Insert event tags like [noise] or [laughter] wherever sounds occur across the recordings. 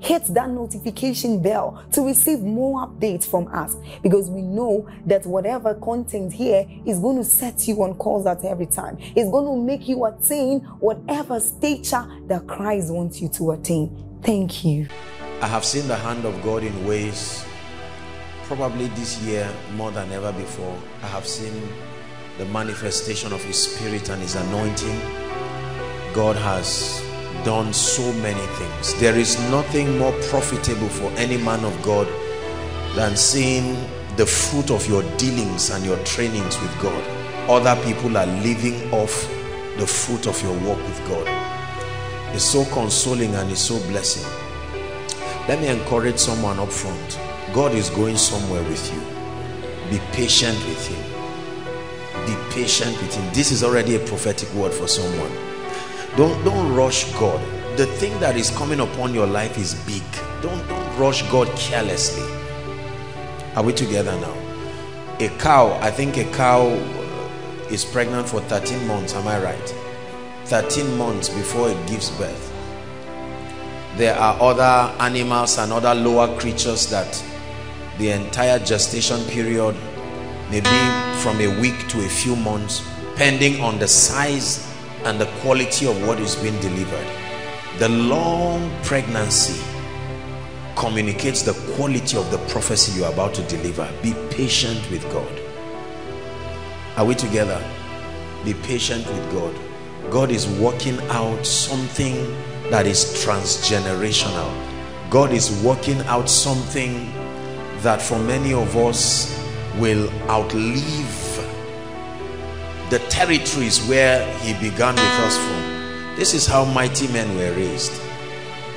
hit that notification bell to receive more updates from us because we know that whatever content here is going to set you on course at every time. It's going to make you attain whatever stature that Christ wants you to attain. Thank you. I have seen the hand of God in ways probably this year more than ever before. I have seen the manifestation of his spirit and his anointing. God has done so many things. There is nothing more profitable for any man of God than seeing the fruit of your dealings and your trainings with God. Other people are living off the fruit of your work with God. It's so consoling and it's so blessing. Let me encourage someone up front. God is going somewhere with you. Be patient with him. Be patient with him. This is already a prophetic word for someone don't don't rush god. The thing that is coming upon your life is big. Don't don't rush god carelessly. Are we together now? A cow i think a cow is pregnant for 13 months am i right? 13 months before it gives birth. There are other animals and other lower creatures that the entire gestation period may be from a week to a few months pending on the size and the quality of what is being delivered. The long pregnancy communicates the quality of the prophecy you are about to deliver. Be patient with God. Are we together? Be patient with God. God is working out something that is transgenerational. God is working out something that for many of us will outlive the territories where he began with us from. This is how mighty men were raised.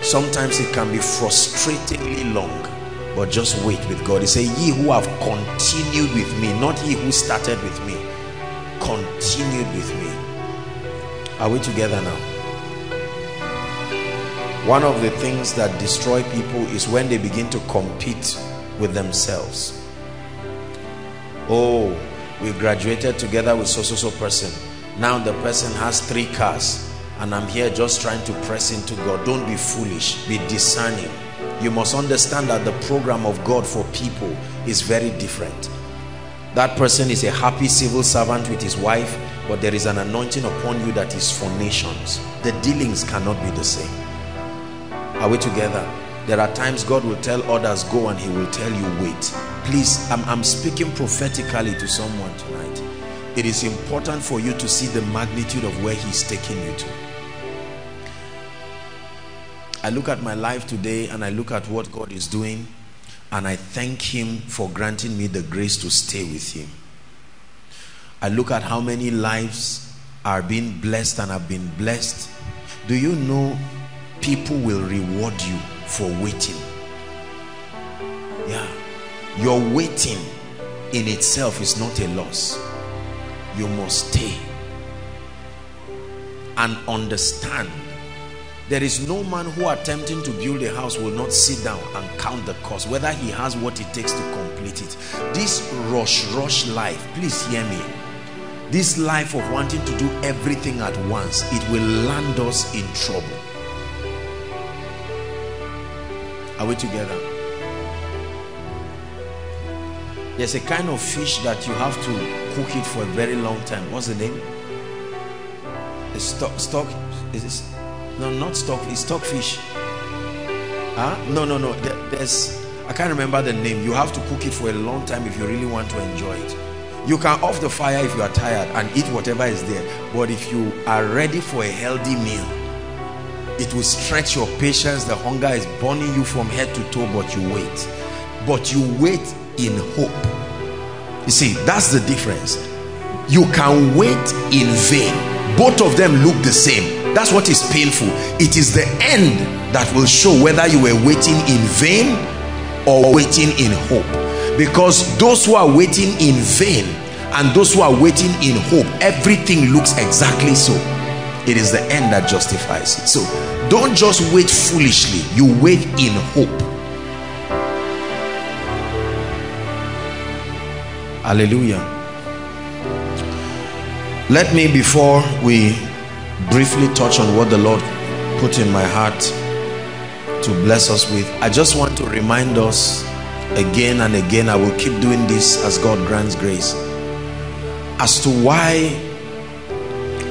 Sometimes it can be frustratingly long but just wait with God. He said ye who have continued with me not ye who started with me continued with me. Are we together now? One of the things that destroy people is when they begin to compete with themselves. Oh we graduated together with so so so person. Now the person has three cars and i'm here just trying to press into god. Don't be foolish. Be discerning. You must understand that the program of god for people is very different. That person is a happy civil servant with his wife but there is an anointing upon you that is for nations. The dealings cannot be the same. Are we together? There are times God will tell others go and he will tell you wait please I'm, I'm speaking prophetically to someone tonight. It is important for you to see the magnitude of where he's taking you to. I look at my life today and I look at what God is doing and I thank him for granting me the grace to stay with him. I look at how many lives are being blessed and have been blessed. Do you know people will reward you for waiting? Yeah your waiting in itself is not a loss. You must stay and understand. There is no man who attempting to build a house will not sit down and count the cost whether he has what it takes to complete it. This rush rush life please hear me. This life of wanting to do everything at once it will land us in trouble. Are we together? There's a kind of fish that you have to cook it for a very long time. What's the name? The stock, stock, is this, no, not stock, it's stockfish. Huh? No, no, no. There, there's, I can't remember the name. You have to cook it for a long time if you really want to enjoy it. You can off the fire if you are tired and eat whatever is there. But if you are ready for a healthy meal, it will stretch your patience. The hunger is burning you from head to toe, but you wait. But you wait in hope. You see, that's the difference. You can wait in vain. Both of them look the same. That's what is painful. It is the end that will show whether you were waiting in vain or waiting in hope because those who are waiting in vain and those who are waiting in hope everything looks exactly so it is the end that justifies it so don't just wait foolishly you wait in hope hallelujah. Let me before we briefly touch on what the lord put in my heart to bless us with i just want to remind us again and again i will keep doing this as god grants grace as to why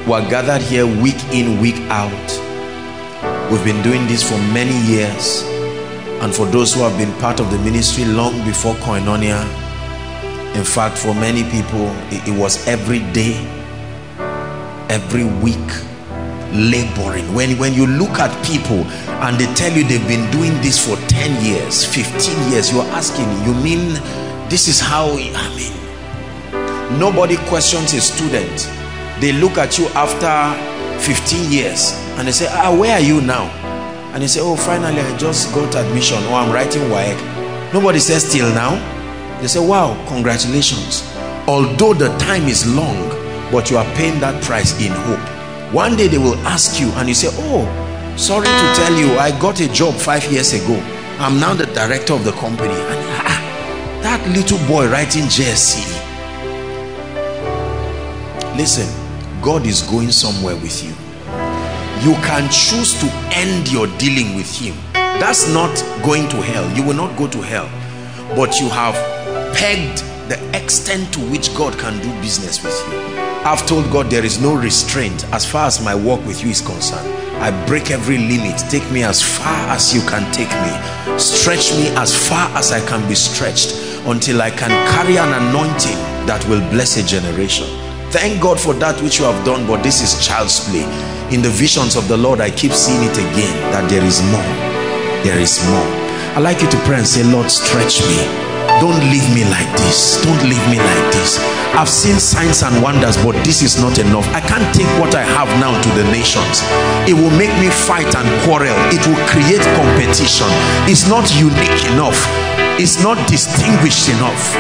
we're gathered here week in week out. We've been doing this for many years and for those who have been part of the ministry long before koinonia in fact for many people it, it was every day every week laboring. When when you look at people and they tell you they've been doing this for 10 years 15 years you're asking you mean this is how i mean nobody questions a student. They look at you after 15 years and they say ah where are you now? And they say oh finally i just got admission. Or oh, i'm writing WAEC nobody says till now they say wow congratulations. Although the time is long but you are paying that price in hope. One day they will ask you and you say oh sorry to tell you i got a job five years ago. I'm now the director of the company. And ah, that little boy writing JSC listen god is going somewhere with you. You can choose to end your dealing with him. That's not going to hell. You will not go to hell. But you have pegged the extent to which god can do business with you I've told God there is no restraint as far as my work with you is concerned. I break every limit. Take me as far as you can take me. Stretch me as far as I can be stretched until I can carry an anointing that will bless a generation. Thank God for that which you have done, but this is child's play. In the visions of the Lord, I keep seeing it again that there is more. There is more. I'd like you to pray and say, Lord, stretch me don't leave me like this. Don't leave me like this. I've seen signs and wonders but this is not enough. I can't take what i have now to the nations. It will make me fight and quarrel. It will create competition. It's not unique enough. It's not distinguished enough.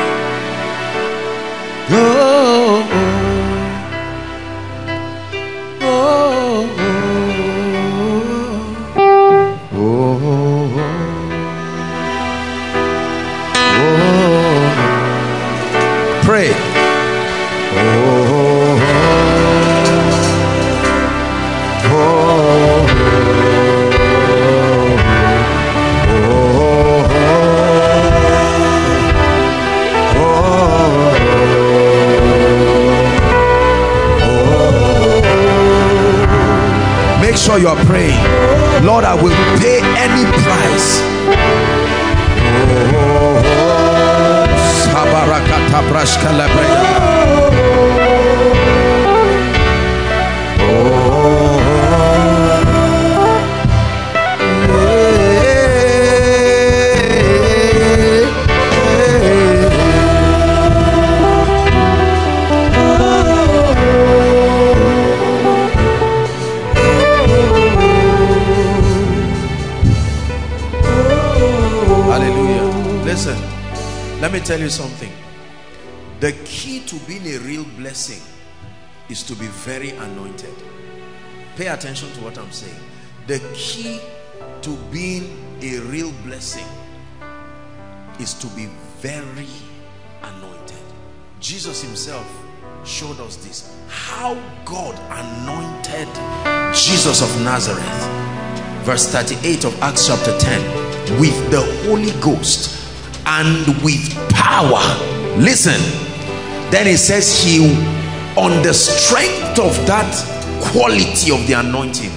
Oh, is to be very anointed. Pay attention to what I'm saying. The key to being a real blessing is to be very anointed. Jesus himself showed us this. How God anointed Jesus of Nazareth. Verse 38 of Acts chapter 10 with the Holy Ghost and with power listen then it says he on the strength of that quality of the anointing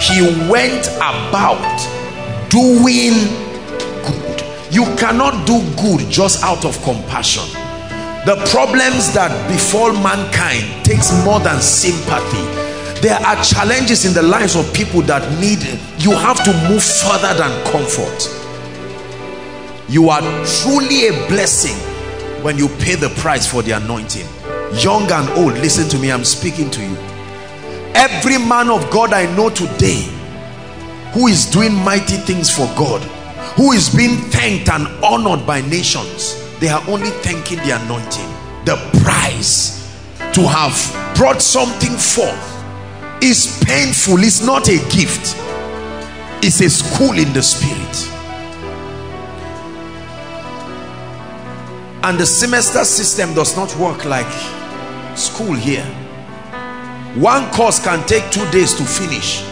he went about doing good You cannot do good just out of compassion. The problems that befall mankind takes more than sympathy. There are challenges in the lives of people that need, you have to move further than comfort. You are truly a blessing when you pay the price for the anointing. Young and old, listen to me, I'm speaking to you. Every man of God I know today who is doing mighty things for God, who is being thanked and honored by nations, they are only thanking the anointing. The price to have brought something forth is painful, it's not a gift, it's a school in the spirit. And the semester system does not work like school here. One course can take two days to finish.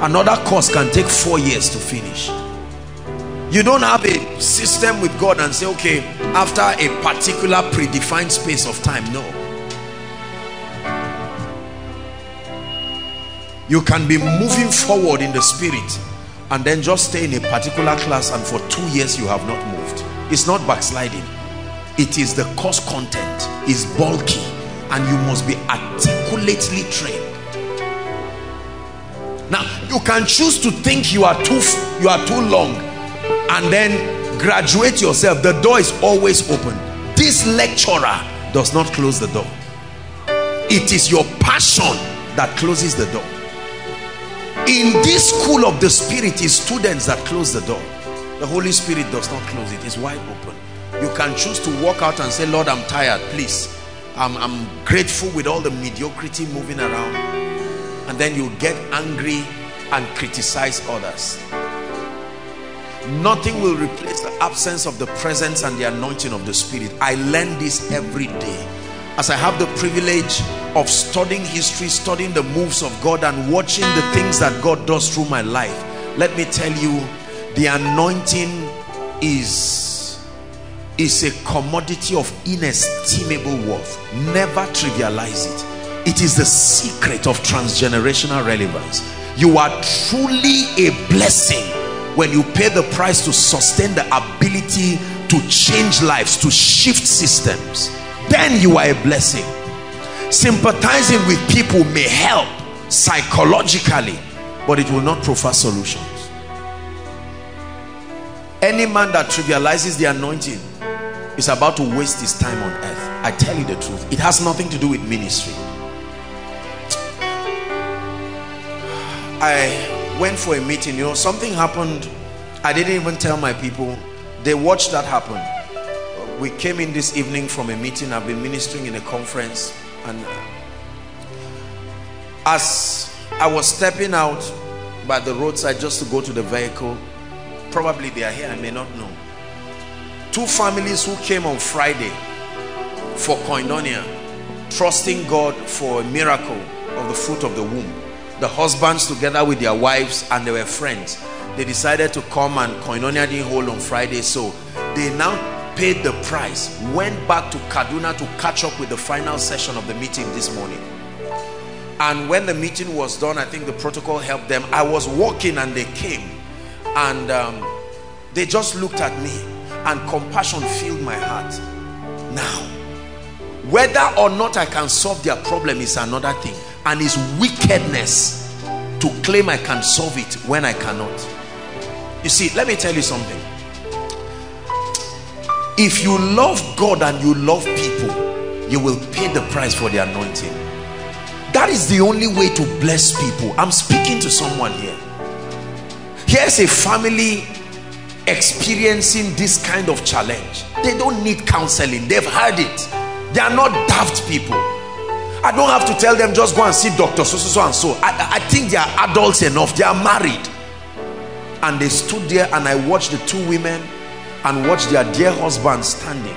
Another course can take four years to finish. You don't have a system with God and say okay after a particular predefined space of time no. You can be moving forward in the spirit and then just stay in a particular class and for two years you have not moved. It's not backsliding. It is the course content is bulky and you must be articulately trained. Now you can choose to think you are too you are too long and then graduate yourself. The door is always open. This lecturer does not close the door. It is your passion that closes the door. In this school of the spirit is students that close the door. The holy spirit does not close it. It's wide open. You can choose to walk out and say lord i'm tired. Please i'm, I'm grateful with all the mediocrity moving around. And then you get angry and criticize others. Nothing will replace the absence of the presence and the anointing of the spirit. I learn this every day. As i have the privilege of studying history studying the moves of god and watching the things that god does through my life let me tell you the anointing is is a commodity of inestimable worth. Never trivialize it. It is the secret of transgenerational relevance. You are truly a blessing when you pay the price to sustain the ability to change lives to shift systems. Then you are a blessing. Sympathizing with people may help psychologically but it will not provide solutions. Any man that trivializes the anointing is about to waste his time on earth i tell you the truth it has nothing to do with ministry I went for a meeting, you know, something happened. I didn't even tell my people. They watched that happen. We came in this evening from a meeting. I've been ministering in a conference. And uh, as I was stepping out by the roadside just to go to the vehicle, probably they are here, I may not know. Two families who came on Friday for koinonia, trusting God for a miracle of the fruit of the womb. The husbands together with their wives and they were friends they decided to come and koinonia didn't hold on friday. So they now paid the price went back to kaduna to catch up with the final session of the meeting this morning. And when the meeting was done i think the protocol helped them. I was walking and they came and um, they just looked at me and compassion filled my heart now whether or not i can solve their problem is another thing and his wickedness to claim I can solve it when I cannot. You see, let me tell you something. If you love God and you love people, you will pay the price for the anointing. That is the only way to bless people. I'm speaking to someone here. Here's a family experiencing this kind of challenge. They don't need counseling. They've heard it. They are not daft people I don't have to tell them just go and see doctor so so so and so I, I think they are adults enough they are married and they stood there and I watched the two women and watched their dear husband standing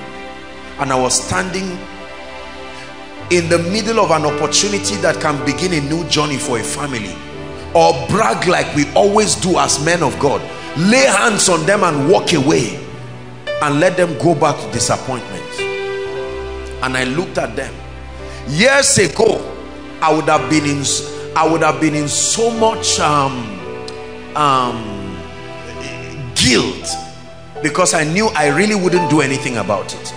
and I was standing in the middle of an opportunity that can begin a new journey for a family or brag like we always do as men of God lay hands on them and walk away and let them go back to disappointment and I looked at them years ago i would have been in i would have been in so much um um guilt because I knew I really wouldn't do anything about it.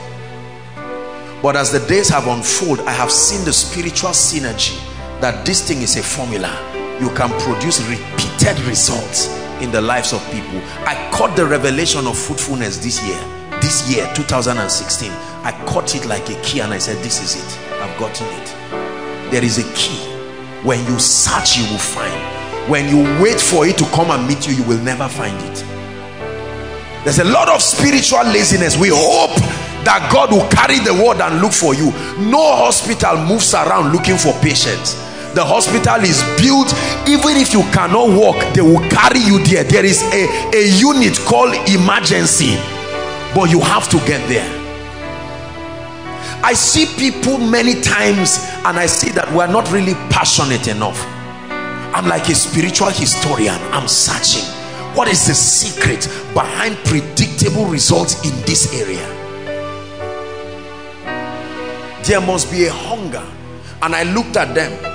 But as the days have unfolded, I have seen the spiritual synergy that this thing is a formula. You can produce repeated results in the lives of people. I caught the revelation of fruitfulness this year. This year, 2016. I caught it like a key and I said, this is it. I've gotten it. There is a key. When you search, you will find. When you wait for it to come and meet you, you will never find it. There's a lot of spiritual laziness. We hope that God will carry the word and look for you. No hospital moves around looking for patients the hospital is built even if you cannot walk they will carry you there. There is a a unit called emergency but you have to get there. I see people many times and I see that we're not really passionate enough. I'm like a spiritual historian. I'm searching. What is the secret behind predictable results in this area? There must be a hunger. And I looked at them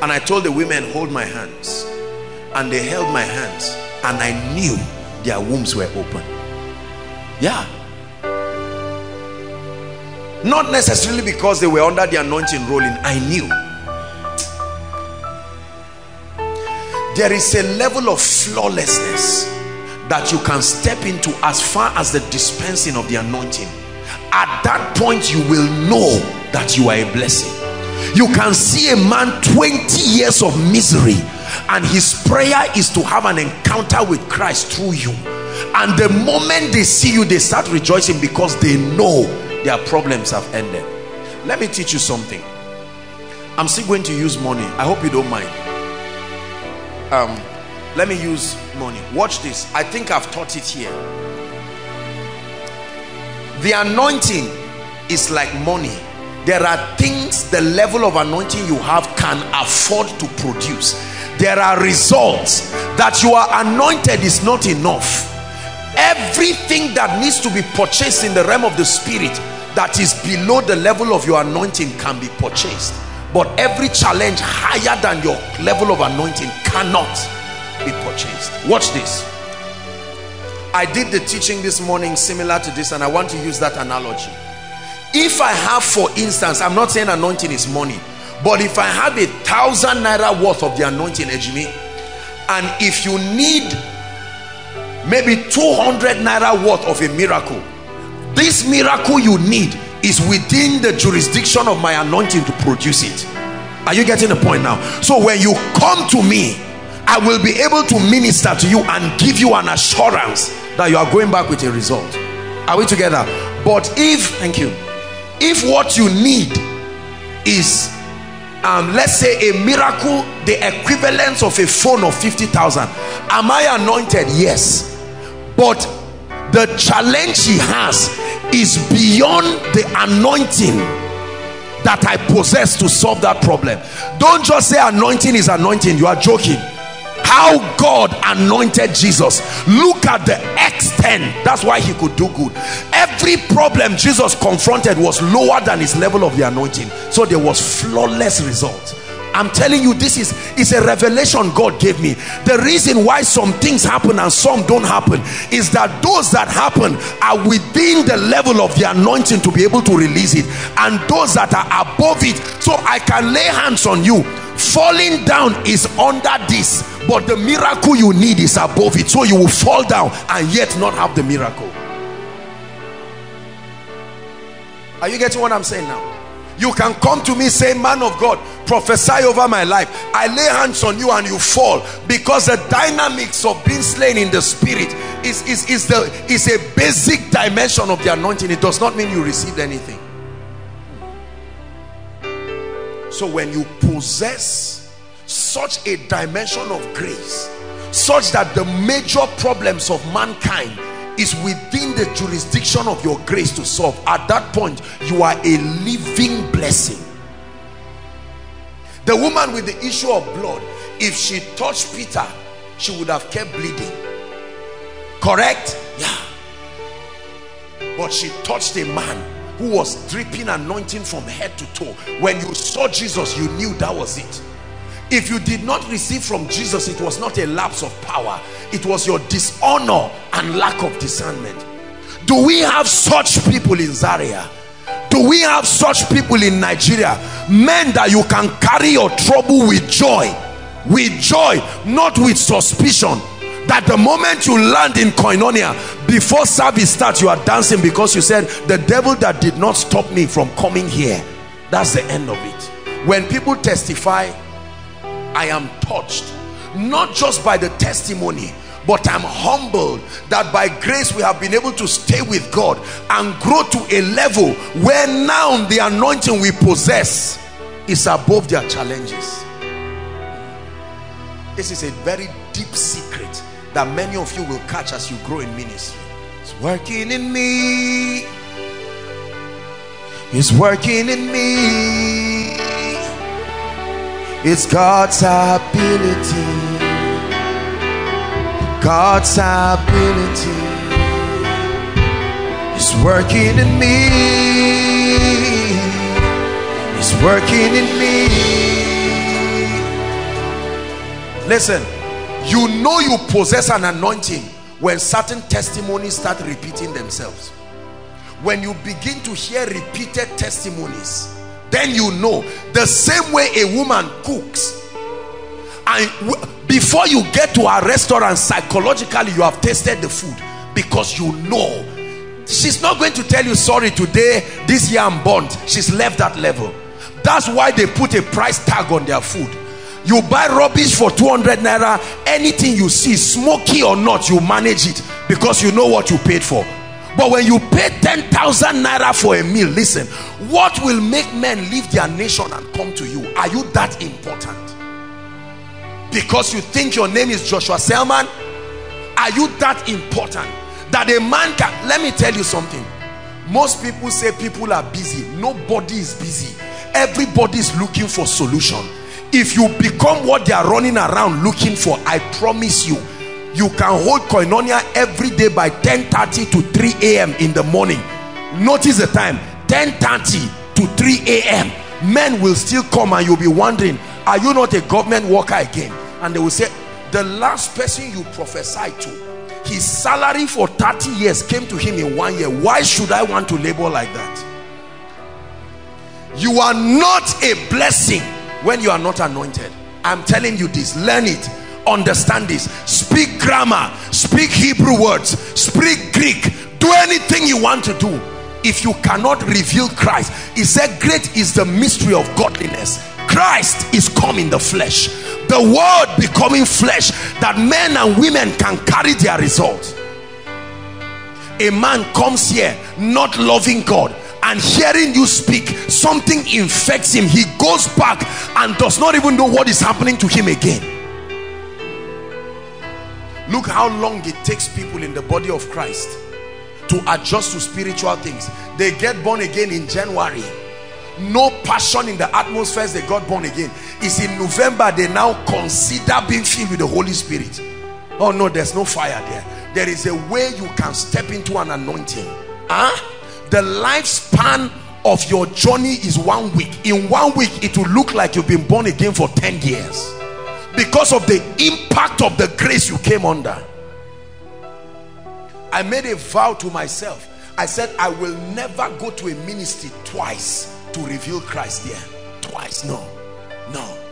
and I told the women hold my hands. And they held my hands and I knew their wombs were open. Yeah. Not necessarily because they were under the anointing rolling I knew. There is a level of flawlessness that you can step into as far as the dispensing of the anointing. At that point you will know that you are a blessing you can see a man 20 years of misery and his prayer is to have an encounter with Christ through you. And the moment they see you they start rejoicing because they know their problems have ended. Let me teach you something. I'm still going to use money. I hope you don't mind. Um let me use money. Watch this. I think I've taught it here. The anointing is like money there are things the level of anointing you have can afford to produce. There are results that you are anointed is not enough. Everything that needs to be purchased in the realm of the spirit that is below the level of your anointing can be purchased. But every challenge higher than your level of anointing cannot be purchased. Watch this. I did the teaching this morning similar to this and I want to use that analogy if i have for instance i'm not saying anointing is money but if i have a thousand naira worth of the anointing ejimi and if you need maybe 200 naira worth of a miracle this miracle you need is within the jurisdiction of my anointing to produce it. Are you getting the point now? So when you come to me i will be able to minister to you and give you an assurance that you are going back with a result. Are we together? But if thank you if what you need is um, let's say a miracle the equivalent of a phone of 50,000 am I anointed? Yes. But the challenge he has is beyond the anointing that I possess to solve that problem. Don't just say anointing is anointing you are joking how God anointed Jesus. Look at the extent. That's why he could do good. Every problem Jesus confronted was lower than his level of the anointing. So there was flawless results I'm telling you this is is a revelation God gave me. The reason why some things happen and some don't happen is that those that happen are within the level of the anointing to be able to release it. And those that are above it. So I can lay hands on you falling down is under this but the miracle you need is above it. So you will fall down and yet not have the miracle. Are you getting what i'm saying now? You can come to me say man of god prophesy over my life. I lay hands on you and you fall because the dynamics of being slain in the spirit is is is the is a basic dimension of the anointing. It does not mean you received anything so when you possess such a dimension of grace such that the major problems of mankind is within the jurisdiction of your grace to solve at that point you are a living blessing. The woman with the issue of blood if she touched Peter she would have kept bleeding. Correct? Yeah. But she touched a man who was dripping anointing from head to toe. When you saw jesus you knew that was it. If you did not receive from Jesus it was not a lapse of power. It was your dishonor and lack of discernment. Do we have such people in Zaria? Do we have such people in Nigeria? Men that you can carry your trouble with joy with joy not with suspicion that the moment you land in koinonia before service starts you are dancing because you said the devil that did not stop me from coming here. That's the end of it. When people testify i am touched not just by the testimony but i'm humbled that by grace we have been able to stay with god and grow to a level where now the anointing we possess is above their challenges. This is a very deep secret that many of you will catch as you grow in ministry. It's working in me. It's working in me. It's God's ability. God's ability. Is working in me. It's working in me. Listen you know you possess an anointing when certain testimonies start repeating themselves. When you begin to hear repeated testimonies then you know. The same way a woman cooks and before you get to a restaurant psychologically you have tasted the food because you know. She's not going to tell you sorry today this year I'm burnt. She's left that level. That's why they put a price tag on their food you buy rubbish for 200 naira anything you see smoky or not you manage it because you know what you paid for. But when you pay 10,000 naira for a meal listen what will make men leave their nation and come to you? Are you that important? Because you think your name is Joshua Selman? Are you that important? That a man can let me tell you something. Most people say people are busy. Nobody is busy. Everybody is looking for solution if you become what they are running around looking for i promise you you can hold koinonia every day by 10:30 to 3 a.m in the morning. Notice the time 10:30 to 3 a.m men will still come and you'll be wondering are you not a government worker again? And they will say the last person you prophesied to his salary for 30 years came to him in one year. Why should i want to labor like that? You are not a blessing when you are not anointed. I'm telling you this. Learn it. Understand this. Speak grammar. Speak hebrew words. Speak greek. Do anything you want to do. If you cannot reveal christ he said great is the mystery of godliness. Christ is come in the flesh. The word becoming flesh that men and women can carry their results. A man comes here not loving god and hearing you speak something infects him. He goes back and does not even know what is happening to him again. Look how long it takes people in the body of christ to adjust to spiritual things. They get born again in january. No passion in the atmosphere they got born again. It's in november they now consider being filled with the holy spirit. Oh no there's no fire there. There is a way you can step into an anointing. Huh the lifespan of your journey is one week. In one week it will look like you've been born again for 10 years. Because of the impact of the grace you came under. I made a vow to myself. I said I will never go to a ministry twice to reveal Christ there twice. No. No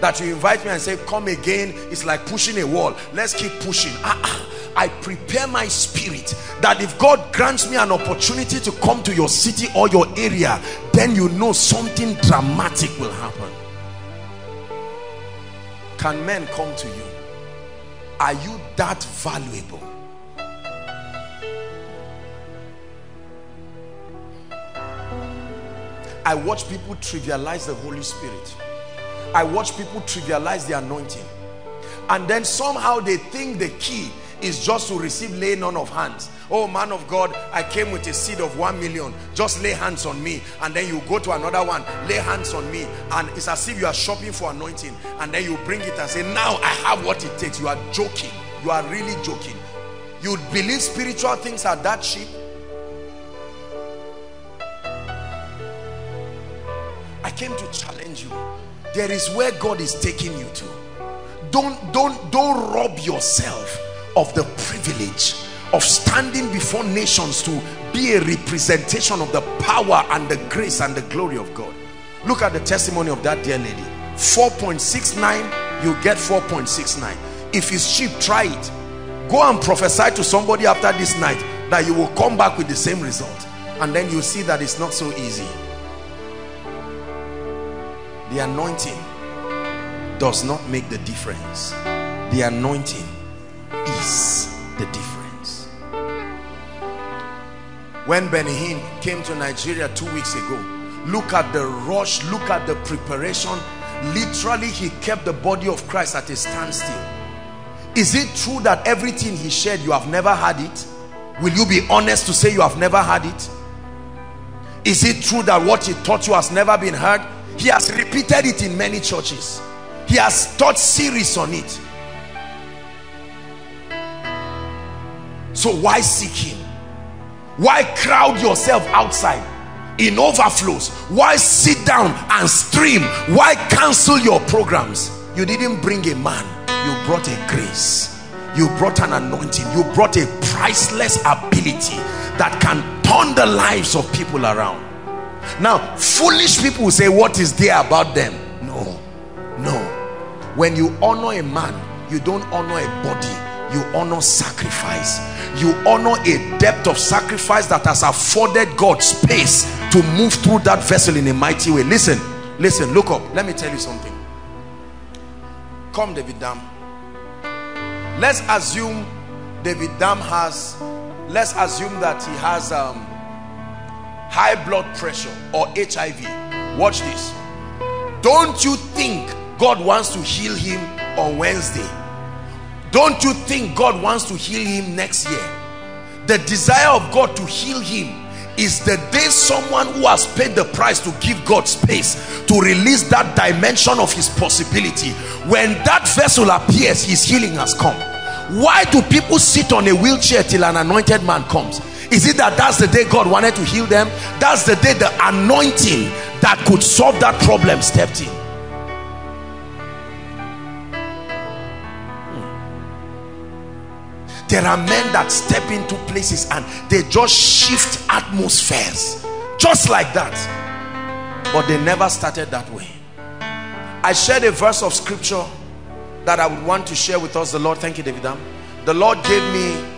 that you invite me and say come again it's like pushing a wall. Let's keep pushing. Uh -uh. I prepare my spirit that if God grants me an opportunity to come to your city or your area then you know something dramatic will happen. Can men come to you? Are you that valuable? I watch people trivialize the Holy Spirit I watch people trivialize the anointing. And then somehow they think the key is just to receive laying on of hands. Oh man of god i came with a seed of one million. Just lay hands on me. And then you go to another one. Lay hands on me. And it's as if you are shopping for anointing. And then you bring it and say now i have what it takes. You are joking. You are really joking. You believe spiritual things are that cheap? I came to challenge you there is where God is taking you to. Don't don't don't rob yourself of the privilege of standing before nations to be a representation of the power and the grace and the glory of God. Look at the testimony of that dear lady. 4.69 you get 4.69 if it's cheap try it. Go and prophesy to somebody after this night that you will come back with the same result. And then you see that it's not so easy the anointing does not make the difference. The anointing is the difference. When Benny came to Nigeria two weeks ago look at the rush look at the preparation. Literally he kept the body of Christ at a standstill. Is it true that everything he shared you have never had it? Will you be honest to say you have never had it? Is it true that what he taught you has never been heard he has repeated it in many churches. He has taught series on it. So why seek him? Why crowd yourself outside in overflows? Why sit down and stream? Why cancel your programs? You didn't bring a man. You brought a grace. You brought an anointing. You brought a priceless ability that can turn the lives of people around now foolish people say what is there about them? No no. When you honor a man you don't honor a body. You honor sacrifice. You honor a depth of sacrifice that has afforded God space to move through that vessel in a mighty way. Listen listen look up. Let me tell you something. Come David Dam. Let's assume David Dam has let's assume that he has um, high blood pressure or HIV watch this. Don't you think God wants to heal him on Wednesday? Don't you think God wants to heal him next year? The desire of God to heal him is the day someone who has paid the price to give God space to release that dimension of his possibility. When that vessel appears his healing has come. Why do people sit on a wheelchair till an anointed man comes is it that that's the day God wanted to heal them? That's the day the anointing that could solve that problem stepped in. Hmm. There are men that step into places and they just shift atmospheres just like that. But they never started that way. I shared a verse of scripture that I would want to share with us. The Lord thank you David the Lord gave me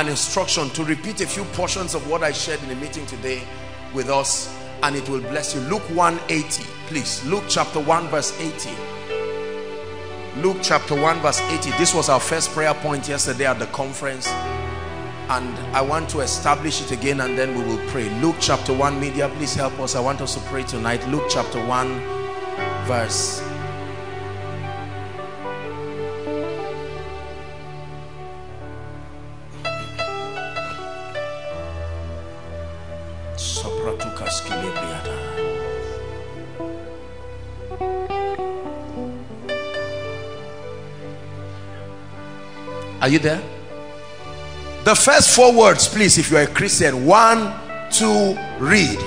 an instruction to repeat a few portions of what I shared in the meeting today with us and it will bless you. Luke 180 please. Luke chapter 1 verse 80 Luke chapter 1 verse 80 this was our first prayer point yesterday at the conference and I want to establish it again and then we will pray. Luke chapter 1 media please help us. I want us to pray tonight. Luke chapter 1 verse Are you there? The first four words, please, if you are a Christian. One, two, read.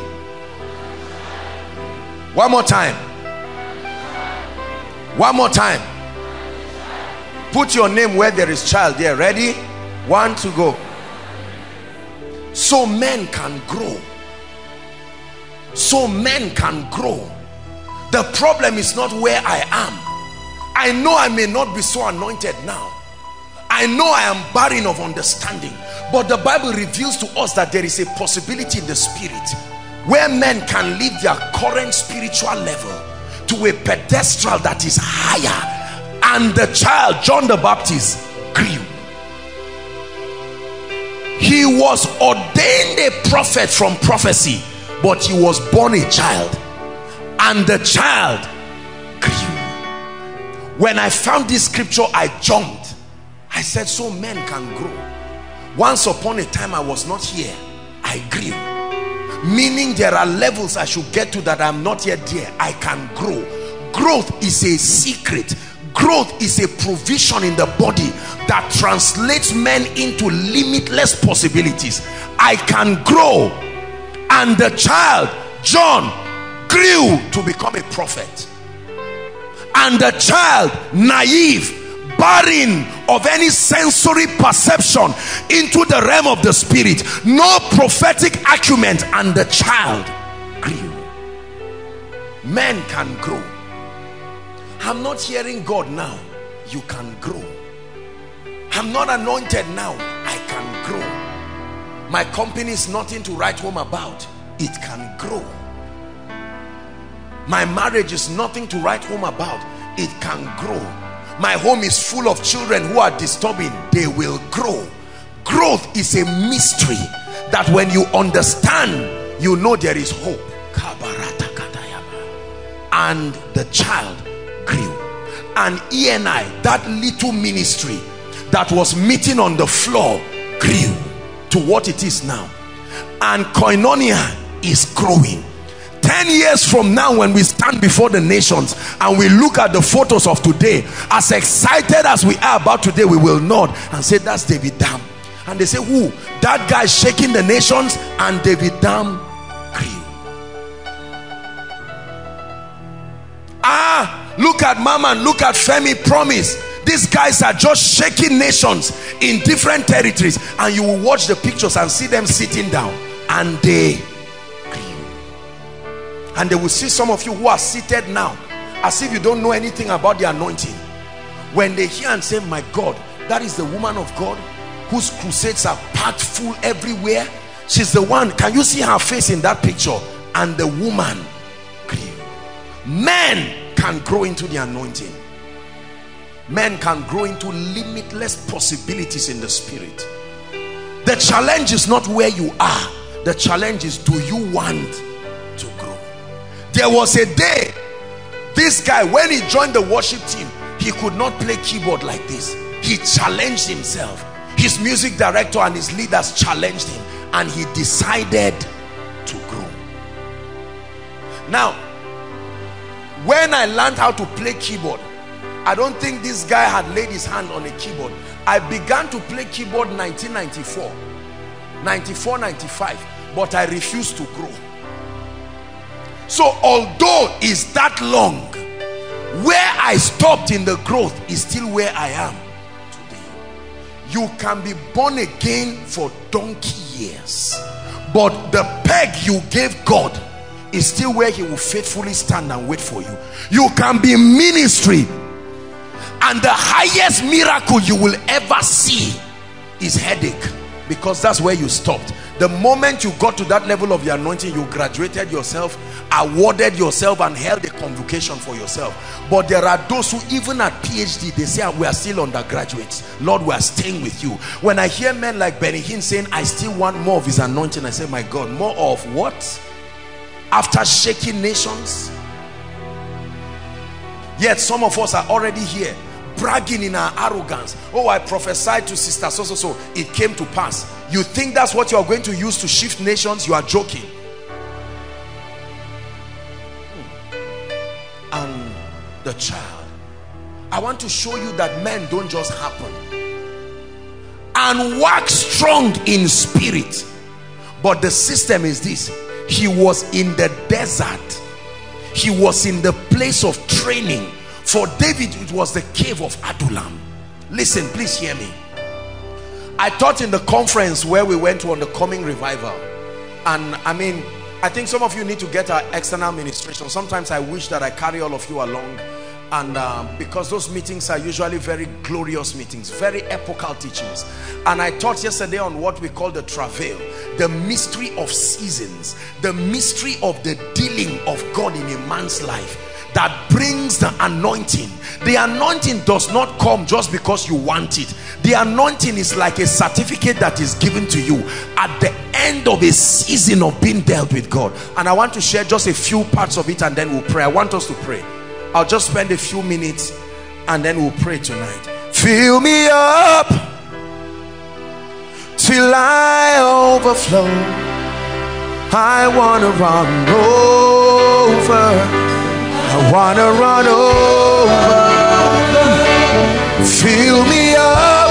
One more time. One more time. Put your name where there is child there. Ready? One to go. So men can grow. So men can grow. The problem is not where I am. I know I may not be so anointed now. I know I am barren of understanding. But the Bible reveals to us that there is a possibility in the spirit where men can leave their current spiritual level to a pedestal that is higher. And the child John the Baptist grew. He was ordained a prophet from prophecy but he was born a child and the child grew when I found this scripture I jumped I said, so men can grow. Once upon a time, I was not here. I grew. Meaning there are levels I should get to that I'm not yet there. I can grow. Growth is a secret. Growth is a provision in the body that translates men into limitless possibilities. I can grow. And the child, John, grew to become a prophet. and the child naive barren of any sensory perception into the realm of the spirit no prophetic acumen and the child grew. Men can grow. I'm not hearing god now. You can grow. I'm not anointed now. I can grow my company is nothing to write home about. It can grow. My marriage is nothing to write home about. It can grow. My home is full of children who are disturbing. They will grow. Growth is a mystery that when you understand you know there is hope. And the child grew. And ENI that little ministry that was meeting on the floor grew to what it is now. And koinonia is growing. 10 years from now when we stand before the nations and we look at the photos of today as excited as we are about today we will nod and say that's David Dam. And they say who? That guy shaking the nations and David Dam grew ah look at Maman look at Femi Promise these guys are just shaking nations in different territories. And you will watch the pictures and see them sitting down. And they and they will see some of you who are seated now as if you don't know anything about the anointing. When they hear and say my God that is the woman of God whose crusades are packed full everywhere. She's the one. Can you see her face in that picture? And the woman grew men can grow into the anointing men can grow into limitless possibilities in the spirit. The challenge is not where you are. The challenge is do you want to grow? there was a day this guy when he joined the worship team he could not play keyboard like this. He challenged himself. His music director and his leaders challenged him and he decided to grow. Now when i learned how to play keyboard i don't think this guy had laid his hand on a keyboard. I began to play keyboard 1994 94 95 but i refused to grow. So although it's that long where i stopped in the growth is still where i am today. You can be born again for donkey years but the peg you gave god is still where he will faithfully stand and wait for you. You can be ministry and the highest miracle you will ever see is headache. Because that's where you stopped. The moment you got to that level of the anointing you graduated yourself awarded yourself and held a convocation for yourself. But there are those who even at phd they say ah, we are still undergraduates. Lord we are staying with you. When i hear men like benny hinn saying i still want more of his anointing i say my god more of what? After shaking nations. Yet some of us are already here bragging in our arrogance. Oh i prophesied to sister so so so it came to pass. You think that's what you are going to use to shift nations? You are joking. Hmm. and the child. I want to show you that men don't just happen. And work strong in spirit. But the system is this. He was in the desert. He was in the place of training for David, it was the cave of Adullam. Listen, please hear me. I taught in the conference where we went to on the coming revival. And I mean, I think some of you need to get our external ministration. Sometimes I wish that I carry all of you along. And uh, because those meetings are usually very glorious meetings, very epochal teachings. And I taught yesterday on what we call the travail, the mystery of seasons, the mystery of the dealing of God in a man's life that brings the anointing. The anointing does not come just because you want it. The anointing is like a certificate that is given to you at the end of a season of being dealt with God. And I want to share just a few parts of it and then we'll pray. I want us to pray. I'll just spend a few minutes and then we'll pray tonight. Fill me up till I overflow. I want to run over I wanna run over. Fill me up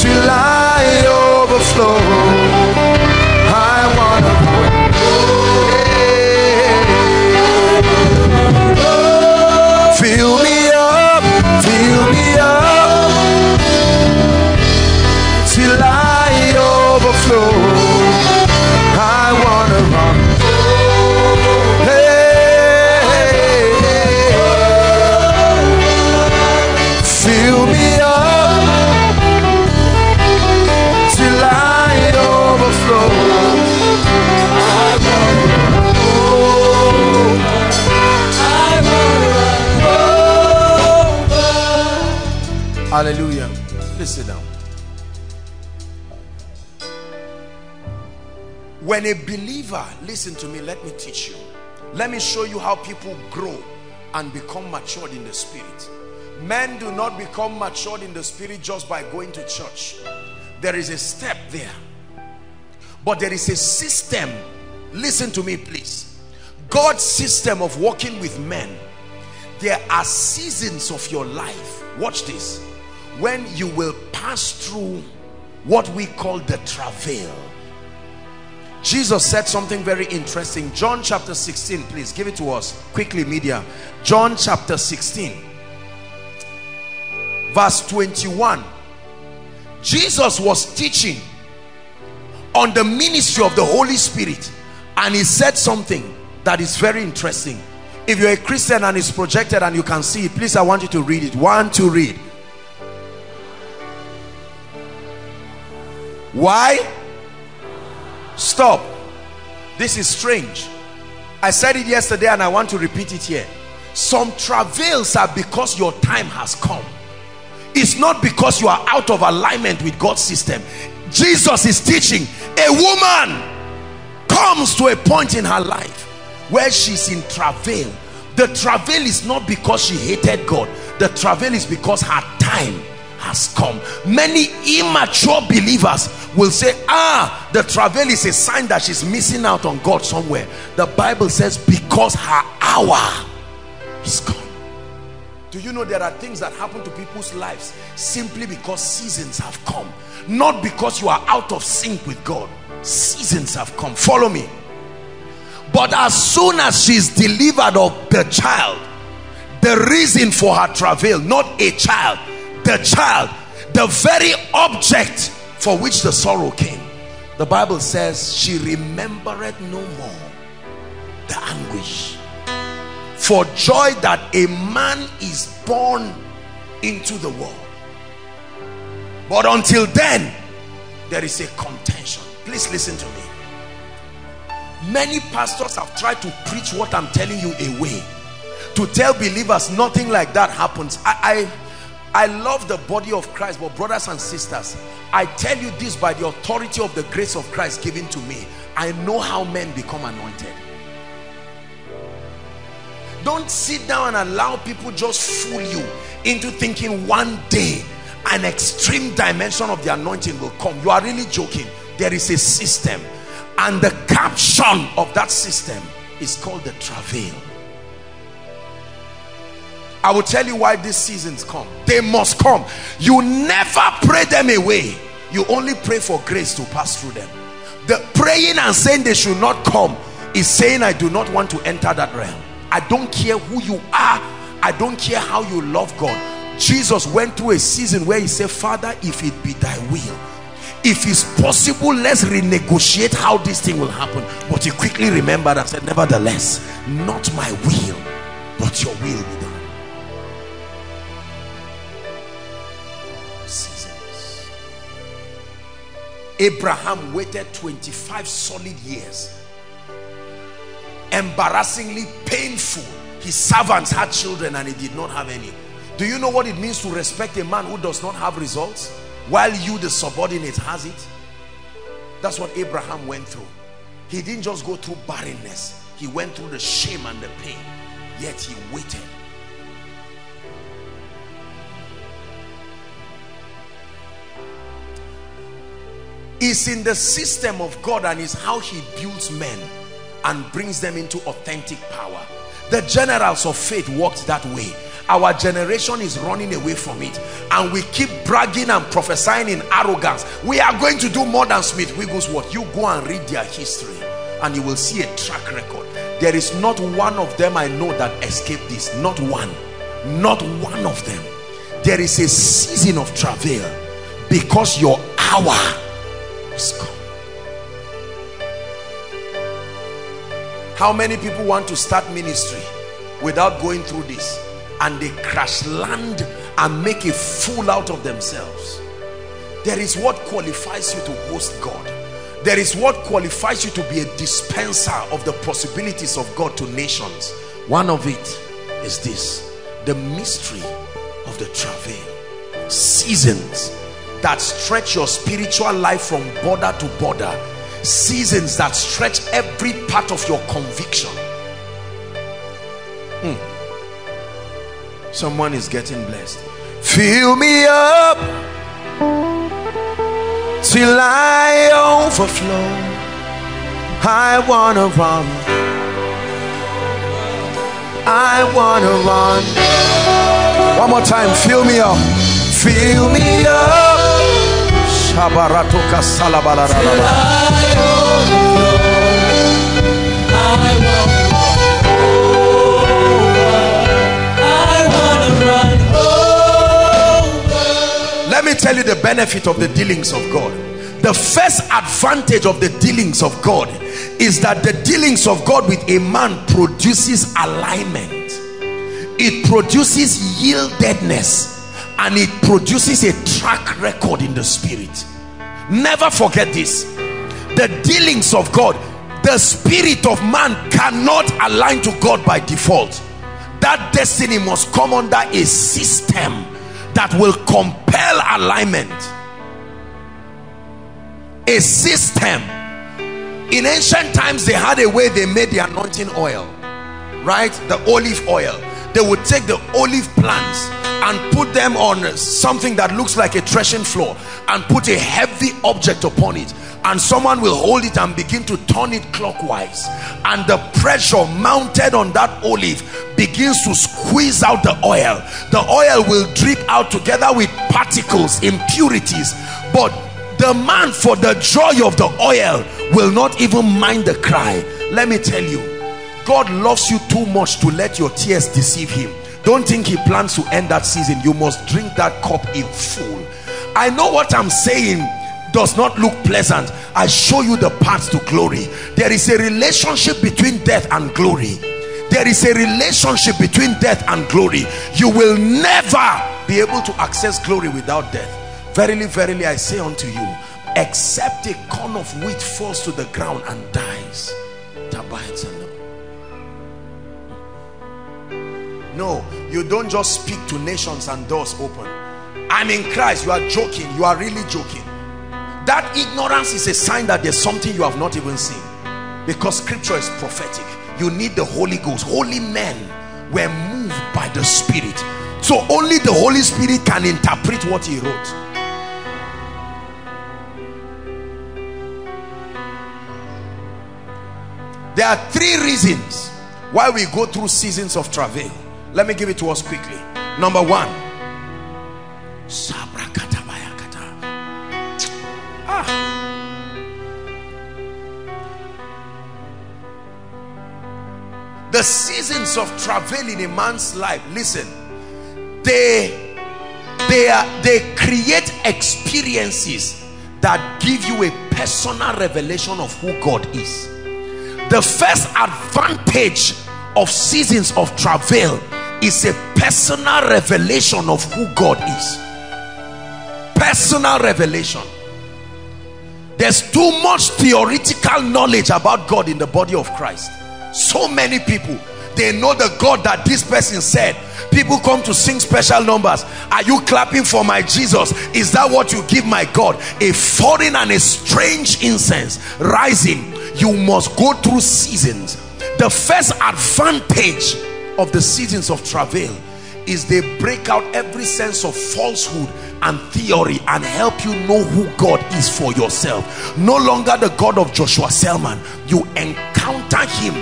till I When a believer, listen to me, let me teach you. Let me show you how people grow and become matured in the spirit. Men do not become matured in the spirit just by going to church. There is a step there. But there is a system. Listen to me, please. God's system of working with men. There are seasons of your life. Watch this. When you will pass through what we call the travail. Jesus said something very interesting. John chapter 16, please give it to us quickly, media. John chapter 16 verse 21 Jesus was teaching on the ministry of the Holy Spirit and he said something that is very interesting. If you're a Christian and it's projected and you can see it please I want you to read it. One to read. Why stop. This is strange. I said it yesterday and I want to repeat it here. Some travails are because your time has come. It's not because you are out of alignment with God's system. Jesus is teaching a woman comes to a point in her life where she's in travail. The travail is not because she hated God. The travail is because her time has come. Many immature believers will say ah the travail is a sign that she's missing out on God somewhere. The Bible says because her hour is come do you know there are things that happen to people's lives simply because seasons have come? Not because you are out of sync with God. Seasons have come. Follow me. But as soon as she's delivered of the child the reason for her travail not a child the child the very object for which the sorrow came. The bible says she remembered no more the anguish. For joy that a man is born into the world. But until then there is a contention. Please listen to me. Many pastors have tried to preach what i'm telling you away. To tell believers nothing like that happens. I i, I love the body of christ but brothers and sisters i tell you this by the authority of the grace of christ given to me. I know how men become anointed. Don't sit down and allow people just fool you into thinking one day an extreme dimension of the anointing will come. You are really joking. There is a system and the caption of that system is called the travail I will tell you why these seasons come. They must come. You never pray them away. You only pray for grace to pass through them. The praying and saying they should not come is saying I do not want to enter that realm. I don't care who you are. I don't care how you love God. Jesus went through a season where he said father if it be thy will if it's possible let's renegotiate how this thing will happen. But he quickly remembered and said nevertheless not my will but your will be done Abraham waited 25 solid years. Embarrassingly painful. His servants had children and he did not have any. Do you know what it means to respect a man who does not have results? While you the subordinate has it? That's what Abraham went through. He didn't just go through barrenness. He went through the shame and the pain. Yet he waited it's in the system of God and is how he builds men and brings them into authentic power. The generals of faith walked that way. Our generation is running away from it. And we keep bragging and prophesying in arrogance. We are going to do more than Smith Wigglesworth. You go and read their history and you will see a track record. There is not one of them I know that escaped this. Not one. Not one of them. There is a season of travail because your hour how many people want to start ministry without going through this? And they crash land and make a fool out of themselves. There is what qualifies you to host God. There is what qualifies you to be a dispenser of the possibilities of God to nations. One of it is this. The mystery of the travail. Seasons that stretch your spiritual life from border to border. Seasons that stretch every part of your conviction. Hmm. someone is getting blessed. Fill me up till I overflow. I wanna run. I wanna run. One more time fill me up. Fill me up Shabaratoka Let me tell you the benefit of the dealings of God. The first advantage of the dealings of God is that the dealings of God with a man produces alignment. It produces yieldedness and it produces a track record in the spirit. Never forget this. The dealings of God the spirit of man cannot align to God by default. That destiny must come under a system that will compel alignment. A system. In ancient times they had a way they made the anointing oil right? The olive oil they would take the olive plants and put them on something that looks like a threshing floor and put a heavy object upon it. And someone will hold it and begin to turn it clockwise. And the pressure mounted on that olive begins to squeeze out the oil. The oil will drip out together with particles impurities. But the man for the joy of the oil will not even mind the cry. Let me tell you God loves you too much to let your tears deceive him. Don't think he plans to end that season. You must drink that cup in full. I know what i'm saying does not look pleasant. I show you the path to glory. There is a relationship between death and glory. There is a relationship between death and glory. You will never be able to access glory without death. Verily verily i say unto you except a corn of wheat falls to the ground and dies no you don't just speak to nations and doors open. I'm in christ you are joking you are really joking. That ignorance is a sign that there's something you have not even seen. Because scripture is prophetic. You need the holy ghost. Holy men were moved by the spirit. So only the holy spirit can interpret what he wrote. There are three reasons why we go through seasons of travail let me give it to us quickly. Number one. Ah. The seasons of travel in a man's life, listen, they they are they create experiences that give you a personal revelation of who God is. The first advantage of seasons of travel is a personal revelation of who God is. Personal revelation. There's too much theoretical knowledge about God in the body of Christ. So many people they know the God that this person said. People come to sing special numbers. Are you clapping for my Jesus? Is that what you give my God? A foreign and a strange incense rising. You must go through seasons. The first advantage of the seasons of travail is they break out every sense of falsehood and theory and help you know who God is for yourself. No longer the God of Joshua Selman. You encounter him.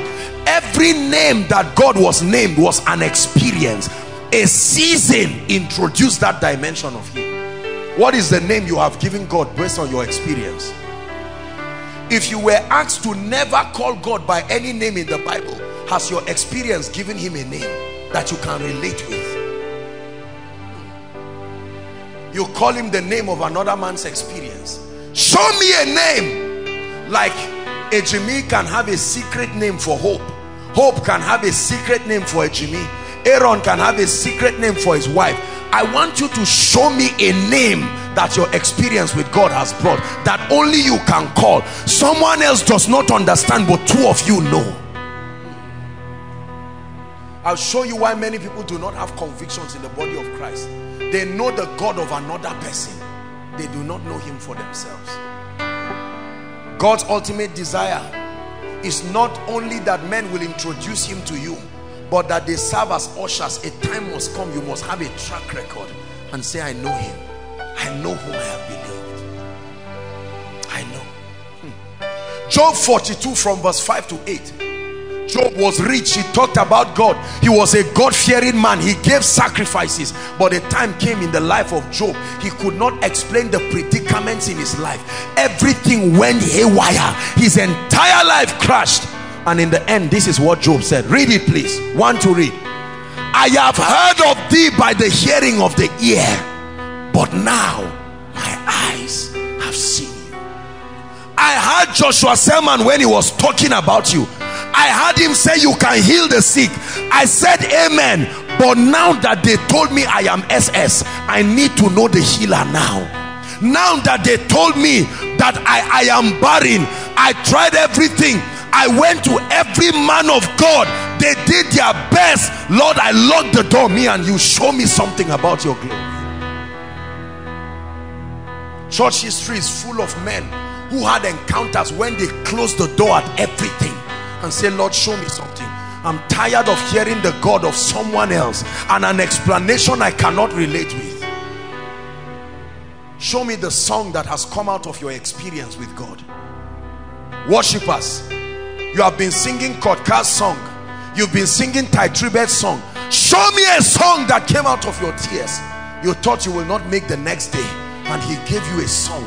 Every name that God was named was an experience. A season introduced that dimension of him. What is the name you have given God based on your experience? If you were asked to never call God by any name in the Bible has your experience given him a name that you can relate with? You call him the name of another man's experience. Show me a name. Like a Jimmy can have a secret name for hope. Hope can have a secret name for a Jimmy Aaron can have a secret name for his wife. I want you to show me a name that your experience with God has brought that only you can call. Someone else does not understand but two of you know I'll show you why many people do not have convictions in the body of Christ. They know the God of another person. They do not know him for themselves. God's ultimate desire is not only that men will introduce him to you, but that they serve as ushers. A time must come, you must have a track record and say, I know him. I know whom I have believed. I know. Hmm. Job 42 from verse 5 to 8. Job was rich. He talked about God. He was a God-fearing man. He gave sacrifices. But a time came in the life of Job. He could not explain the predicaments in his life. Everything went haywire. His entire life crashed. And in the end, this is what Job said. Read it, please. One to read. I have heard of thee by the hearing of the ear. But now my eyes have seen you. I heard Joshua Selman when he was talking about you I heard him say you can heal the sick. I said amen. But now that they told me I am SS I need to know the healer now. Now that they told me that I, I am barren I tried everything. I went to every man of God. They did their best. Lord I locked the door. Me and you show me something about your glory. Church history is full of men who had encounters when they closed the door at everything and say Lord show me something. I'm tired of hearing the God of someone else and an explanation I cannot relate with. Show me the song that has come out of your experience with God. Worshippers you have been singing Kotka's song. You've been singing Tye Tribbett's song. Show me a song that came out of your tears. You thought you will not make the next day and he gave you a song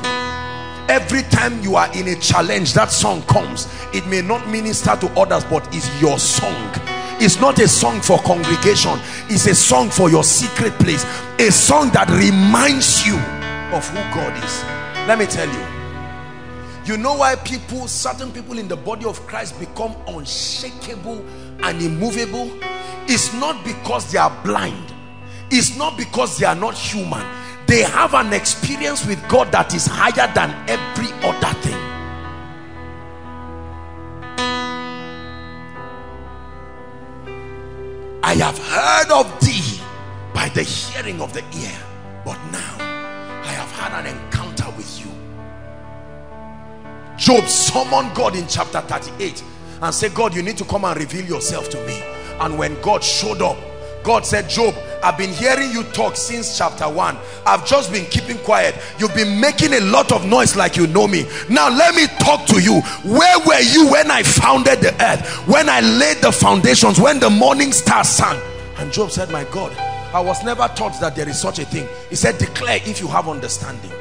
every time you are in a challenge that song comes. It may not minister to others but is your song. It's not a song for congregation. It's a song for your secret place. A song that reminds you of who God is. Let me tell you. You know why people certain people in the body of Christ become unshakable and immovable? It's not because they are blind. It's not because they are not human they have an experience with God that is higher than every other thing. I have heard of thee by the hearing of the ear but now I have had an encounter with you. Job summoned God in chapter 38 and said God you need to come and reveal yourself to me. And when God showed up God said Job I've been hearing you talk since chapter 1 I've just been keeping quiet. You've been making a lot of noise like you know me. Now let me talk to you. Where were you when I founded the earth? When I laid the foundations when the morning star sang? And Job said my God I was never taught that there is such a thing. He said declare if you have understanding.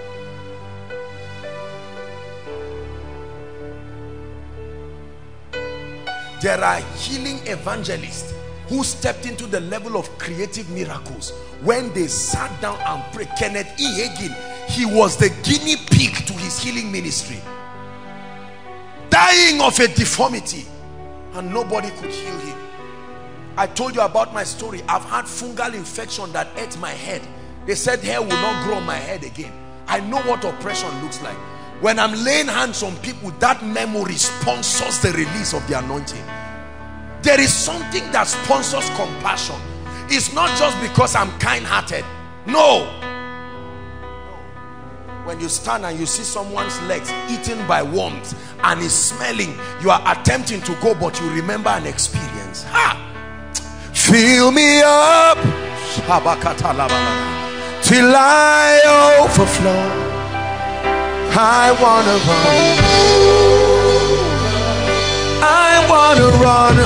There are healing evangelists who stepped into the level of creative miracles. When they sat down and prayed Kenneth E. Hagin he was the guinea pig to his healing ministry. Dying of a deformity and nobody could heal him. I told you about my story. I've had fungal infection that ate my head. They said hair will not grow on my head again. I know what oppression looks like. When I'm laying hands on people that memory sponsors the release of the anointing there is something that sponsors compassion. It's not just because i'm kind-hearted. No. When you stand and you see someone's legs eaten by worms and is smelling you are attempting to go but you remember an experience. Ha! fill me up. Till I overflow. I wanna run I wanna run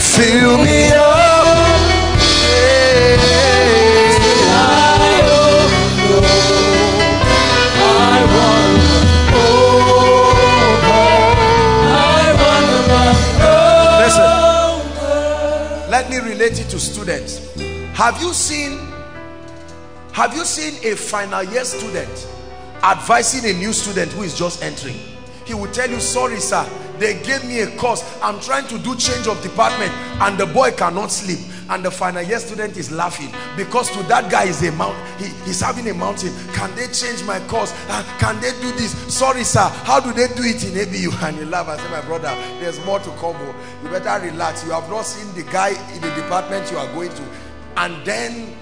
Fill me up. Listen, let me relate it to students. Have you seen have you seen a final year student advising a new student who is just entering? He will tell you sorry sir. They gave me a course. I'm trying to do change of department and the boy cannot sleep. And the final year student is laughing because to that guy is a mount he, he's having a mountain. Can they change my course? Uh, can they do this? Sorry sir. How do they do it in ABU [laughs] and you laugh and say my brother there's more to come oh. you better relax. You have not seen the guy in the department you are going to. And then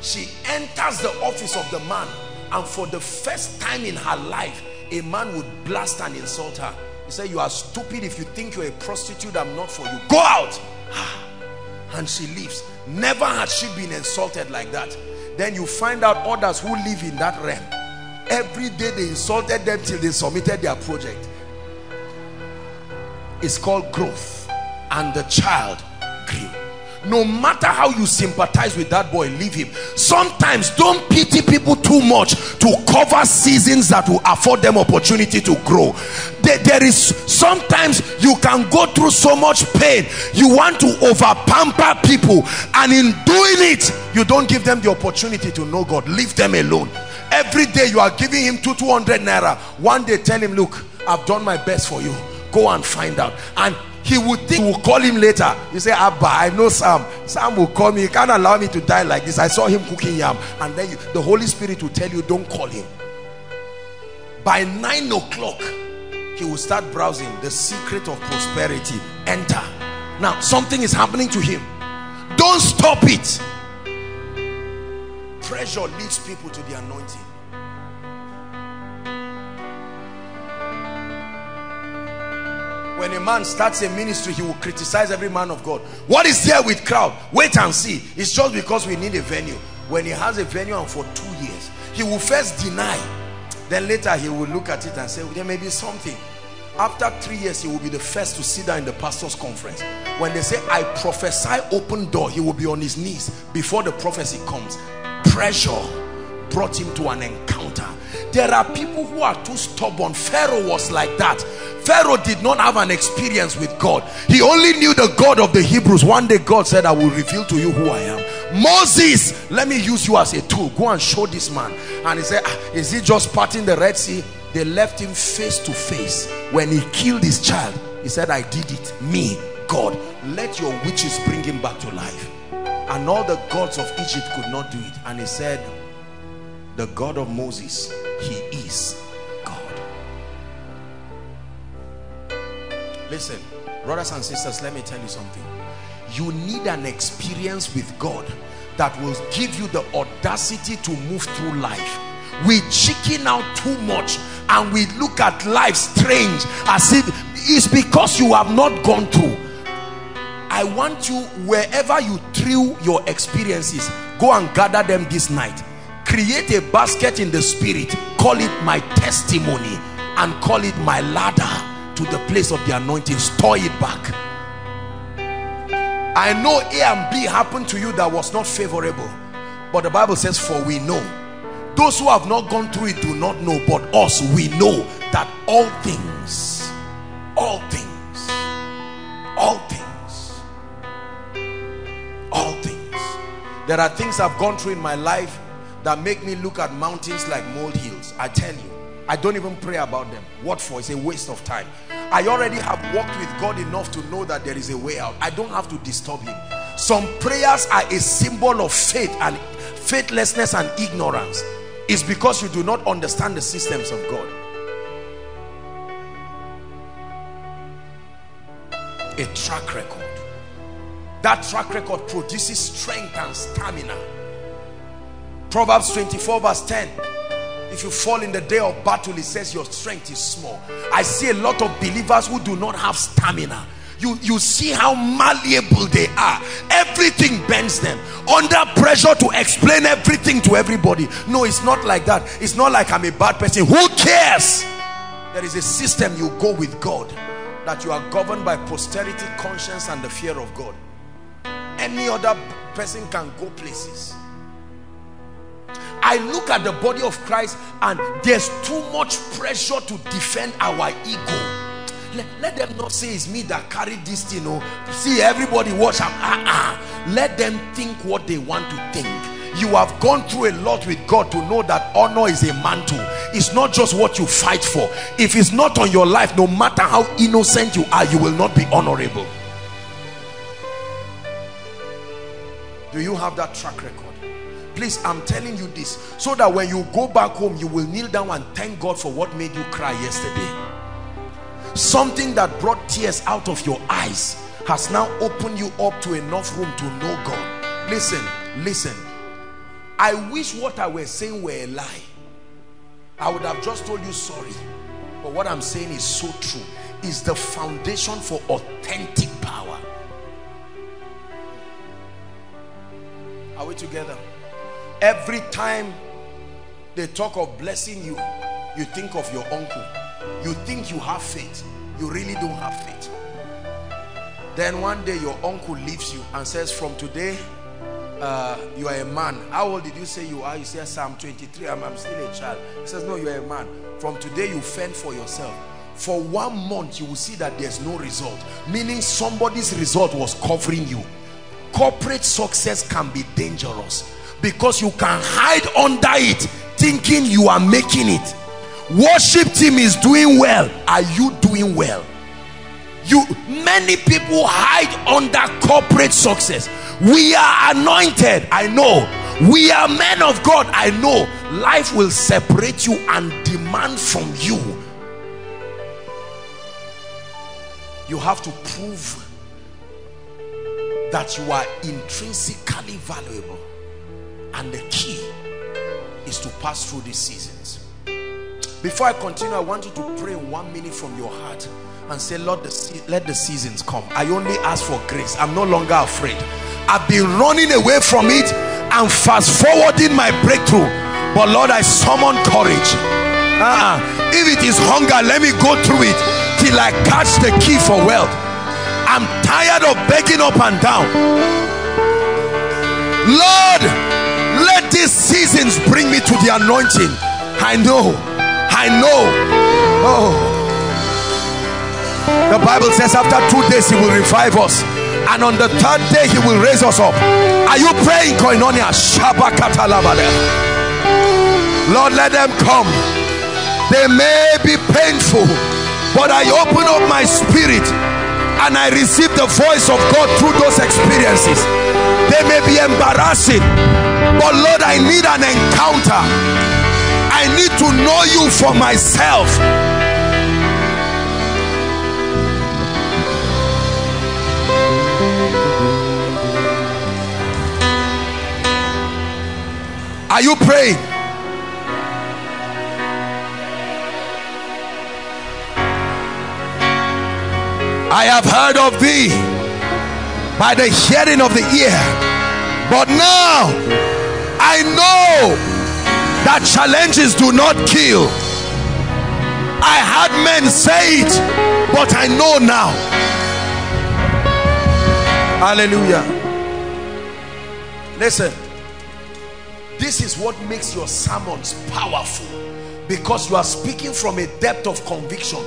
she enters the office of the man. And for the first time in her life a man would blast and insult her. He said you are stupid if you think you're a prostitute. I'm not for you. Go out. And she leaves. Never had she been insulted like that. Then you find out others who live in that realm. Every day they insulted them till they submitted their project. It's called growth. And the child grew no matter how you sympathize with that boy leave him. Sometimes don't pity people too much to cover seasons that will afford them opportunity to grow. There, there is sometimes you can go through so much pain you want to over pamper people and in doing it you don't give them the opportunity to know god. Leave them alone. Every day you are giving him two 200 naira one day tell him look i've done my best for you. Go and find out. And he would think will call him later. You say abba i know sam. Sam will call me. He can't allow me to die like this. I saw him cooking yam. And then you, the holy spirit will tell you don't call him. By nine o'clock he will start browsing. The secret of prosperity. Enter. Now something is happening to him. Don't stop it. Pressure leads people to the anointing when a man starts a ministry he will criticize every man of God. What is there with crowd? Wait and see. It's just because we need a venue. When he has a venue and for two years he will first deny. Then later he will look at it and say well, there may be something. After three years he will be the first to sit down in the pastors conference. When they say I prophesy open door he will be on his knees before the prophecy comes. Pressure brought him to an encounter there are people who are too stubborn. Pharaoh was like that. Pharaoh did not have an experience with god. He only knew the god of the hebrews. One day god said i will reveal to you who i am. Moses let me use you as a tool. Go and show this man. And he said ah, is he just parting the red sea? They left him face to face. When he killed his child he said i did it. Me god. Let your witches bring him back to life. And all the gods of egypt could not do it. And he said the God of Moses he is God. Listen brothers and sisters let me tell you something. You need an experience with God that will give you the audacity to move through life. We chicken out too much and we look at life strange as if it's because you have not gone through. I want you wherever you threw your experiences go and gather them this night create a basket in the spirit call it my testimony and call it my ladder to the place of the anointing. Store it back. I know A and B happened to you that was not favorable but the Bible says for we know. Those who have not gone through it do not know but us we know that all things all things all things all things. There are things I've gone through in my life that make me look at mountains like molehills i tell you i don't even pray about them. What for? It's a waste of time. I already have walked with god enough to know that there is a way out. I don't have to disturb him. Some prayers are a symbol of faith and faithlessness and ignorance. It's because you do not understand the systems of god. A track record. That track record produces strength and stamina Proverbs 24 verse 10 if you fall in the day of battle it says your strength is small. I see a lot of believers who do not have stamina. You you see how malleable they are. Everything bends them. Under pressure to explain everything to everybody. No it's not like that. It's not like I'm a bad person. Who cares? There is a system you go with God that you are governed by posterity conscience and the fear of God. Any other person can go places I look at the body of Christ and there's too much pressure to defend our ego. Let, let them not say it's me that carried this thing. You oh. know. See everybody watch. Uh -uh. Let them think what they want to think. You have gone through a lot with God to know that honor is a mantle. It's not just what you fight for. If it's not on your life, no matter how innocent you are, you will not be honorable. Do you have that track record? Please, I'm telling you this so that when you go back home, you will kneel down and thank God for what made you cry yesterday. Something that brought tears out of your eyes has now opened you up to enough room to know God. Listen, listen. I wish what I was saying were a lie. I would have just told you sorry. But what I'm saying is so true. Is the foundation for authentic power. Are we together? Every time they talk of blessing you, you think of your uncle. You think you have faith. You really don't have faith. Then one day your uncle leaves you and says, from today, uh, you are a man. How old did you say you are? You say, Psalm 23, I'm, I'm still a child. He says, no, you're a man. From today, you fend for yourself. For one month, you will see that there's no result. Meaning somebody's result was covering you. Corporate success can be dangerous because you can hide under it thinking you are making it. Worship team is doing well. Are you doing well? you many people hide under corporate success we are anointed i know we are men of god i know life will separate you and demand from you you have to prove that you are intrinsically valuable and the key is to pass through these seasons. Before i continue i want you to pray one minute from your heart and say lord the let the seasons come. I only ask for grace. I'm no longer afraid. I've been running away from it and fast forwarding my breakthrough. But lord i summon courage. Uh -uh. if it is hunger let me go through it till i catch the key for wealth. I'm tired of begging up and down. Lord let these seasons bring me to the anointing i know i know oh the Bible says after two days he will revive us and on the third day he will raise us up. Are you praying koinonia? Lord let them come. They may be painful but I open up my spirit and I receive the voice of God through those experiences. They may be embarrassing but Lord I need an encounter. I need to know you for myself. Are you praying? I have heard of thee by the hearing of the ear, but now I know that challenges do not kill. I had men say it, but I know now. Hallelujah. Listen. This is what makes your sermons powerful because you are speaking from a depth of conviction.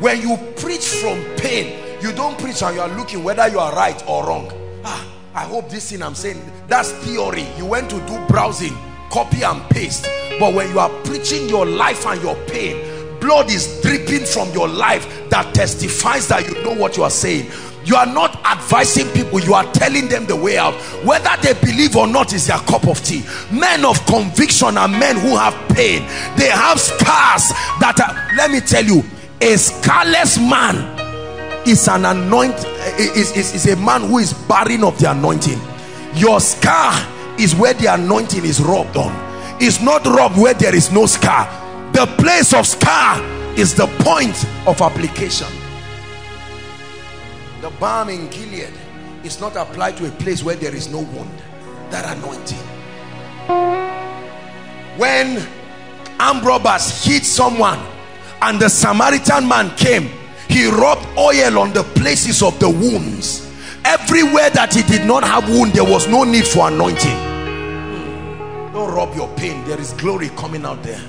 When you preach from pain, you don't preach and you are looking whether you are right or wrong. Ah, I hope this thing I'm saying, that's theory. You went to do browsing, copy and paste. But when you are preaching your life and your pain, blood is dripping from your life that testifies that you know what you are saying you are not advising people you are telling them the way out whether they believe or not is their cup of tea men of conviction are men who have pain they have scars that are let me tell you a scarless man is an anoint is, is, is a man who is barren of the anointing. Your scar is where the anointing is rubbed on. It's not rubbed where there is no scar. The place of scar is the point of application. The balm in Gilead is not applied to a place where there is no wound. That anointing. When armed robbers hit someone and the Samaritan man came. He rubbed oil on the places of the wounds. Everywhere that he did not have wound there was no need for anointing. Don't rub your pain. There is glory coming out there.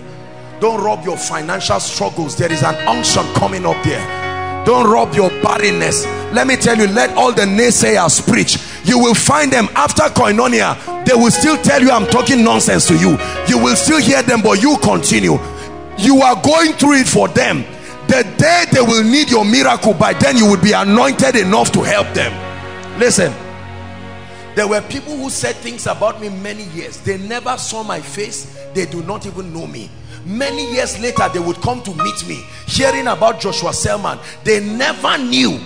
Don't rub your financial struggles. There is an unction coming up there. Don't rub your barrenness. Let me tell you let all the naysayers preach. You will find them after koinonia. They will still tell you i'm talking nonsense to you. You will still hear them but you continue you are going through it for them the day they will need your miracle by then you will be anointed enough to help them listen There were people who said things about me many years. They never saw my face. They do not even know me. Many years later, they would come to meet me, hearing about Joshua Selman. They never knew,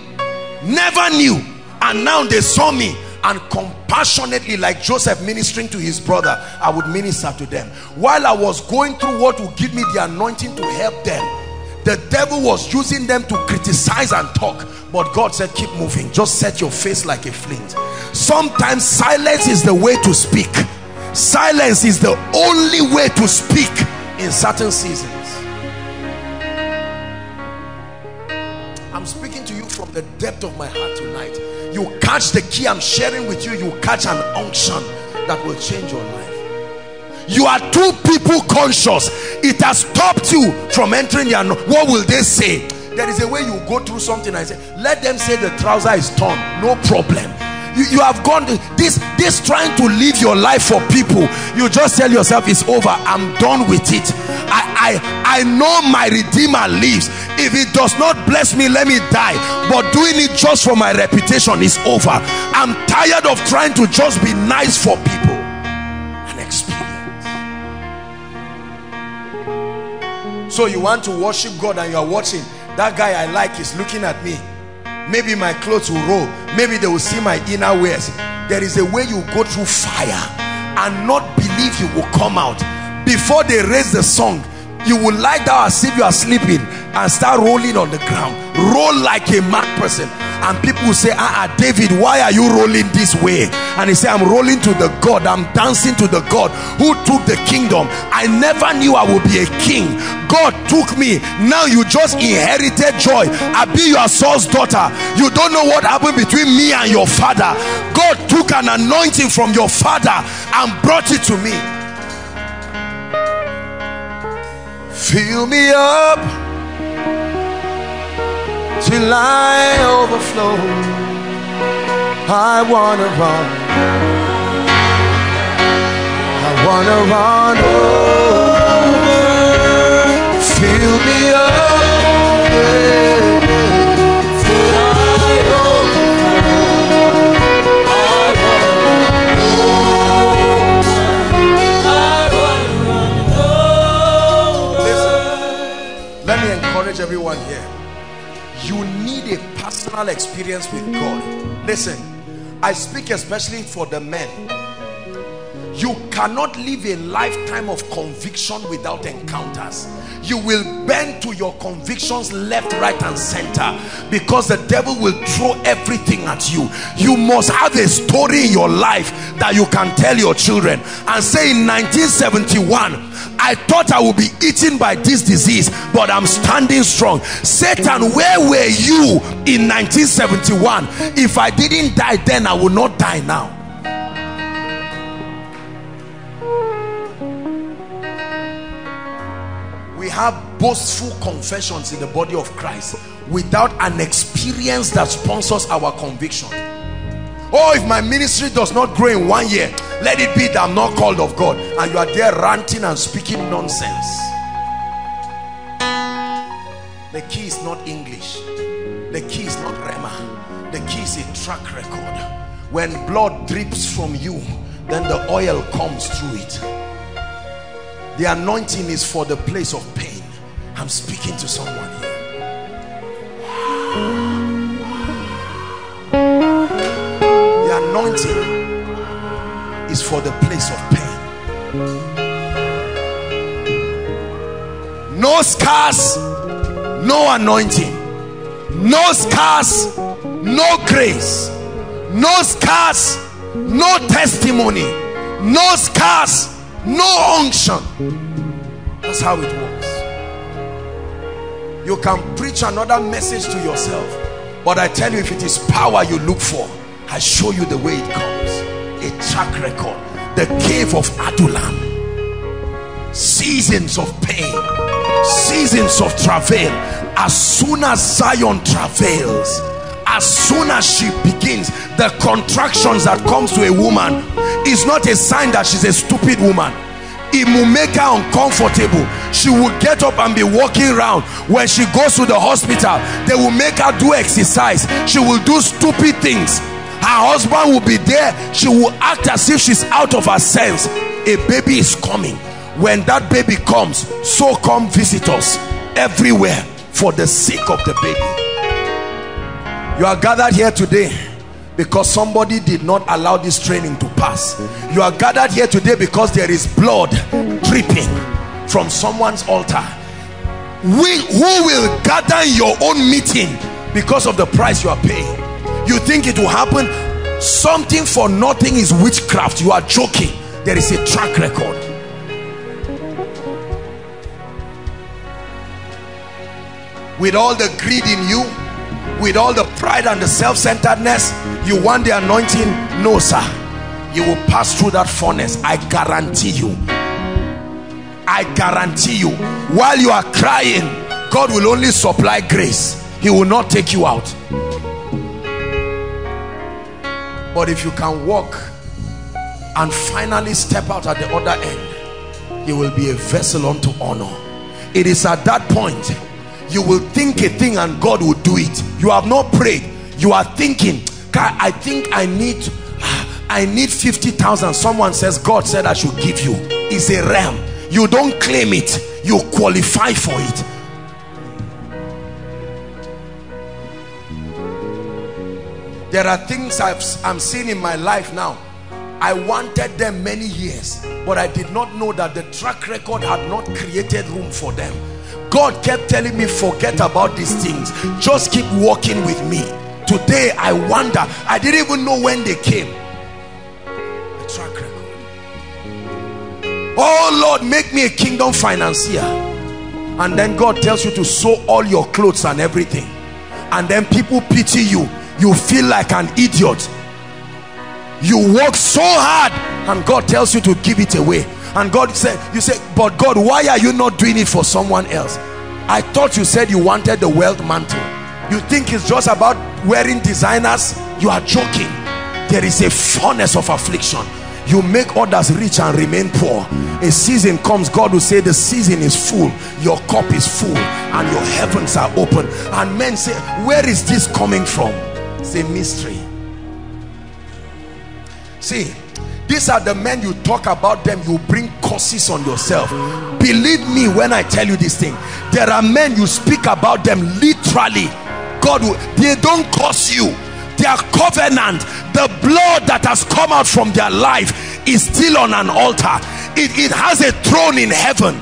never knew. And now they saw me and compassionately like Joseph ministering to his brother I would minister to them. While I was going through what would give me the anointing to help them the devil was using them to criticize and talk. But God said keep moving. Just set your face like a flint. Sometimes silence is the way to speak. Silence is the only way to speak in certain seasons. I'm speaking to you from the depth of my heart tonight you catch the key I'm sharing with you you catch an unction that will change your life. You are too people conscious. It has stopped you from entering your what will they say? There is a way you go through something I say let them say the trouser is torn. No problem you, you have gone this this trying to live your life for people you just tell yourself it's over i'm done with it. I i i know my redeemer lives. If it does not bless me let me die. But doing it just for my reputation is over. I'm tired of trying to just be nice for people and experience. So you want to worship god and you are watching. That guy i like is looking at me maybe my clothes will roll. Maybe they will see my inner wears. There is a way you go through fire and not believe you will come out. Before they raise the song you will lie down as if you are sleeping and start rolling on the ground. Roll like a mad person. And people will say ah, ah david why are you rolling this way? And he say i'm rolling to the god. I'm dancing to the god who took the kingdom. I never knew i would be a king. God took me. Now you just inherited joy. I be your Saul's daughter. You don't know what happened between me and your father. God took an anointing from your father and brought it to me fill me up till I overflow. I wanna run. I wanna run over. Fill me up. Yeah. Everyone here. You need a personal experience with God. Listen I speak especially for the men you cannot live a lifetime of conviction without encounters. You will bend to your convictions left right and center because the devil will throw everything at you. You must have a story in your life that you can tell your children and say in 1971 I thought I would be eaten by this disease but I'm standing strong. Satan where were you in 1971 if I didn't die then I will not die now have boastful confessions in the body of Christ without an experience that sponsors our conviction. Oh if my ministry does not grow in one year let it be that I'm not called of God and you are there ranting and speaking nonsense. The key is not English. The key is not Rhema the key is a track record. When blood drips from you then the oil comes through it the anointing is for the place of pain. I'm speaking to someone here. The anointing is for the place of pain. No scars no anointing. No scars no grace. No scars no testimony. No scars no unction. That's how it works. You can preach another message to yourself but i tell you if it is power you look for i show you the way it comes. A track record. The cave of adullam seasons of pain. Seasons of travail. As soon as zion travails as soon as she begins the contractions that comes to a woman is not a sign that she's a stupid woman. It will make her uncomfortable. She will get up and be walking around. When she goes to the hospital they will make her do exercise. She will do stupid things. Her husband will be there. She will act as if she's out of her sense. A baby is coming. When that baby comes so come visitors everywhere for the sake of the baby you are gathered here today because somebody did not allow this training to pass. You are gathered here today because there is blood dripping from someone's altar. We who will gather in your own meeting because of the price you are paying? You think it will happen? Something for nothing is witchcraft. You are joking. There is a track record. With all the greed in you with all the pride and the self-centeredness you want the anointing? No sir. You will pass through that furnace. I guarantee you. I guarantee you. While you are crying god will only supply grace. He will not take you out. But if you can walk and finally step out at the other end you will be a vessel unto honor. It is at that point you will think a thing and God will do it. You have not prayed. You are thinking I think I need I need 50,000 someone says God said I should give you. It's a realm. You don't claim it. You qualify for it. There are things I've, I'm seeing in my life now. I wanted them many years but I did not know that the track record had not created room for them God kept telling me forget about these things. Just keep walking with me. Today I wonder. I didn't even know when they came. The track record. Oh Lord make me a kingdom financier. And then God tells you to sew all your clothes and everything. And then people pity you. You feel like an idiot. You work so hard and God tells you to give it away and God said you say but God why are you not doing it for someone else? I thought you said you wanted the wealth mantle. You think it's just about wearing designers? You are joking. There is a furnace of affliction. You make others rich and remain poor. A season comes God will say the season is full. Your cup is full and your heavens are open. And men say where is this coming from? It's a mystery. See these are the men you talk about them you bring curses on yourself. Believe me when i tell you this thing. There are men you speak about them literally. God will, they don't curse you. Their covenant the blood that has come out from their life is still on an altar. It, it has a throne in heaven.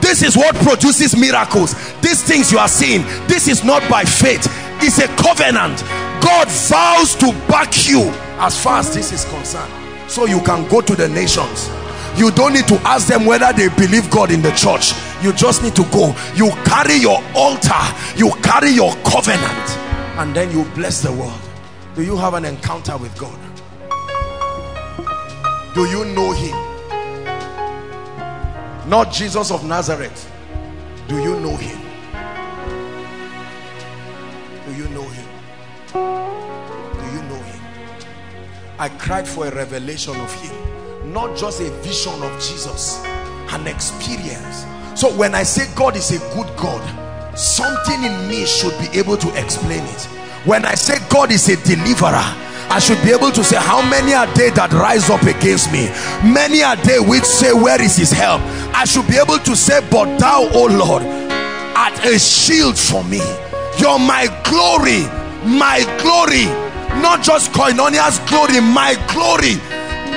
This is what produces miracles. These things you are seeing this is not by faith. It's a covenant. God vows to back you as far as this is concerned so you can go to the nations. You don't need to ask them whether they believe God in the church. You just need to go. You carry your altar. You carry your covenant. And then you bless the world. Do you have an encounter with God? Do you know him? Not Jesus of Nazareth. Do you know him? Do you know him I cried for a revelation of him not just a vision of Jesus an experience. So when I say God is a good God something in me should be able to explain it. When I say God is a deliverer I should be able to say how many are they that rise up against me? Many are they which say where is his help I should be able to say but thou O Lord art a shield for me. You're my glory my glory not just koinonia's glory my glory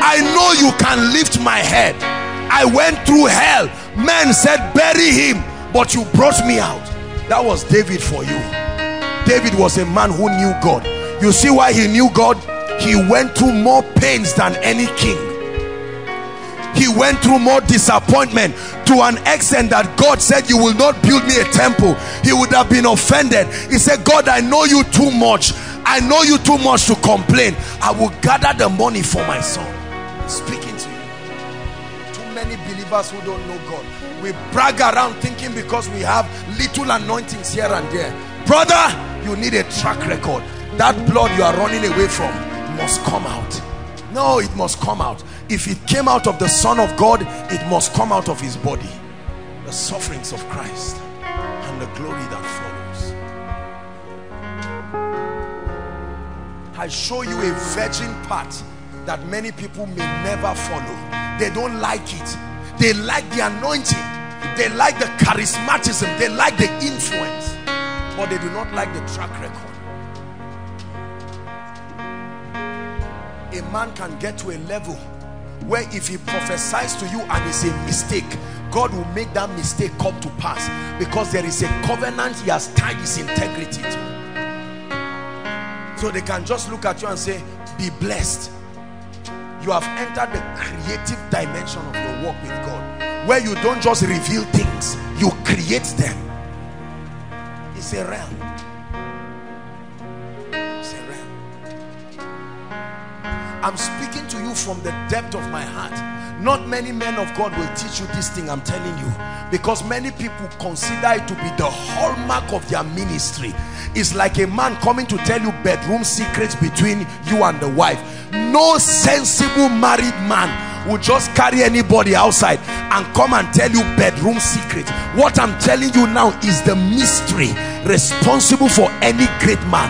I know you can lift my head. I went through hell. Men said bury him but you brought me out. That was David for you. David was a man who knew God. You see why he knew God? He went through more pains than any king. He went through more disappointment to an extent that God said you will not build me a temple. He would have been offended. He said God I know you too much. I know you too much to complain. I will gather the money for my son. Speaking to you. Too many believers who don't know God. We brag around thinking because we have little anointings here and there. Brother you need a track record. That blood you are running away from must come out. No it must come out if it came out of the son of God it must come out of his body the sufferings of Christ and the glory that follows I show you a virgin path that many people may never follow. They don't like it. They like the anointing. They like the charismatism. They like the influence. But they do not like the track record. A man can get to a level where if he prophesies to you and it's a mistake, God will make that mistake come to pass because there is a covenant he has tied his integrity to. So they can just look at you and say, be blessed. You have entered the creative dimension of your walk with God where you don't just reveal things, you create them. It's a realm. It's a realm. I'm you from the depth of my heart. Not many men of God will teach you this thing I'm telling you. Because many people consider it to be the hallmark of their ministry. It's like a man coming to tell you bedroom secrets between you and the wife. No sensible married man will just carry anybody outside and come and tell you bedroom secret what i'm telling you now is the mystery responsible for any great man.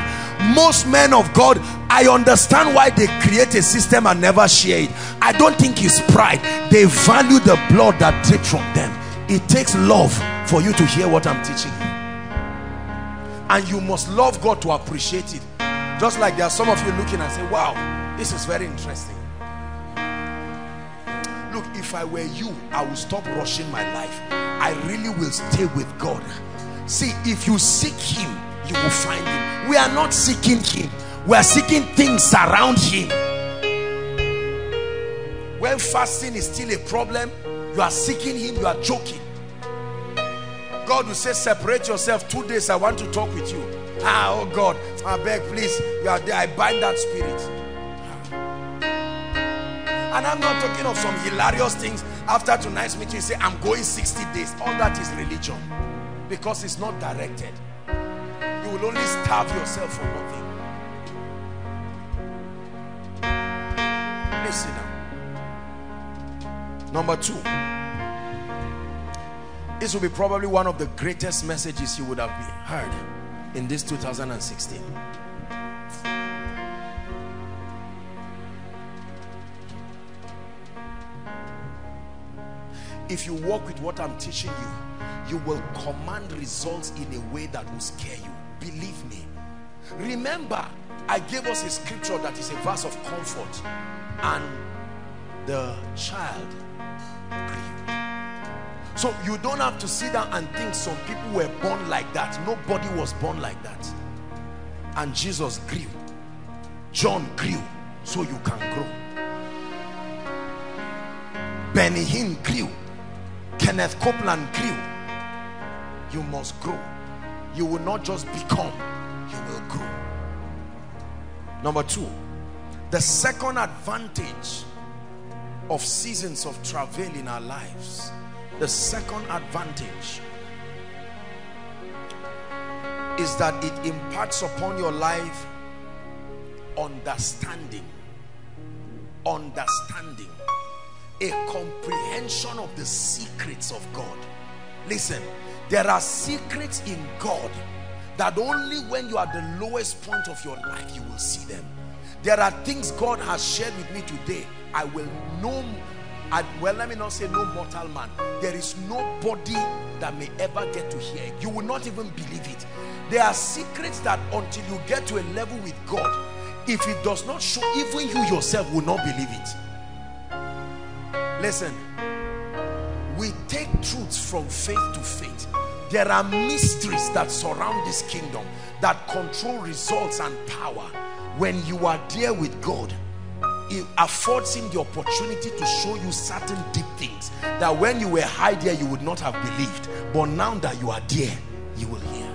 Most men of God I understand why they create a system and never share it. I don't think it's pride. They value the blood that drips from them. It takes love for you to hear what I'm teaching and you must love God to appreciate it. Just like there are some of you looking and say wow this is very interesting. Look if I were you I will stop rushing my life. I really will stay with God. See if you seek him you will find him. We are not seeking him we are seeking things around him. When fasting is still a problem you are seeking him you are joking. God will say separate yourself. Two days I want to talk with you. Ah oh God I beg please you are there I bind that spirit. And I'm not talking of some hilarious things. After tonight's meeting you say I'm going 60 days. All that is religion. Because it's not directed. You will only starve yourself for nothing number two. This will be probably one of the greatest messages you would have heard in this 2016 if you walk with what I'm teaching you you will command results in a way that will scare you. Believe me. Remember I gave us a scripture that is a verse of comfort and the child grew so you don't have to sit down and think some people were born like that. Nobody was born like that. And Jesus grew. John grew so you can grow. Benny Hinn grew. Kenneth Copeland grew. You must grow. You will not just become you will grow. Number two the second advantage of seasons of travail in our lives. The second advantage is that it imparts upon your life understanding. Understanding. A comprehension of the secrets of God. Listen there are secrets in God that only when you are the lowest point of your life you will see them there are things God has shared with me today. I will know I, well let me not say no mortal man. There is nobody that may ever get to hear you will not even believe it. There are secrets that until you get to a level with God if it does not show even you yourself will not believe it. Listen we take truths from faith to faith. There are mysteries that surround this kingdom that control results and power when you are there with God it affords him the opportunity to show you certain deep things that when you were high there you would not have believed. But now that you are there you will hear.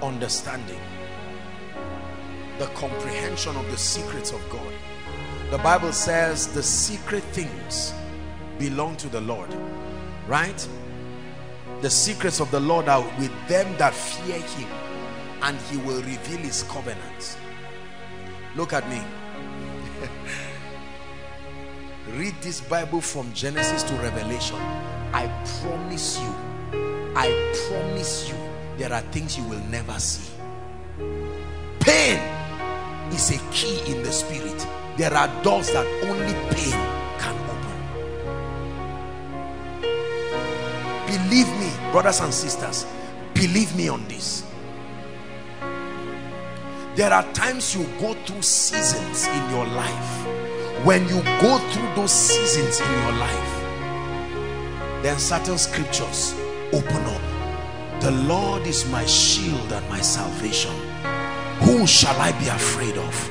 Understanding. The comprehension of the secrets of God. The Bible says the secret things belong to the Lord right the secrets of the Lord are with them that fear him and he will reveal his covenants look at me [laughs] read this Bible from Genesis to Revelation I promise you, I promise you, there are things you will never see. Pain is a key in the spirit. There are doors that only pain Believe me, brothers and sisters, believe me on this. There are times you go through seasons in your life. When you go through those seasons in your life, then certain scriptures open up. The Lord is my shield and my salvation. Who shall I be afraid of?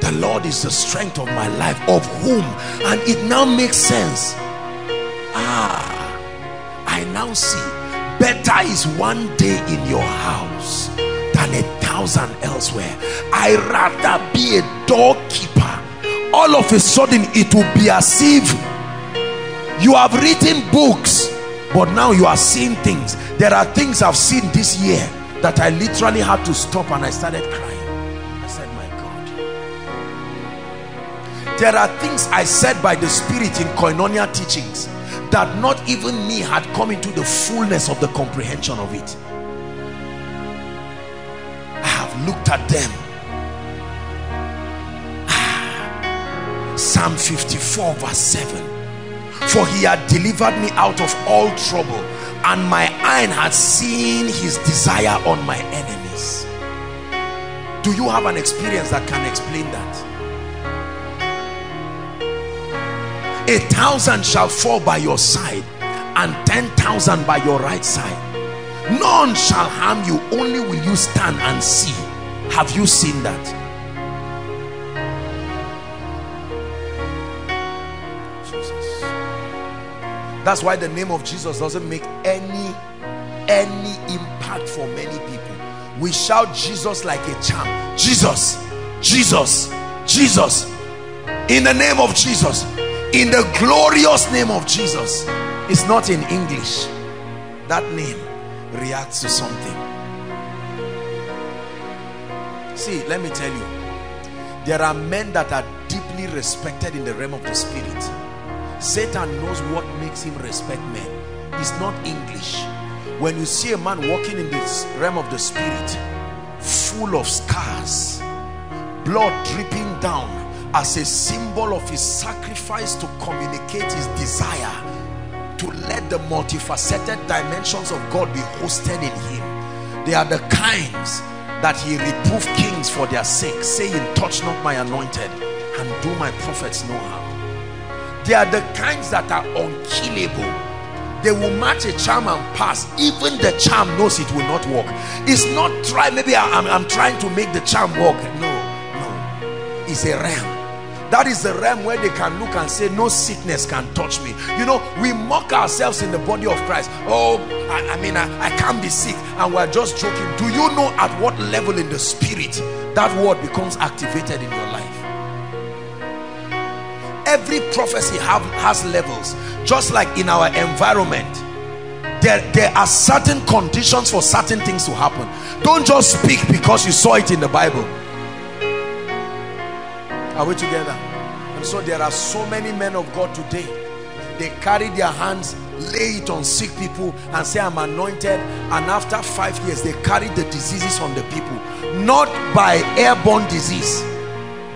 The Lord is the strength of my life. Of whom? And it now makes sense. Ah, I now see. Better is one day in your house than a thousand elsewhere. I rather be a doorkeeper. All of a sudden, it will be as if you have written books but now you are seeing things there are things i've seen this year that i literally had to stop and i started crying i said my god there are things i said by the spirit in koinonia teachings that not even me had come into the fullness of the comprehension of it. I have looked at them. Ah. psalm 54 verse 7 for he had delivered me out of all trouble and my eye had seen his desire on my enemies. Do you have an experience that can explain that a thousand shall fall by your side and ten thousand by your right side. None shall harm you only will you stand and see. Have you seen that? That's why the name of jesus doesn't make any any impact for many people. We shout jesus like a champ jesus jesus jesus. In the name of jesus in the glorious name of jesus. It's not in english. That name reacts to something. See let me tell you. There are men that are deeply respected in the realm of the spirit. Satan knows what makes him respect men. It's not English. When you see a man walking in this realm of the spirit, full of scars, blood dripping down as a symbol of his sacrifice to communicate his desire to let the multifaceted dimensions of God be hosted in him. They are the kinds that he reproved kings for their sake, saying, touch not my anointed and do my prophets no harm. They are the kinds that are unkillable. They will match a charm and pass. Even the charm knows it will not work. It's not try maybe I, am I'm, I'm trying to make the charm work. No no. It's a realm that is the realm where they can look and say no sickness can touch me. You know we mock ourselves in the body of christ. Oh i, I mean I, I can't be sick. And we're just joking. Do you know at what level in the spirit that word becomes activated in your life? Every prophecy have, has levels. Just like in our environment there, there are certain conditions for certain things to happen. Don't just speak because you saw it in the bible are we together? And so there are so many men of god today. They carry their hands lay it on sick people and say i'm anointed. And after five years they carry the diseases on the people. Not by airborne disease.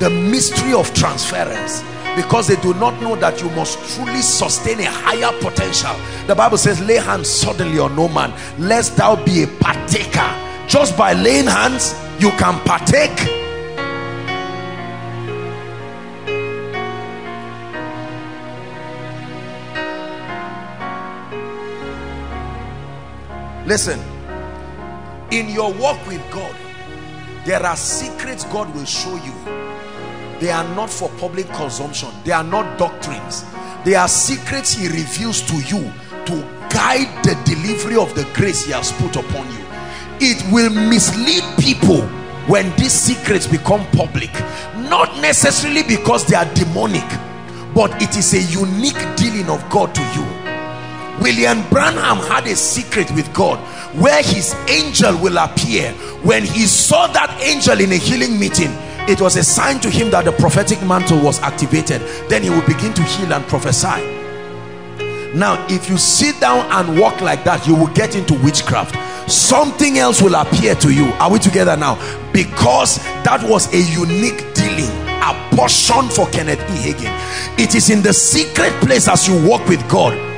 The mystery of transference. Because they do not know that you must truly sustain a higher potential. The bible says lay hands suddenly on no man lest thou be a partaker. Just by laying hands you can partake listen. In your walk with god there are secrets god will show you. They are not for public consumption. They are not doctrines. They are secrets he reveals to you to guide the delivery of the grace he has put upon you. It will mislead people when these secrets become public. Not necessarily because they are demonic but it is a unique dealing of God to you William Branham had a secret with God where his angel will appear. When he saw that angel in a healing meeting it was a sign to him that the prophetic mantle was activated. Then he would begin to heal and prophesy. Now if you sit down and walk like that you will get into witchcraft. Something else will appear to you. Are we together now? Because that was a unique dealing a portion for kenneth e. Hagin. It is in the secret place as you walk with god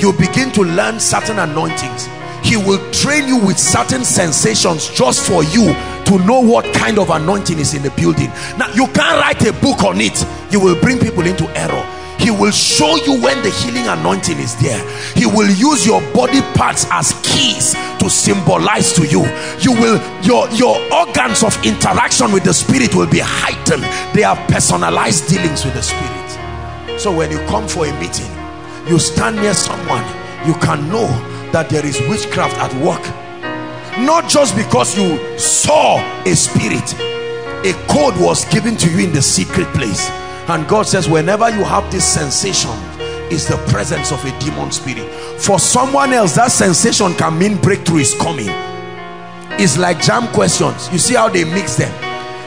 you begin to learn certain anointings. He will train you with certain sensations just for you to know what kind of anointing is in the building. Now you can't write a book on it. You will bring people into error. He will show you when the healing anointing is there. He will use your body parts as keys to symbolize to you. You will your your organs of interaction with the spirit will be heightened. They are personalized dealings with the spirit. So when you come for a meeting you stand near someone you can know that there is witchcraft at work. Not just because you saw a spirit a code was given to you in the secret place. And God says whenever you have this sensation is the presence of a demon spirit. For someone else that sensation can mean breakthrough is coming. It's like JAMB questions. You see how they mix them.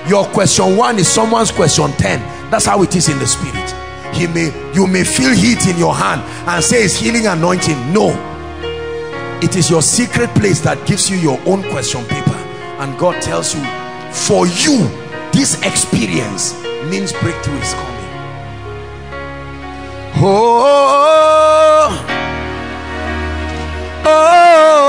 Your question one is someone's question 10 that's how it is in the spirit he may you may feel heat in your hand and say it's healing anointing? No. It is your secret place that gives you your own question paper. And God tells you for you this experience means breakthrough is coming. Oh oh, oh,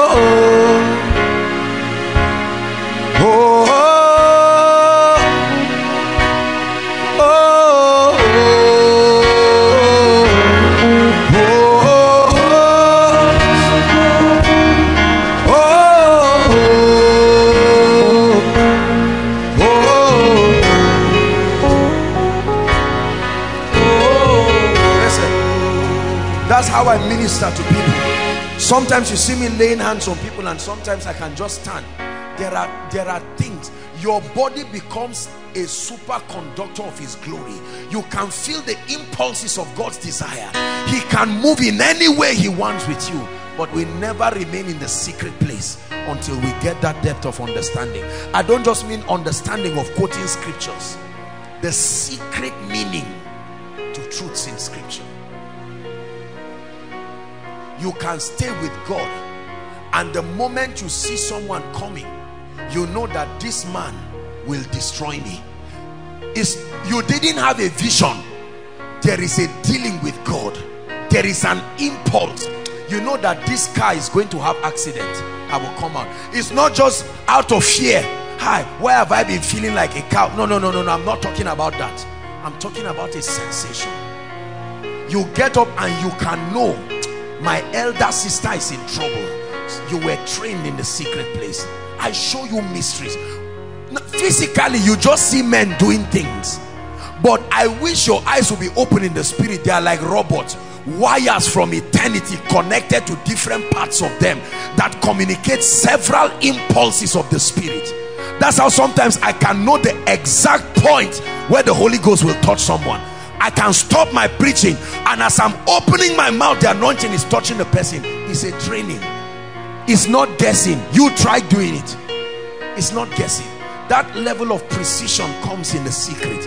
minister to people. Sometimes you see me laying hands on people and sometimes I can just stand. There are, there are things. Your body becomes a superconductor of his glory. You can feel the impulses of God's desire. He can move in any way he wants with you. But we never remain in the secret place until we get that depth of understanding. I don't just mean understanding of quoting scriptures. The secret meaning to truths in scripture you can stay with God. And the moment you see someone coming you know that this man will destroy me. Is you didn't have a vision. There is a dealing with God. There is an impulse. You know that this car is going to have accident. I will come out. It's not just out of fear. Hi why have I been feeling like a cow? No no no no no. I'm not talking about that. I'm talking about a sensation. You get up and you can know my elder sister is in trouble. You were trained in the secret place. I show you mysteries. Physically you just see men doing things. But i wish your eyes will be open in the spirit. They are like robots wires from eternity connected to different parts of them that communicate several impulses of the spirit. That's how sometimes i can know the exact point where the holy ghost will touch someone I can stop my preaching and as I'm opening my mouth the anointing is touching the person. It's a training. It's not guessing. You try doing it. It's not guessing. That level of precision comes in the secret.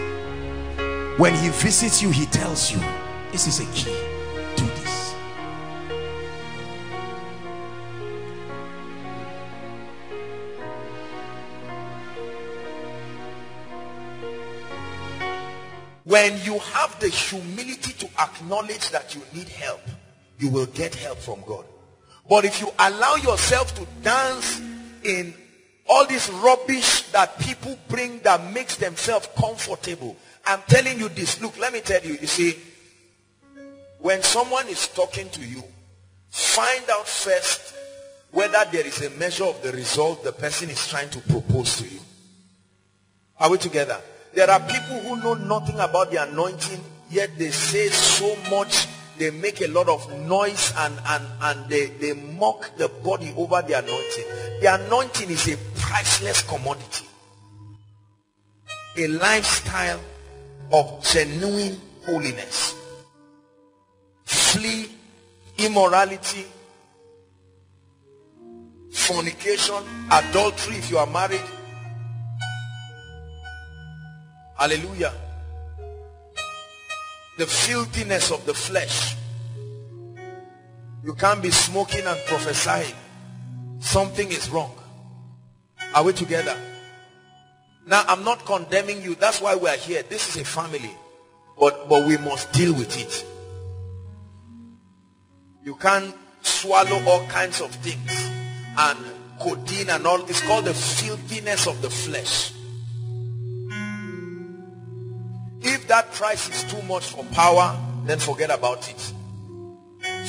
When he visits you he tells you this is a key when you have the humility to acknowledge that you need help you will get help from God. But if you allow yourself to dance in all this rubbish that people bring that makes themselves comfortable I'm telling you this. Look let me tell you you see when someone is talking to you find out first whether there is a measure of the result the person is trying to propose to you. Are we together there are people who know nothing about the anointing, yet they say so much. They make a lot of noise and, and, and they, they mock the body over the anointing. The anointing is a priceless commodity. A lifestyle of genuine holiness. Flee immorality, fornication, adultery if you are married, Hallelujah. The filthiness of the flesh. You can't be smoking and prophesying. Something is wrong. Are we together? Now, I'm not condemning you. That's why we are here. This is a family. But, but we must deal with it. You can't swallow all kinds of things. And codeine and all. It's called the filthiness of the flesh. If that price is too much for power, then forget about it.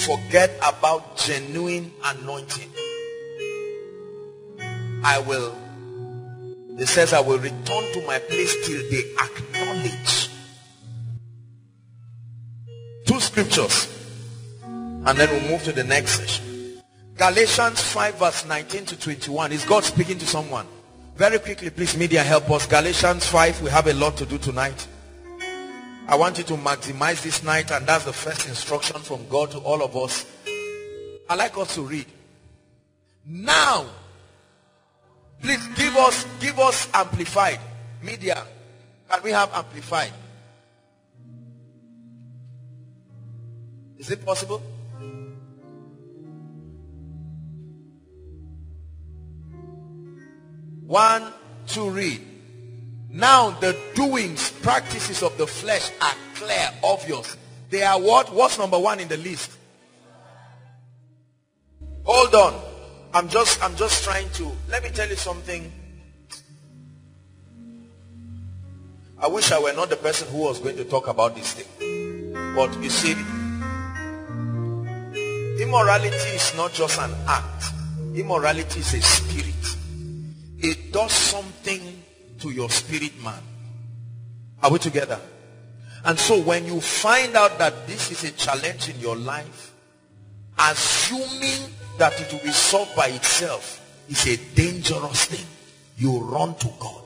Forget about genuine anointing. I will, it says, I will return to my place till they acknowledge. Two scriptures. And then we'll move to the next session. Galatians 5 verse 19 to 21. Is God speaking to someone? Very quickly, please, media, help us. Galatians 5, we have a lot to do tonight. I want you to maximize this night and that's the first instruction from God to all of us. I like us to read. Now, please give us, give us amplified. Media, can we have amplified? Is it possible? One, two, read. Now the doings, practices of the flesh are clear, obvious. They are what? What's number one in the list? Hold on. I'm just I'm just trying to let me tell you something. I wish I were not the person who was going to talk about this thing. But you see, immorality is not just an act. Immorality is a spirit. It does something to your spirit man. Are we together? And so when you find out that this is a challenge in your life, assuming that it will be solved by itself is a dangerous thing. You run to God.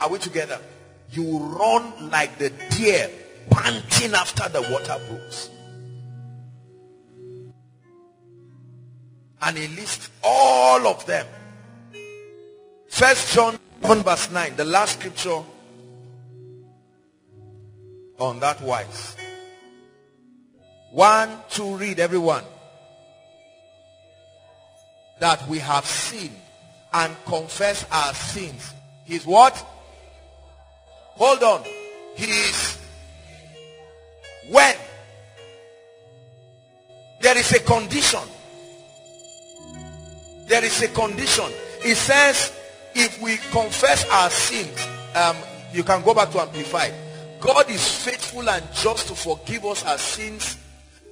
Are we together? You run like the deer panting after the water brooks. And he lists all of them First John 1 verse 9, the last scripture on that wise. One, two, read everyone. That we have sinned and confess our sins. He's what? Hold on. He is when there is a condition. There is a condition. It says if we confess our sins, um, you can go back to amplify. God is faithful and just to forgive us our sins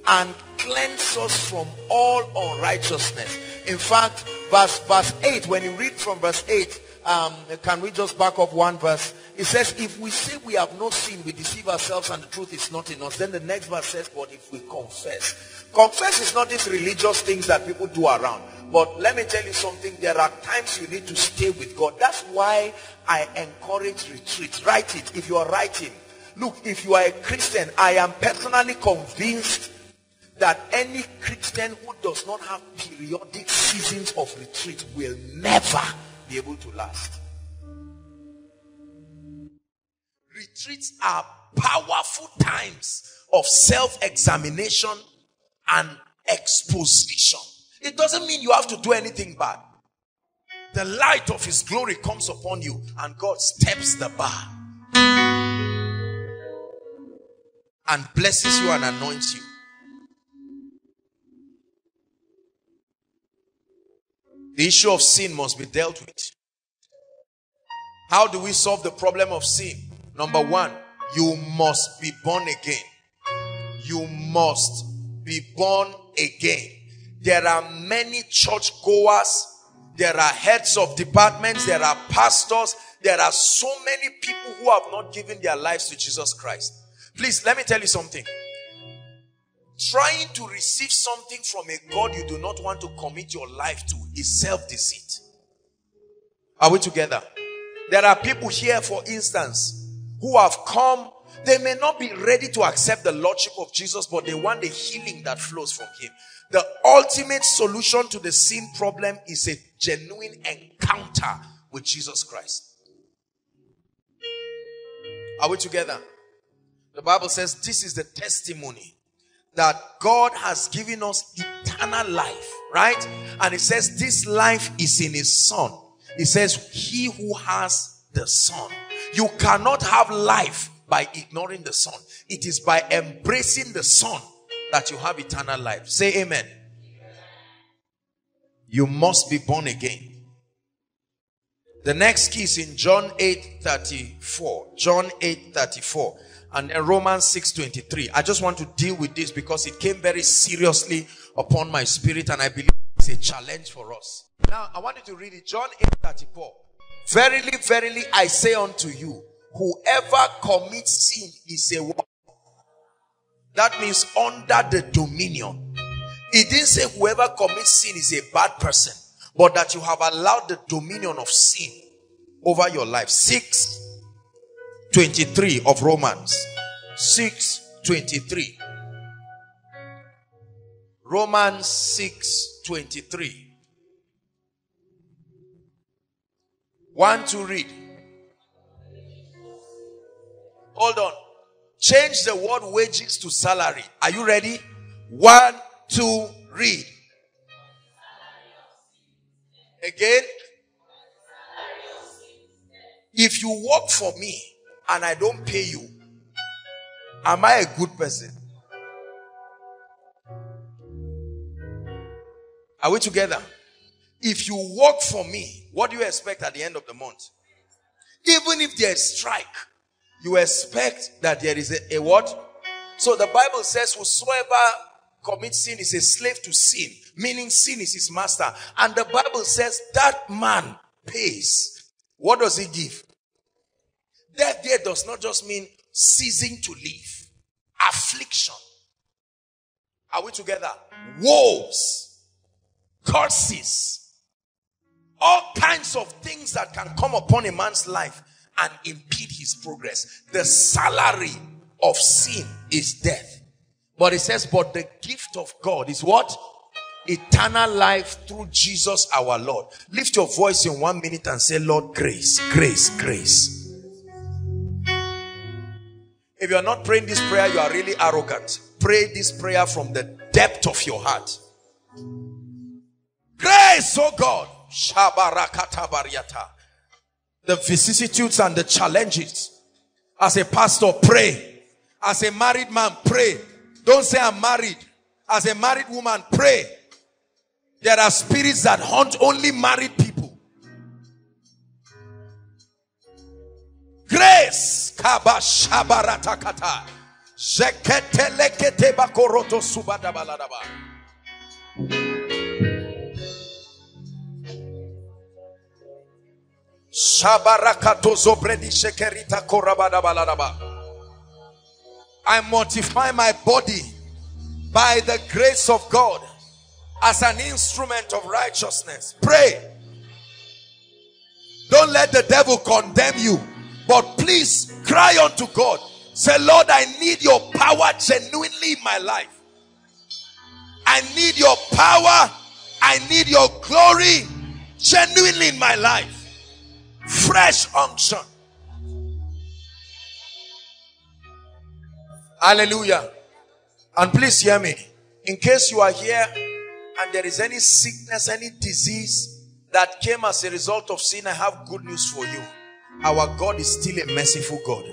and cleanse us from all unrighteousness. In fact, verse verse 8, when you read from verse 8, um, can we just back up one verse? It says, if we say we have no sin, we deceive ourselves and the truth is not in us. Then the next verse says, but if we confess. Confess is not these religious things that people do around. But let me tell you something. There are times you need to stay with God. That's why I encourage retreat. Write it if you are writing. Look, if you are a Christian, I am personally convinced that any Christian who does not have periodic seasons of retreat will never be able to last. Retreats are powerful times of self-examination and exposition. It doesn't mean you have to do anything bad. The light of his glory comes upon you and God steps the bar and blesses you and anoints you. The issue of sin must be dealt with. How do we solve the problem of sin? Number one, you must be born again. You must be born again. There are many church goers. There are heads of departments. There are pastors. There are so many people who have not given their lives to Jesus Christ. Please, let me tell you something. Trying to receive something from a God you do not want to commit your life to is self-deceit. Are we together? There are people here, for instance, who have come. They may not be ready to accept the Lordship of Jesus, but they want the healing that flows from Him. The ultimate solution to the sin problem is a genuine encounter with Jesus Christ. Are we together? The Bible says this is the testimony that God has given us eternal life, right? And it says this life is in his son. It says he who has the son. You cannot have life by ignoring the son. It is by embracing the son that you have eternal life. Say amen. You must be born again. The next key is in John 8 34. John 8 34 and Romans 6 23. I just want to deal with this because it came very seriously upon my spirit and I believe it's a challenge for us. Now I want you to read it. John 8 34. Verily, verily, I say unto you, whoever commits sin is a that means under the dominion. It didn't say whoever commits sin is a bad person, but that you have allowed the dominion of sin over your life. 6 23 of Romans. 6 23. Romans 6 23. One to read. Hold on. Change the word wages to salary. Are you ready? One, two, read. Again. If you work for me and I don't pay you, am I a good person? Are we together? If you work for me, what do you expect at the end of the month? Even if there's strike, you expect that there is a, a what? So the Bible says, whosoever commits sin is a slave to sin, meaning sin is his master. And the Bible says that man pays. What does he give? Death there does not just mean ceasing to live, affliction. Are we together? Woes, curses, all kinds of things that can come upon a man's life and impede his progress. The salary of sin is death. But it says, but the gift of God is what? Eternal life through Jesus our Lord. Lift your voice in one minute and say, Lord, grace, grace, grace. If you are not praying this prayer, you are really arrogant. Pray this prayer from the depth of your heart. Grace, oh God. The vicissitudes and the challenges. As a pastor, pray. As a married man, pray. Don't say I'm married. As a married woman, pray. There are spirits that haunt only married people. Grace. Kabashabaratakata. Sheketelekete bakoroto subadabaladaba. I mortify my body by the grace of God as an instrument of righteousness. Pray. Don't let the devil condemn you, but please cry unto God. Say, Lord, I need your power genuinely in my life. I need your power. I need your glory genuinely in my life. Fresh unction. Hallelujah. And please hear me. In case you are here and there is any sickness, any disease that came as a result of sin, I have good news for you. Our God is still a merciful God.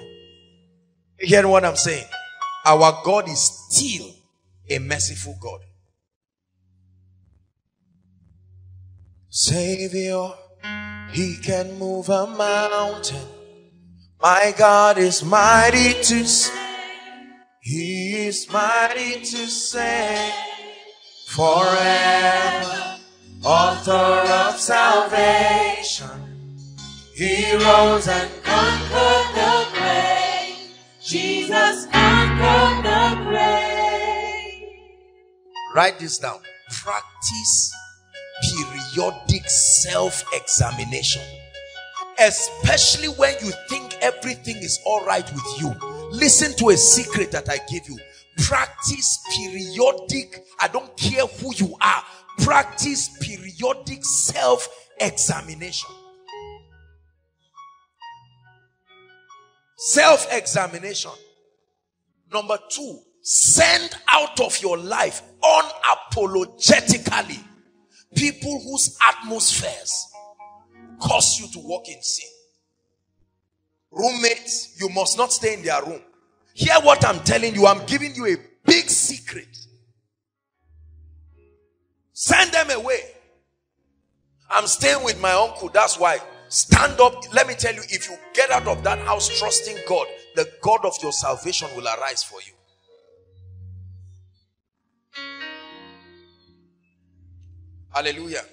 You hear what I'm saying? Our God is still a merciful God. Savior. He can move a mountain. My God is mighty to save. He is mighty to save forever. Author of salvation. He rose and conquered the grave. Jesus conquered the grave. Write this down. Practice periodic self-examination. Especially when you think everything is all right with you. Listen to a secret that i give you. Practice periodic i don't care who you are. Practice periodic self-examination. Self-examination. Number two Send out of your life unapologetically people whose atmospheres cause you to walk in sin. Roommates, you must not stay in their room. Hear what I'm telling you. I'm giving you a big secret. Send them away. I'm staying with my uncle. That's why. Stand up. Let me tell you, if you get out of that house trusting God, the God of your salvation will arise for you. Hallelujah.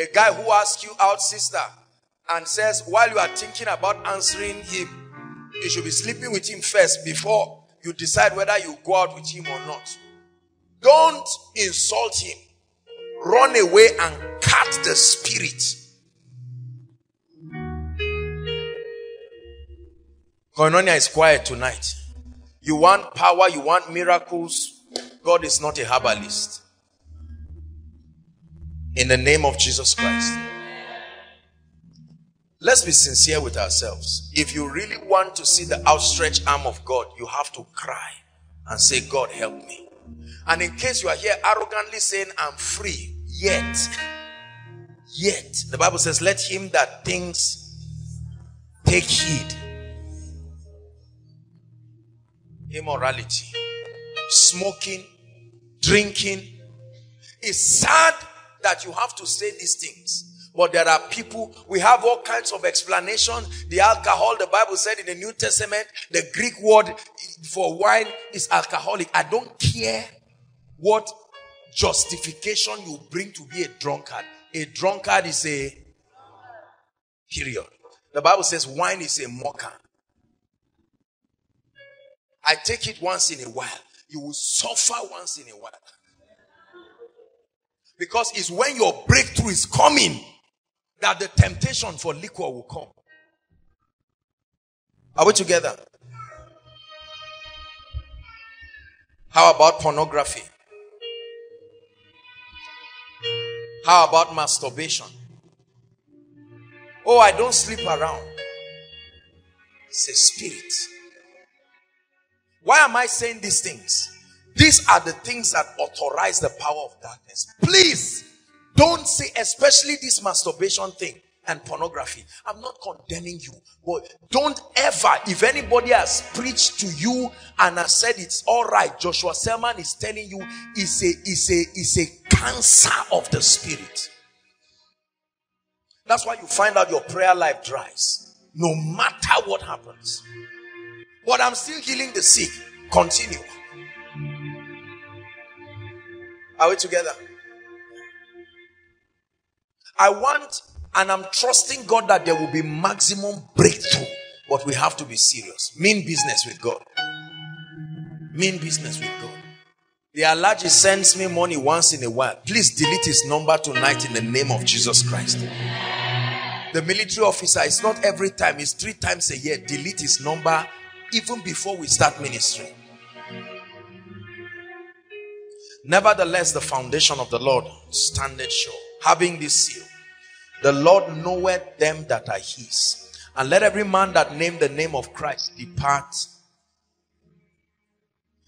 A guy who asks you out, sister, and says, while you are thinking about answering him, you should be sleeping with him first before you decide whether you go out with him or not. Don't insult him. Run away and cut the spirit. Koinonia is quiet tonight. You want power, you want miracles. God is not a herbalist in the name of Jesus Christ. Let's be sincere with ourselves. If you really want to see the outstretched arm of God, you have to cry and say, God, help me. And in case you are here arrogantly saying, I'm free, yet, yet, the Bible says, let him that thinks take heed. Immorality, smoking, drinking. is sad that you have to say these things. But there are people, we have all kinds of explanation. The alcohol, the Bible said in the New Testament, the Greek word for wine is alcoholic. I don't care what justification you bring to be a drunkard. A drunkard is a period. The Bible says wine is a mocker. I take it once in a while. You will suffer once in a while. Because it's when your breakthrough is coming that the temptation for liquor will come. Are we together? How about pornography? How about masturbation? Oh, I don't sleep around. It's a spirit. Why am I saying these things? These are the things that authorize the power of darkness. Please don't say, especially this masturbation thing and pornography. I'm not condemning you, but don't ever, if anybody has preached to you and has said it's all right, Joshua Selman is telling you it's a, it's a, it's a cancer of the spirit. That's why you find out your prayer life dries, no matter what happens. But I'm still healing the sick. Continue. Are we together? I want and I'm trusting God that there will be maximum breakthrough. But we have to be serious. Mean business with God. Mean business with God. The Alhaji sends me money once in a while. Please delete his number tonight in the name of Jesus Christ. The military officer, it's not every time, it's three times a year. Delete his number even before we start ministry. Nevertheless, the foundation of the Lord standeth sure, having this seal. The Lord knoweth them that are his. And let every man that name the name of Christ depart.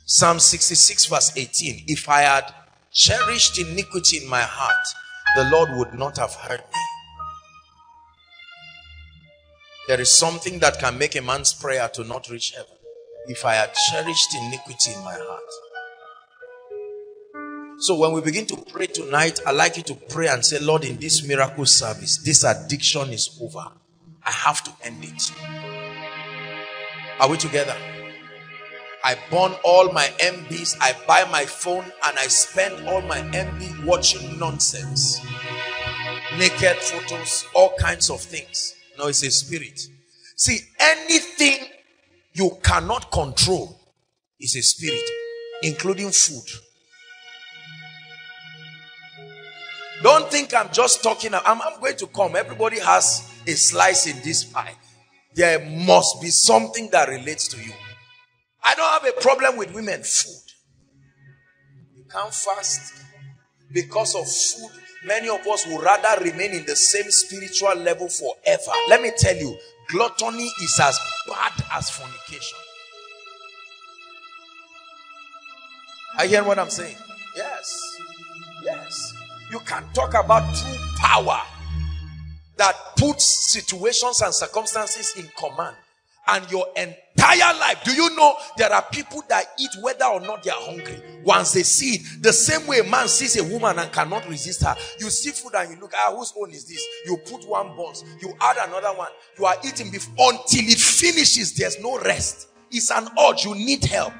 Psalm 66 verse 18. If I had cherished iniquity in my heart, the Lord would not have heard me. There is something that can make a man's prayer to not reach heaven. If I had cherished iniquity in my heart. So when we begin to pray tonight, I like you to pray and say, Lord, in this miracle service, this addiction is over. I have to end it. Are we together? I burn all my MBs, I buy my phone, and I spend all my MB watching nonsense. Naked photos, all kinds of things. No, it's a spirit. See, anything you cannot control is a spirit, including food. Don't think I'm just talking. I'm, I'm going to come. Everybody has a slice in this pie. There must be something that relates to you. I don't have a problem with women. Food. You can't fast because of food. Many of us would rather remain in the same spiritual level forever. Let me tell you, gluttony is as bad as fornication. I hear what I'm saying. Yes. Yes. You can talk about true power that puts situations and circumstances in command and your entire life. Do you know there are people that eat whether or not they are hungry? Once they see it, the same way a man sees a woman and cannot resist her. You see food and you look, ah, whose own is this? You put one box, you add another one, you are eating beef until it finishes. There's no rest. It's an urge. You need help.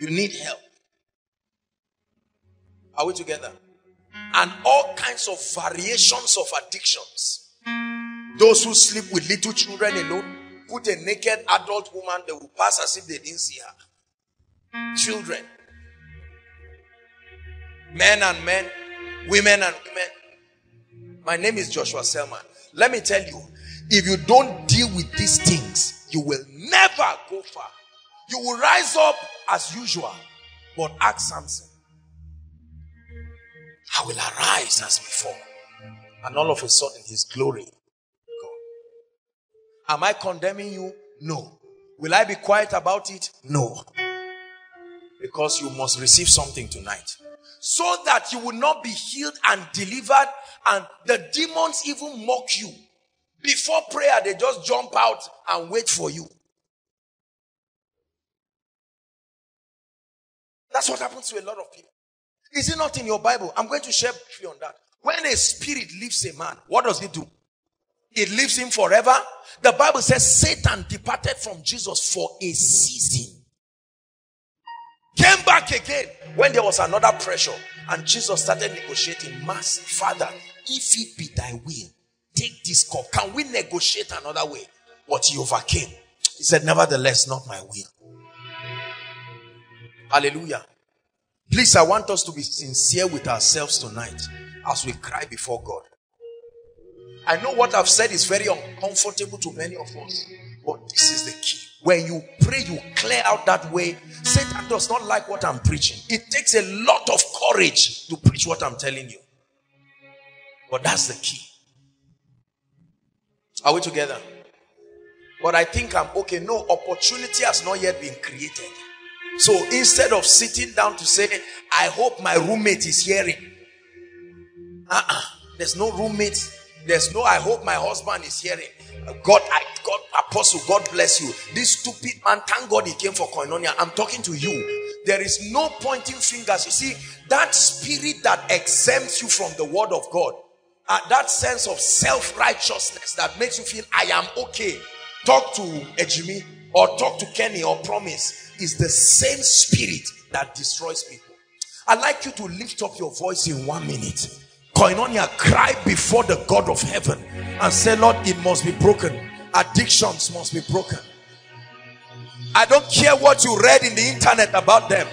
You need help. Are we together? And all kinds of variations of addictions. Those who sleep with little children alone, put a naked adult woman, they will pass as if they didn't see her. Children. Men and men, women and women. My name is Joshua Selman. Let me tell you, if you don't deal with these things, you will never go far. You will rise up as usual. But ask Samson, I will arise as before. And all of a sudden, his glory. Am I condemning you? No. Will I be quiet about it? No. Because you must receive something tonight. So that you will not be healed and delivered, and the demons even mock you. Before prayer, they just jump out and wait for you. That's what happens to a lot of people. Is it not in your Bible? I'm going to share briefly on that. When a spirit leaves a man, what does it do? It leaves him forever. The Bible says Satan departed from Jesus for a season. Came back again when there was another pressure. And Jesus started negotiating. Mass, Father, if it be thy will, take this cup. Can we negotiate another way? But he overcame. He said, Nevertheless, not my will Hallelujah. Please, I want us to be sincere with ourselves tonight as we cry before God. I know what I've said is very uncomfortable to many of us, but this is the key. When you pray, you clear out that way. Satan does not like what I'm preaching. It takes a lot of courage to preach what I'm telling you. But that's the key. Are we together? But I think I'm okay. No, opportunity has not yet been created. So instead of sitting down to say, I hope my roommate is hearing. Uh-uh. There's no roommate. There's no, I hope my husband is hearing. God, I, God, apostle, God bless you. This stupid man, thank God he came for koinonia. I'm talking to you. There is no pointing fingers. You see, that spirit that exempts you from the word of God, uh, that sense of self-righteousness that makes you feel, I am okay. Talk to Ejimi or talk to Kenny or promise is the same spirit that destroys people. I'd like you to lift up your voice in one minute. Koinonia, cry before the God of heaven and say, Lord, it must be broken. Addictions must be broken. I don't care what you read in the internet about them.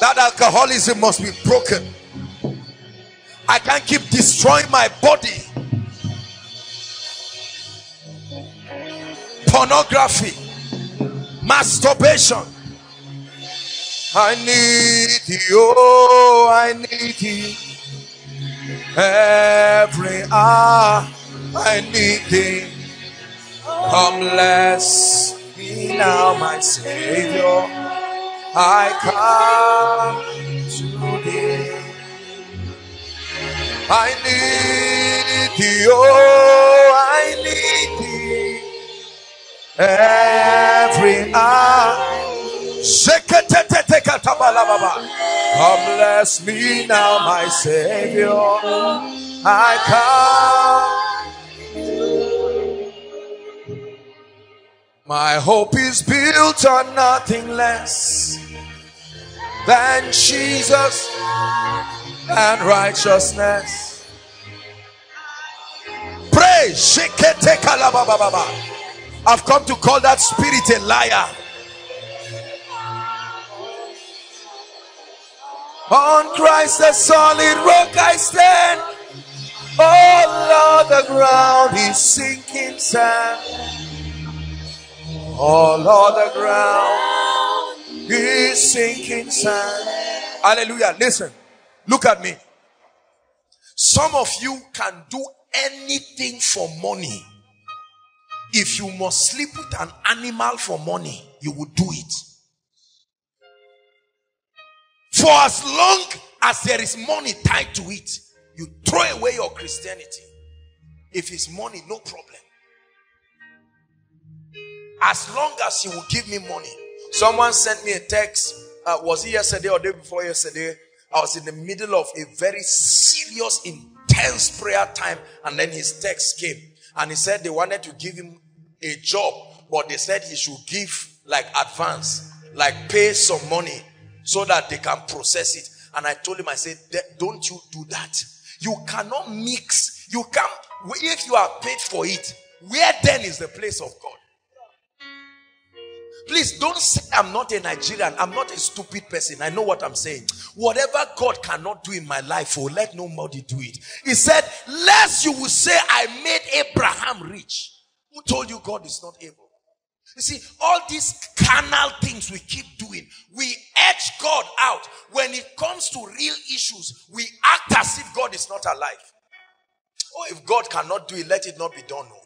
That alcoholism must be broken. I can't keep destroying my body. Pornography, masturbation. I need you, oh, I need you. Every hour I need thee. Come bless me now, my Savior. I come I need oh, I need thee every hour. Come bless me now, my Savior. I come. My hope is built on nothing less than Jesus and righteousness. Pray. I've come to call that spirit a liar. On Christ the solid rock I stand. Oh, All of the ground is sinking sand. Oh, All of the ground is sinking sand. Hallelujah. Listen. Look at me. Some of you can do anything for money. If you must sleep with an animal for money, you will do it. For as long as there is money tied to it, you throw away your Christianity. If it's money, no problem. As long as you will give me money. Someone sent me a text. Uh, was it yesterday or day before yesterday? I was in the middle of a very serious, intense prayer time, and then his text came. And he said they wanted to give him a job, but they said he should give like advance, like pay some money so that they can process it. And I told him, I said, don't you do that. You cannot mix. You can't, if you are paid for it, where then is the place of God? Please don't say I'm not a Nigerian. I'm not a stupid person. I know what I'm saying. Whatever God cannot do in my life, oh, let nobody do it. He said, lest you will say I made Abraham rich. Who told you God is not able? You see, all these carnal things we keep doing, we edge God out. When it comes to real issues, we act as if God is not alive. Oh, if God cannot do it, let it not be done. No.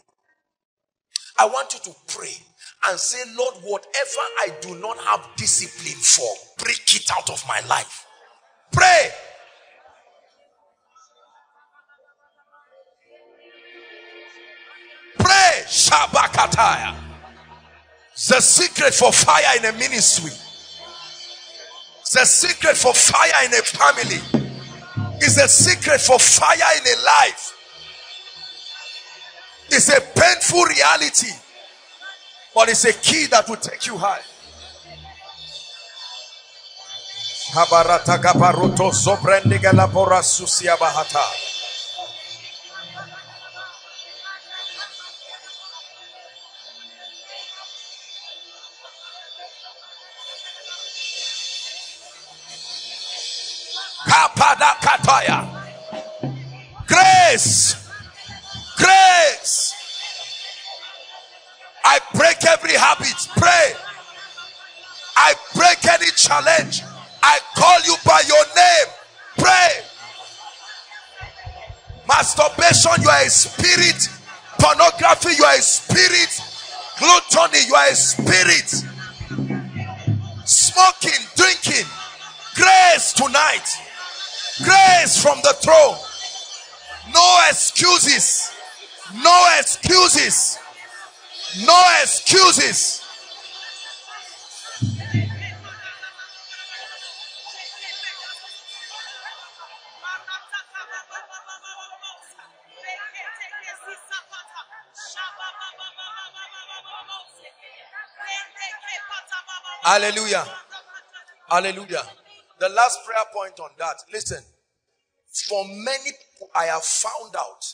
I want you to pray and say, Lord, whatever I do not have discipline for, break it out of my life. Pray. Pray. Shabakataya. The secret for fire in a ministry. The secret for fire in a family. Is a secret for fire in a life. It's a painful reality. But it's a key that will take you high. Habarata kaparuto I break every habit. Pray. I break any challenge. I call you by your name. Pray. Masturbation, you are a spirit. Pornography, you are a spirit. Gluttony, you are a spirit. Smoking, drinking. Grace tonight. Grace from the throne. No excuses. No excuses. No excuses. Hallelujah. Hallelujah. The last prayer point on that. Listen. For many I have found out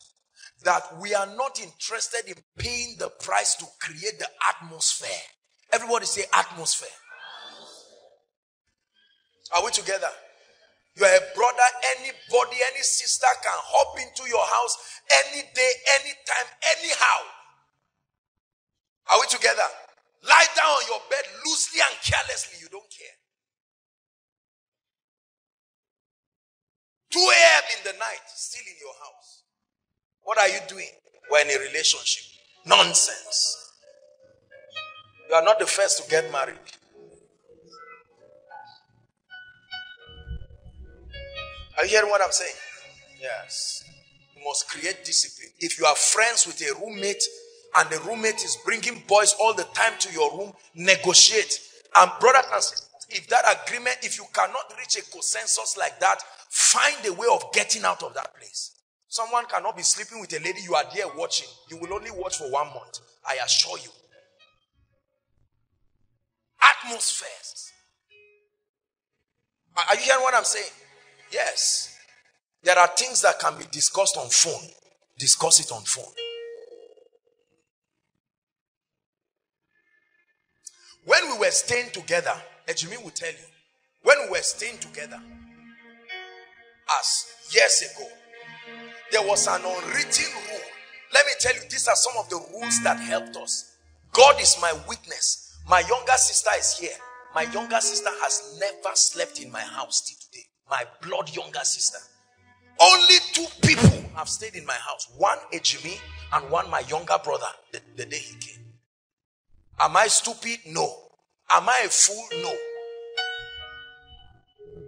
that we are not interested in paying the price to create the atmosphere. Everybody say atmosphere. Are we together? You are a brother, anybody, any sister can hop into your house any day, anytime, anyhow. Are we together? Lie down on your bed loosely and carelessly. You don't care. 2 a.m. in the night, still in your house. What are you doing? We're in a relationship. Nonsense. You are not the first to get married. Are you hearing what I'm saying? Yes. You must create discipline. If you are friends with a roommate and the roommate is bringing boys all the time to your room, negotiate. And brother and sister, if that agreement, if you cannot reach a consensus like that, find a way of getting out of that place. Someone cannot be sleeping with a lady you are there watching. You will only watch for one month. I assure you. Atmospheres. Are you hearing what I'm saying? Yes. There are things that can be discussed on phone. Discuss it on phone. When we were staying together, Ejimi will tell you, when we were staying together, as years ago, there was an unwritten rule. Let me tell you, these are some of the rules that helped us. God is my witness. My younger sister is here. my younger sister has never slept in my house till today. My blood younger sister. Only two people have stayed in my house. One Ejimi and one my younger brother the, the day he came. Am I stupid? No. Am I a fool? No.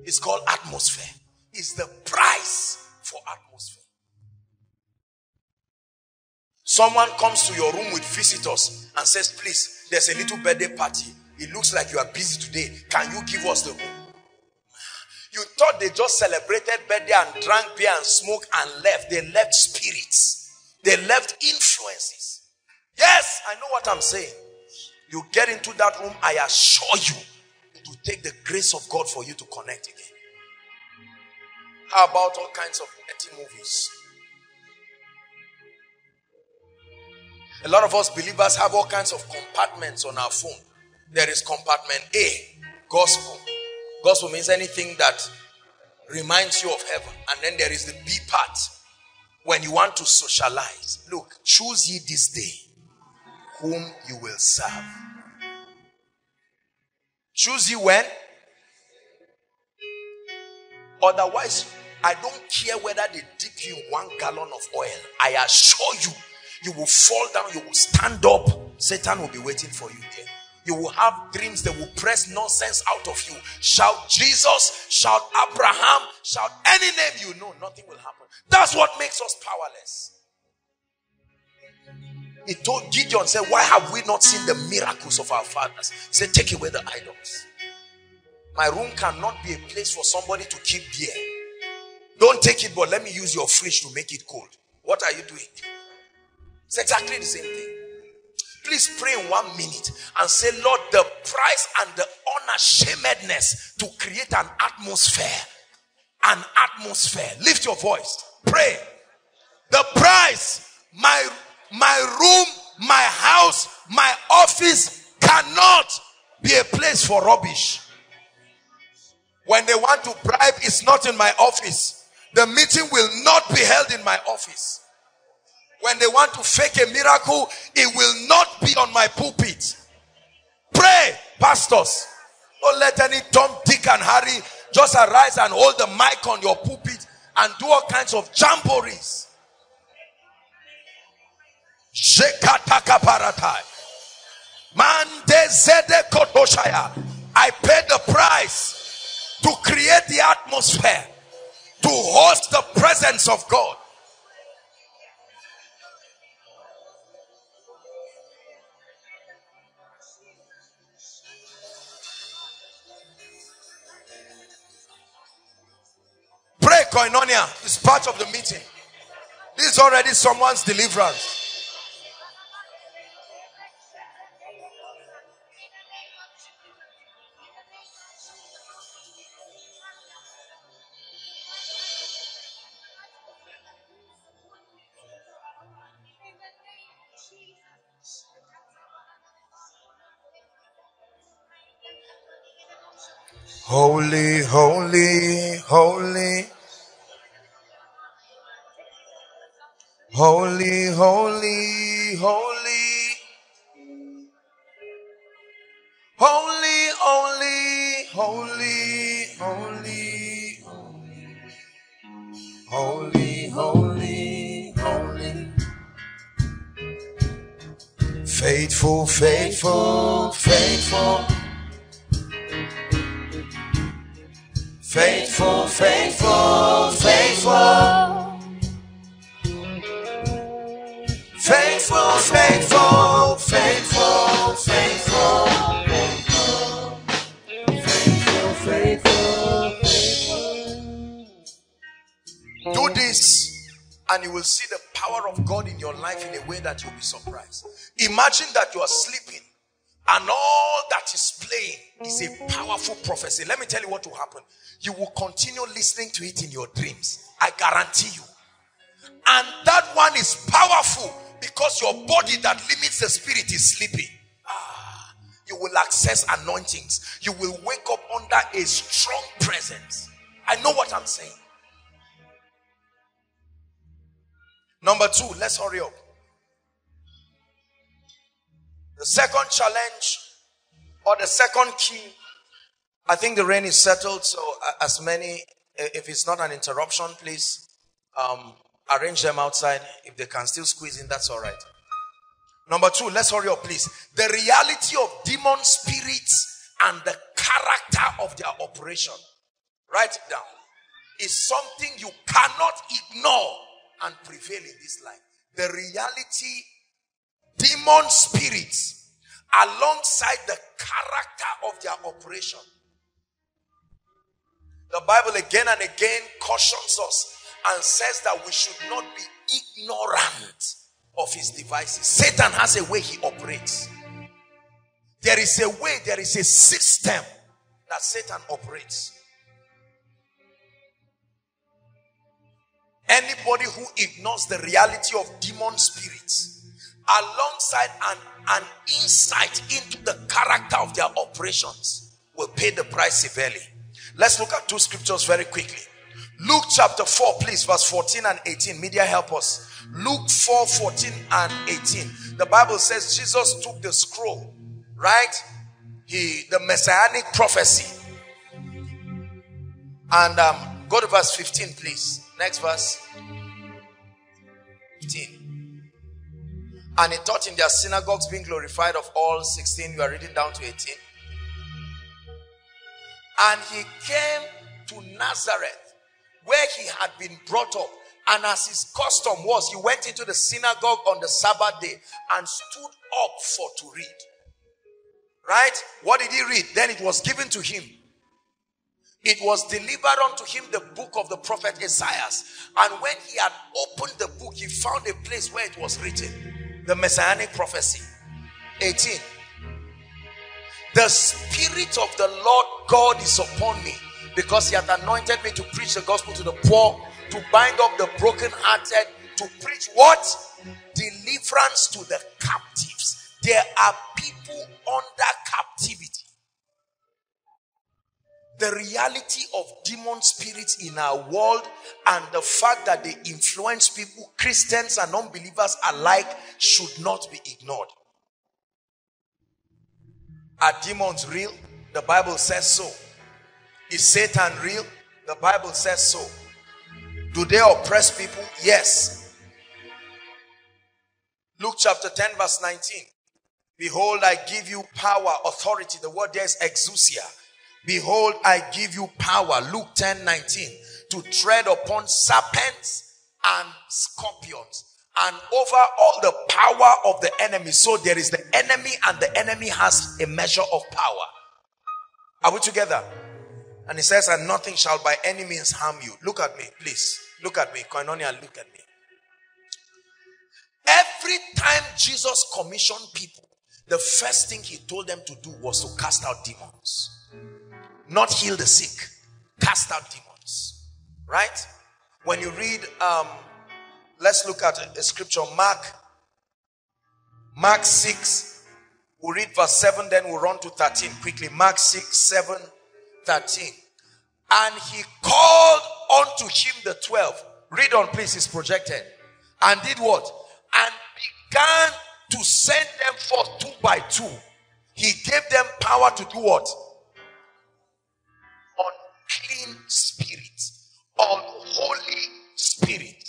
It's called atmosphere. It's the price for atmosphere. Someone comes to your room with visitors and says, Please, there's a little birthday party. It looks like you are busy today. Can you give us the room? You thought they just celebrated birthday and drank beer and smoked and left. They left spirits, they left influences. Yes, I know what I'm saying. You get into that room, I assure you, it will take the grace of God for you to connect again. How about all kinds of petty movies? A lot of us believers have all kinds of compartments on our phone. There is compartment A, gospel. Gospel means anything that reminds you of heaven. And then there is the B part. When you want to socialize, look, choose ye this day whom you will serve. Choose ye when? Otherwise, I don't care whether they dip you in one gallon of oil. I assure you, you will fall down, you will stand up. Satan will be waiting for you there. You will have dreams that will press nonsense out of you. Shout Jesus, shout Abraham, shout any name you know, nothing will happen. That's what makes us powerless. He told Gideon, said, Why have we not seen the miracles of our fathers? He said, Take away the idols. My room cannot be a place for somebody to keep beer. Don't take it, but let me use your fridge to make it cold. What are you doing? It's exactly the same thing. Please pray in one minute and say, Lord, the price and the unashamedness to create an atmosphere. An atmosphere. Lift your voice. Pray. The price, my my room, my house, my office cannot be a place for rubbish. When they want to bribe, it's not in my office. The meeting will not be held in my office. When they want to fake a miracle, it will not be on my pulpit. Pray, pastors. Don't let any Tom, Dick, and Harry just arise and hold the mic on your pulpit and do all kinds of jamborees. I paid the price to create the atmosphere to host the presence of God. Koinonia. It's part of the meeting. This is already someone's deliverance. Holy, holy, holy. Holy, holy, holy. Holy, holy, holy, holy. Holy, holy, holy. Faithful, faithful, faithful. Faithful, and you will see the power of God in your life in a way that you'll be surprised. Imagine that you are sleeping and all that is playing is a powerful prophecy. Let me tell you what will happen you will continue listening to it in your dreams. I guarantee you. And that one is powerful because your body that limits the spirit is sleeping. Ah, you will access anointings. You will wake up under a strong presence. I know what I'm saying. Number two, let's hurry up. The second challenge or the second key I think the rain is settled. So as many, if it's not an interruption, please um, arrange them outside. If they can still squeeze in, that's all right. Number two, let's hurry up, please. The reality of demon spirits and the character of their operation. Write it down. Is something you cannot ignore and prevail in this life. The reality, demon spirits, alongside the character of their operation. The Bible again and again cautions us and says that we should not be ignorant of his devices. Satan has a way he operates. There is a way, there is a system that Satan operates. Anybody who ignores the reality of demon spirits alongside an, an insight into the character of their operations will pay the price severely. Let's look at two scriptures very quickly. Luke chapter 4, please, verse 14 and 18. Media help us. Luke 4 14 and 18. The Bible says Jesus took the scroll, right? He the messianic prophecy. And um, go to verse 15, please. Next verse. 15. And he taught in their synagogues, being glorified of all. 16. You are reading down to 18. And he came to Nazareth, where he had been brought up. And as his custom was, he went into the synagogue on the Sabbath day and stood up for to read. Right? What did he read? Then it was given to him. It was delivered unto him the book of the prophet Isaiah. And when he had opened the book, he found a place where it was written the messianic prophecy. 18. The spirit of the Lord God is upon me because he hath anointed me to preach the gospel to the poor to bind up the brokenhearted, to preach what? Deliverance to the captives. There are people under captivity. The reality of demon spirits in our world and the fact that they influence people, Christians and unbelievers alike, should not be ignored. Are demons real? The Bible says so. Is Satan real? The Bible says so. Do they oppress people? Yes. Luke chapter 10 verse 19. Behold, I give you power, authority. The word there is exousia. Behold, I give you power. Luke 10 19. To tread upon serpents and scorpions and over all the power of the enemy. So there is the enemy and the enemy has a measure of power. Are we together? And he says, and nothing shall by any means harm you. Look at me, please. Look at me. Koinonia, look at me. Every time Jesus commissioned people, the first thing he told them to do was to cast out demons. Not heal the sick. Cast out demons. Right? When you read, um, let's look at a scripture, Mark, Mark 6. We'll read verse 7, then we'll run to 13 quickly. Mark 6, 7, 13. And he called unto him the twelve. Read on, please, it's projected. And did what? And began to send them forth two by two. He gave them power to do what? Unclean spirits, unholy spirit.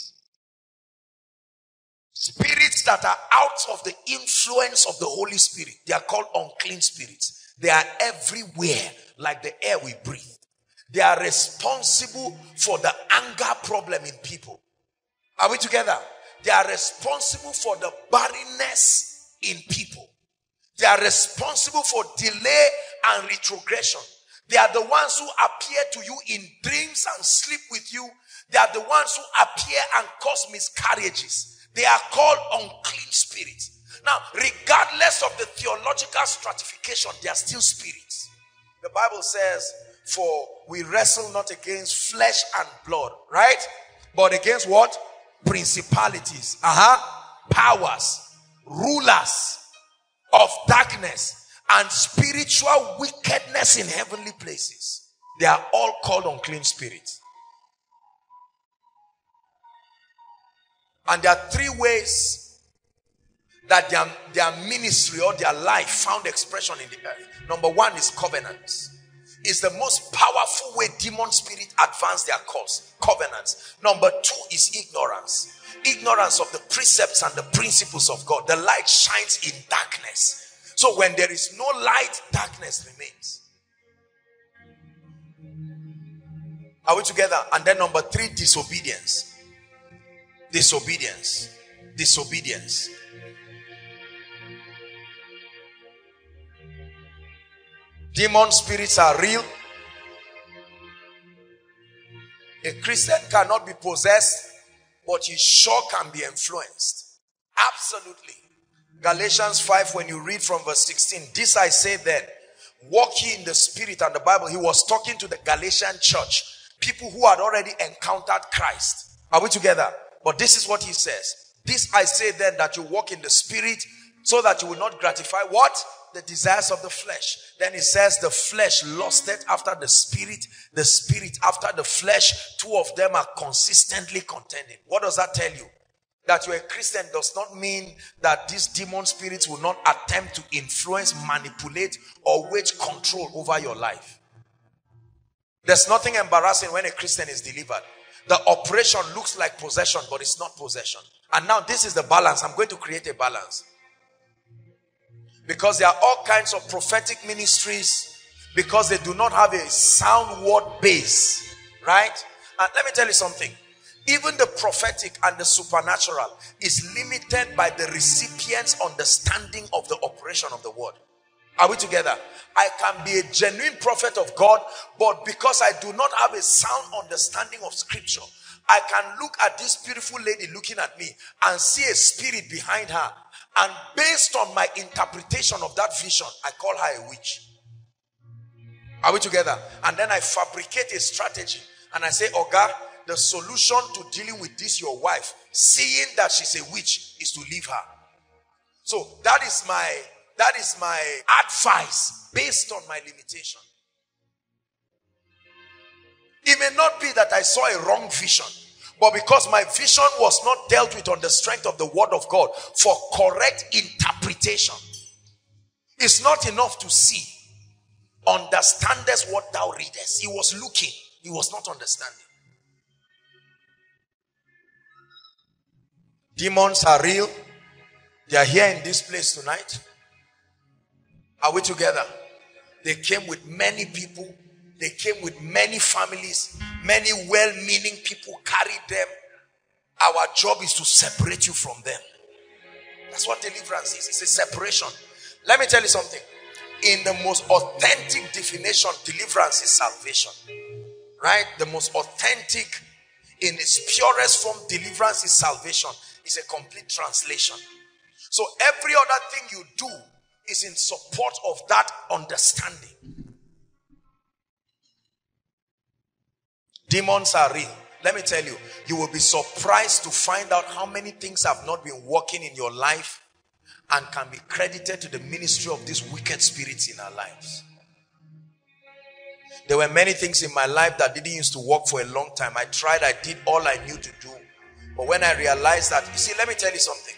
Spirits that are out of the influence of the Holy Spirit. They are called unclean spirits. They are everywhere, like the air we breathe. They are responsible for the anger problem in people. Are we together? They are responsible for the barrenness in people. They are responsible for delay and retrogression. They are the ones who appear to you in dreams and sleep with you. They are the ones who appear and cause miscarriages. They are called unclean spirits. Now, regardless of the theological stratification, they are still spirits. The Bible says for we wrestle not against flesh and blood, right? But against what? Principalities, uh-huh, powers, rulers of darkness, and spiritual wickedness in heavenly places. They are all called unclean spirits. And there are three ways that their, their ministry or their life found expression in the earth. Number one is covenants. is the most powerful way demon spirit advance their cause covenants number two is ignorance ignorance of the precepts and the principles of god the light shines in darkness so when there is no light darkness remains are we together and then number three disobedience disobedience disobedience Demon spirits are real. A Christian cannot be possessed, but he sure can be influenced. Absolutely. Galatians 5, when you read from verse 16, this I say then, walk ye in the spirit. And the Bible, he was talking to the Galatian church, people who had already encountered Christ. Are we together? But this is what he says. This I say then that you walk in the spirit so that you will not gratify what? the desires of the flesh. Then he says the flesh lusted after the spirit, the spirit after the flesh. Two of them are consistently contending. What does that tell you? That you're a Christian does not mean that these demon spirits will not attempt to influence, manipulate, or wage control over your life. There's nothing embarrassing when a Christian is delivered. The operation looks like possession, but it's not possession. And now this is the balance. I'm going to create a balance. Because there are all kinds of prophetic ministries because they do not have a sound word base. Right? And let me tell you something. Even the prophetic and the supernatural is limited by the recipient's understanding of the operation of the word. Are we together? I can be a genuine prophet of God, but because I do not have a sound understanding of scripture, I can look at this beautiful lady looking at me and see a spirit behind her and based on my interpretation of that vision, I call her a witch. Are we together? And then I fabricate a strategy and I say, Oga, the solution to dealing with this, your wife, seeing that she's a witch, is to leave her. So that is my that is my advice based on my limitation. It may not be that I saw a wrong vision. But because my vision was not dealt with on the strength of the word of God for correct interpretation, it's not enough to see. Understandest what thou readest. He was looking, he was not understanding. Demons are real. They are here in this place tonight. Are we together? They came with many people they came with many families, many well meaning people carried them. Our job is to separate you from them. That's what deliverance is it's a separation. Let me tell you something. In the most authentic definition, deliverance is salvation. Right? The most authentic, in its purest form, deliverance is salvation. It's a complete translation. So every other thing you do is in support of that understanding. Demons are real. Let me tell you, you will be surprised to find out how many things have not been working in your life and can be credited to the ministry of these wicked spirits in our lives. There were many things in my life that didn't used to work for a long time. I tried, I did all I knew to do. But when I realized that, you see, let me tell you something.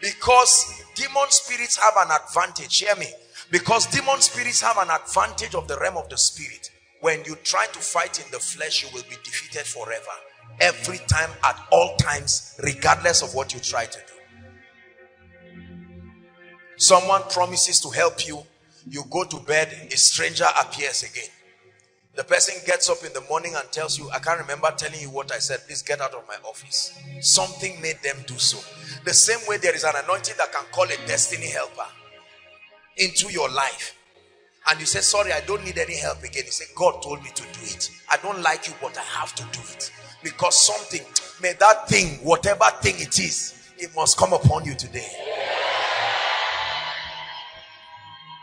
Because demon spirits have an advantage, hear me. Because demon spirits have an advantage of the realm of the spirit. When you try to fight in the flesh, you will be defeated forever. Every time, at all times, regardless of what you try to do. Someone promises to help you. You go to bed, a stranger appears again. The person gets up in the morning and tells you, I can't remember telling you what I said. Please get out of my office. Something made them do so. The same way there is an anointing that can call a destiny helper into your life and you say, Sorry, I don't need any help again. You say, God told me to do it. I don't like you, but I have to do it. Because something, may that thing, whatever thing it is, it must come upon you today.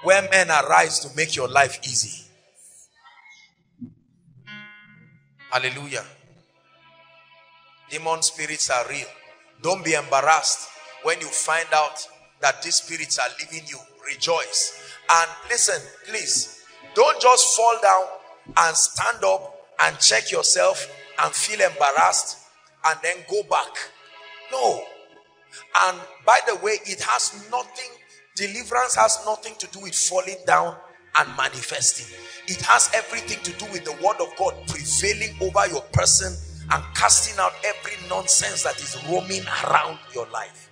Where men arise to make your life easy. Hallelujah. Demon spirits are real. Don't be embarrassed when you find out that these spirits are leaving you. Rejoice and listen, please, don't just fall down and stand up and check yourself and feel embarrassed and then go back. No. And by the way, it has nothing, deliverance has nothing to do with falling down and manifesting. It has everything to do with the word of God prevailing over your person and casting out every nonsense that is roaming around your life.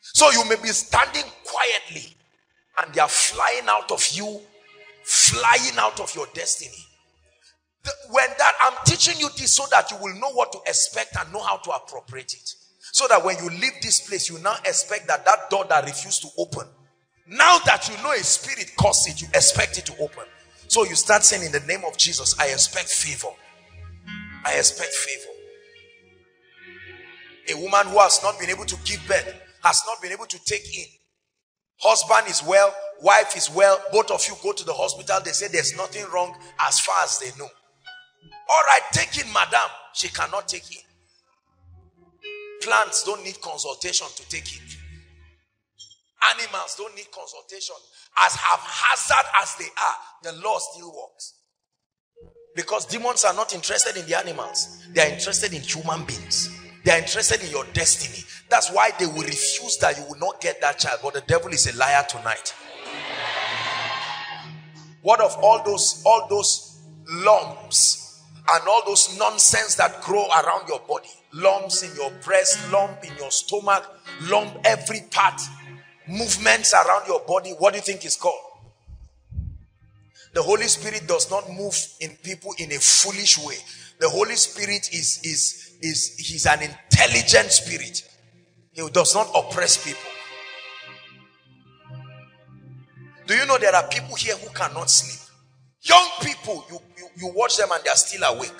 So you may be standing quietly and they are flying out of you, flying out of your destiny. The, when that I'm teaching you this so that you will know what to expect and know how to appropriate it. So that when you leave this place, you now expect that that door that refused to open. Now that you know a spirit caused it, you expect it to open. So you start saying, In the name of Jesus, I expect favor. I expect favor. A woman who has not been able to give birth, has not been able to take in. Husband is well, wife is well. Both of you go to the hospital. They say there's nothing wrong as far as they know. All right, take in, madam. She cannot take in. Plants don't need consultation to take it. Animals don't need consultation. As haphazard as they are, the law still works. Because demons are not interested in the animals, they are interested in human beings. They are interested in your destiny. That's why they will refuse that you will not get that child. But the devil is a liar tonight. What of all those all those lumps and all those nonsense that grow around your body? Lumps in your breast, lump in your stomach, lump every part, movements around your body. What do you think is called? The Holy Spirit does not move in people in a foolish way. The Holy Spirit is, is, is, he's an intelligent spirit. He does not oppress people. Do you know there are people here who cannot sleep? Young people, you, you, you watch them and they are still awake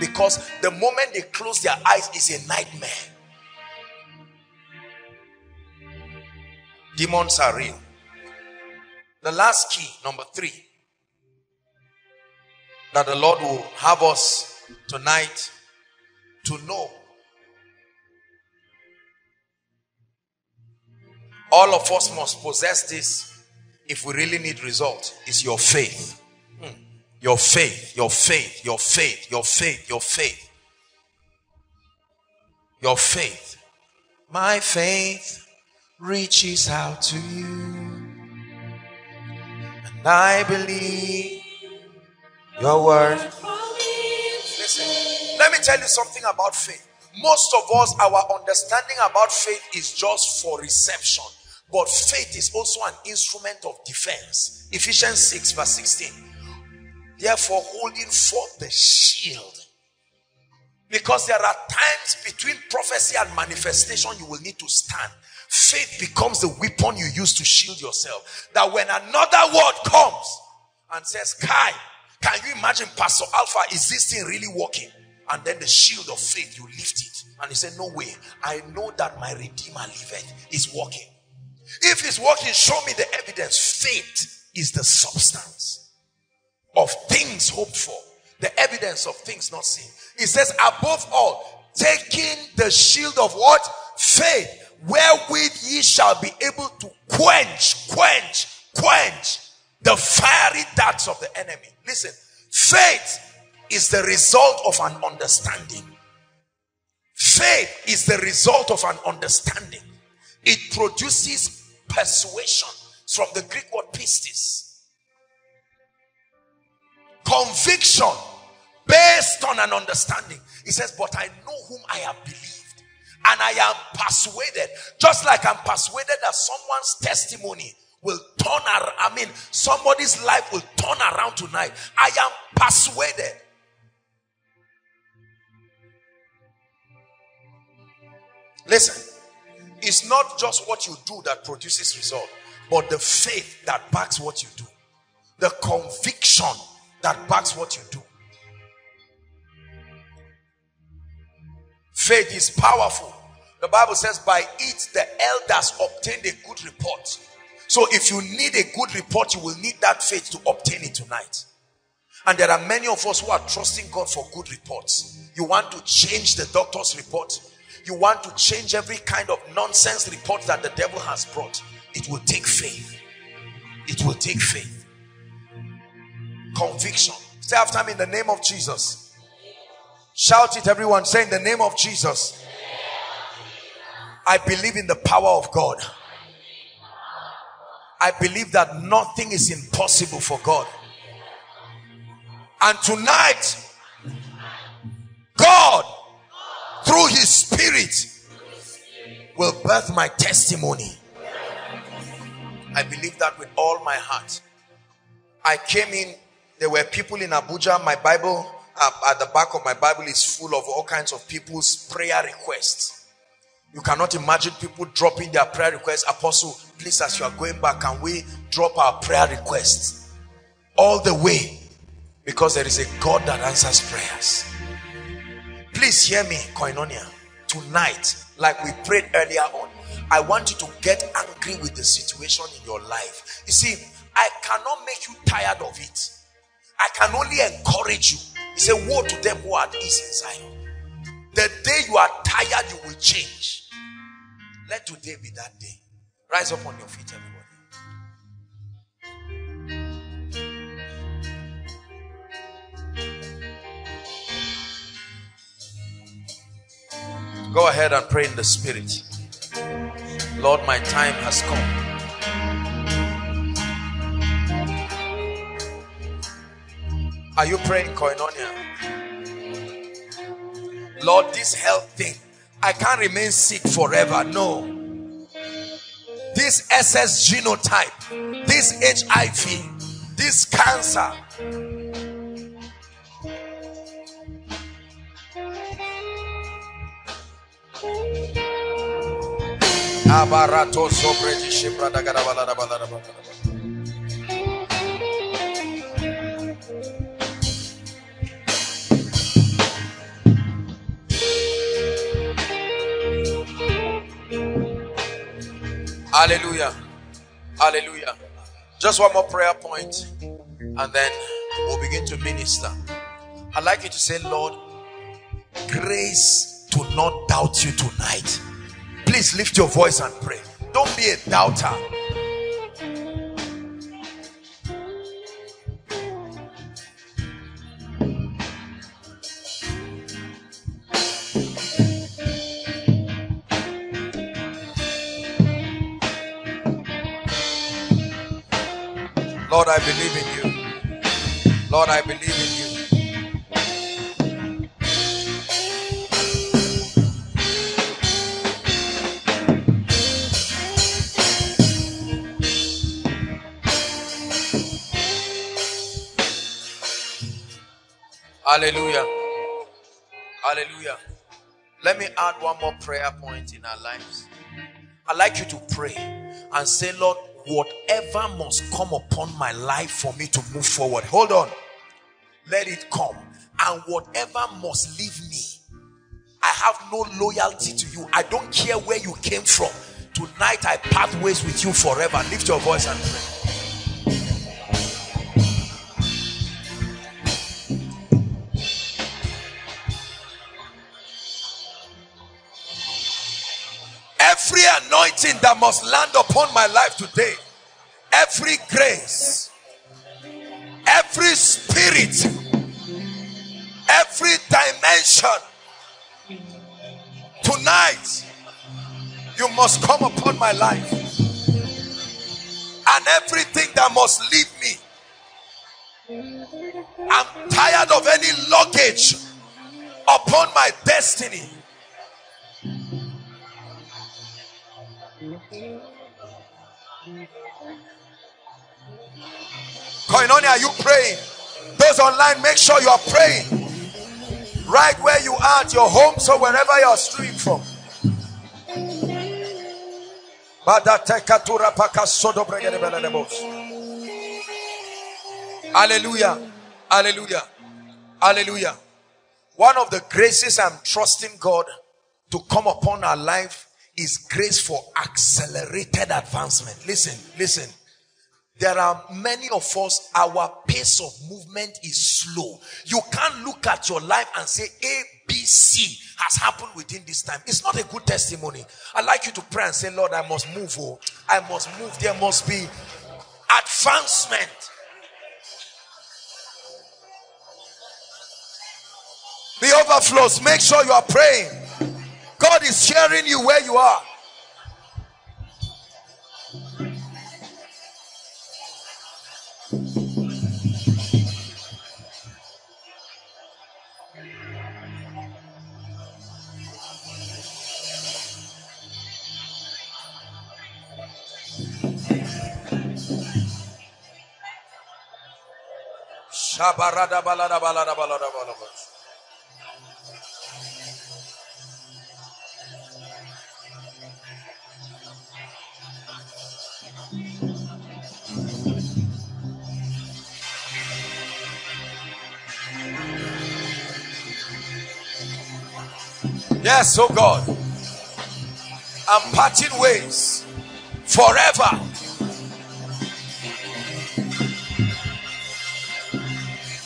because the moment they close their eyes is a nightmare. Demons are real. The last key, number three, that the Lord will have us tonight to know. All of us must possess this if we really need result. Is your faith. Hmm. Your faith, your faith, your faith, your faith, your faith. Your faith. My faith reaches out to you. And I believe your word. Listen, let me tell you something about faith. Most of us, our understanding about faith is just for reception. But faith is also an instrument of defense. Ephesians 6, verse 16. Therefore, holding forth the shield. Because there are times between prophecy and manifestation you will need to stand. Faith becomes the weapon you use to shield yourself. That when another word comes and says, Kai, can you imagine Pastor Alpha? Is this thing really working? And then the shield of faith, you lift it. And he said, No way. I know that my Redeemer liveth is working. If it's working, show me the evidence. Faith is the substance of things hoped for, the evidence of things not seen. He says, above all, taking the shield of what? Faith, wherewith ye shall be able to quench, quench, quench the fiery darts of the enemy. Listen, faith is the result of an understanding. Faith is the result of an understanding. It produces persuasion from the Greek word pistis. Conviction based on an understanding. He says, But I know whom I have believed, and I am persuaded, just like I'm persuaded that someone's testimony will turn around. I mean, somebody's life will turn around tonight. I am persuaded. Listen, it's not just what you do that produces result, but the faith that backs what you do, the conviction that backs what you do. Faith is powerful. The Bible says, by it the elders obtained a good report. So if you need a good report, you will need that faith to obtain it tonight. And there are many of us who are trusting God for good reports. You want to change the doctor's report. You want to change every kind of nonsense report that the devil has brought. It will take faith. It will take faith. Conviction. Say after me in the name of Jesus. Shout it, everyone. Say in the name of Jesus. I believe in the power of God. I believe that nothing is impossible for God. And tonight, God, through His Spirit, will birth my testimony. I believe that with all my heart. I came in, there were people in Abuja. My Bible, uh, at the back of my Bible, is full of all kinds of people's prayer requests. You cannot imagine people dropping their prayer requests. Apostle, please, as you are going back, can we drop our prayer requests all the way? Because there is a God that answers prayers. Please hear me, Koinonia. Tonight, like we prayed earlier on, I want you to get angry with the situation in your life. You see, I cannot make you tired of it. I can only encourage you. He said, Woe to them who are at ease in Zion. The day you are tired, you will change. Let today be that day. Rise up on your feet, everybody. Go ahead and pray in the spirit. Lord, my time has come. Are you praying, Koinonia? Lord, this health thing, I can't remain sick forever. No. This SS genotype, this HIV, this cancer, Abarato sobre de Hallelujah. Hallelujah. Just one more prayer point, and then we'll begin to minister. I'd like you to say, Lord, grace to not doubt you tonight. Please lift your voice and pray. Don't be a doubter. Lord, I believe in you. Lord, I believe in you. Hallelujah. Hallelujah. Let me add one more prayer point in our lives. I'd like you to pray and say, Lord, whatever must come upon my life for me to move forward. Hold on. Let it come. And whatever must leave me, I have no loyalty to you. I don't care where you came from. Tonight I part ways with you forever. Lift your voice and pray. Every anointing that must land upon my life today, every grace, every spirit, every dimension, tonight, you must come upon my life. And everything that must leave me. I'm tired of any luggage upon my destiny. Koinonia, are you praying? Those online, make sure you are praying. Right where you are at your home, so wherever you are streaming from. Hallelujah. Hallelujah. Hallelujah. One of the graces I'm trusting God to come upon our life is grace for accelerated advancement. Listen, listen. There are many of us, our pace of movement is slow. You can't look at your life and say A, B, C has happened within this time. It's not a good testimony. I'd like you to pray and say, Lord, I must move. Oh, I must move. There must be advancement. The overflows. Make sure you are praying. God is sharing you where you are. Shabarada balada balada balada balada. Yes, oh God. I'm parting ways forever.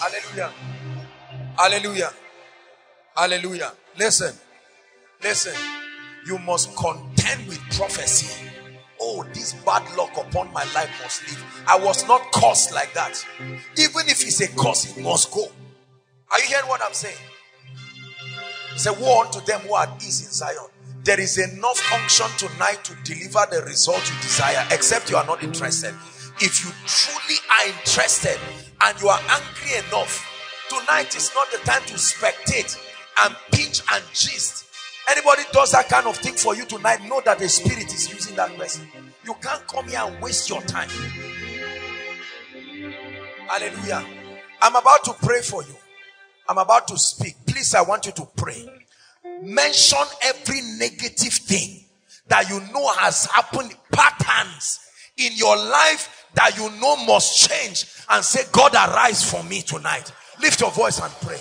Hallelujah. Hallelujah. Hallelujah. Listen. Listen. You must contend with prophecy. Oh, this bad luck upon my life must leave. I was not cursed like that. Even if it's a curse, it must go. Are you hearing what I'm saying? Say, woe unto them who are ease in Zion. There is enough unction tonight to deliver the result you desire, except you are not interested. If you truly are interested and you are angry enough, tonight is not the time to spectate and pinch and gist. Anybody does that kind of thing for you tonight, know that the spirit is using that person. You can't come here and waste your time. Hallelujah. I'm about to pray for you. I'm about to speak. Please, I want you to pray. Mention every negative thing that you know has happened, patterns in your life that you know must change, and say, God, arise for me tonight. Lift your voice and pray.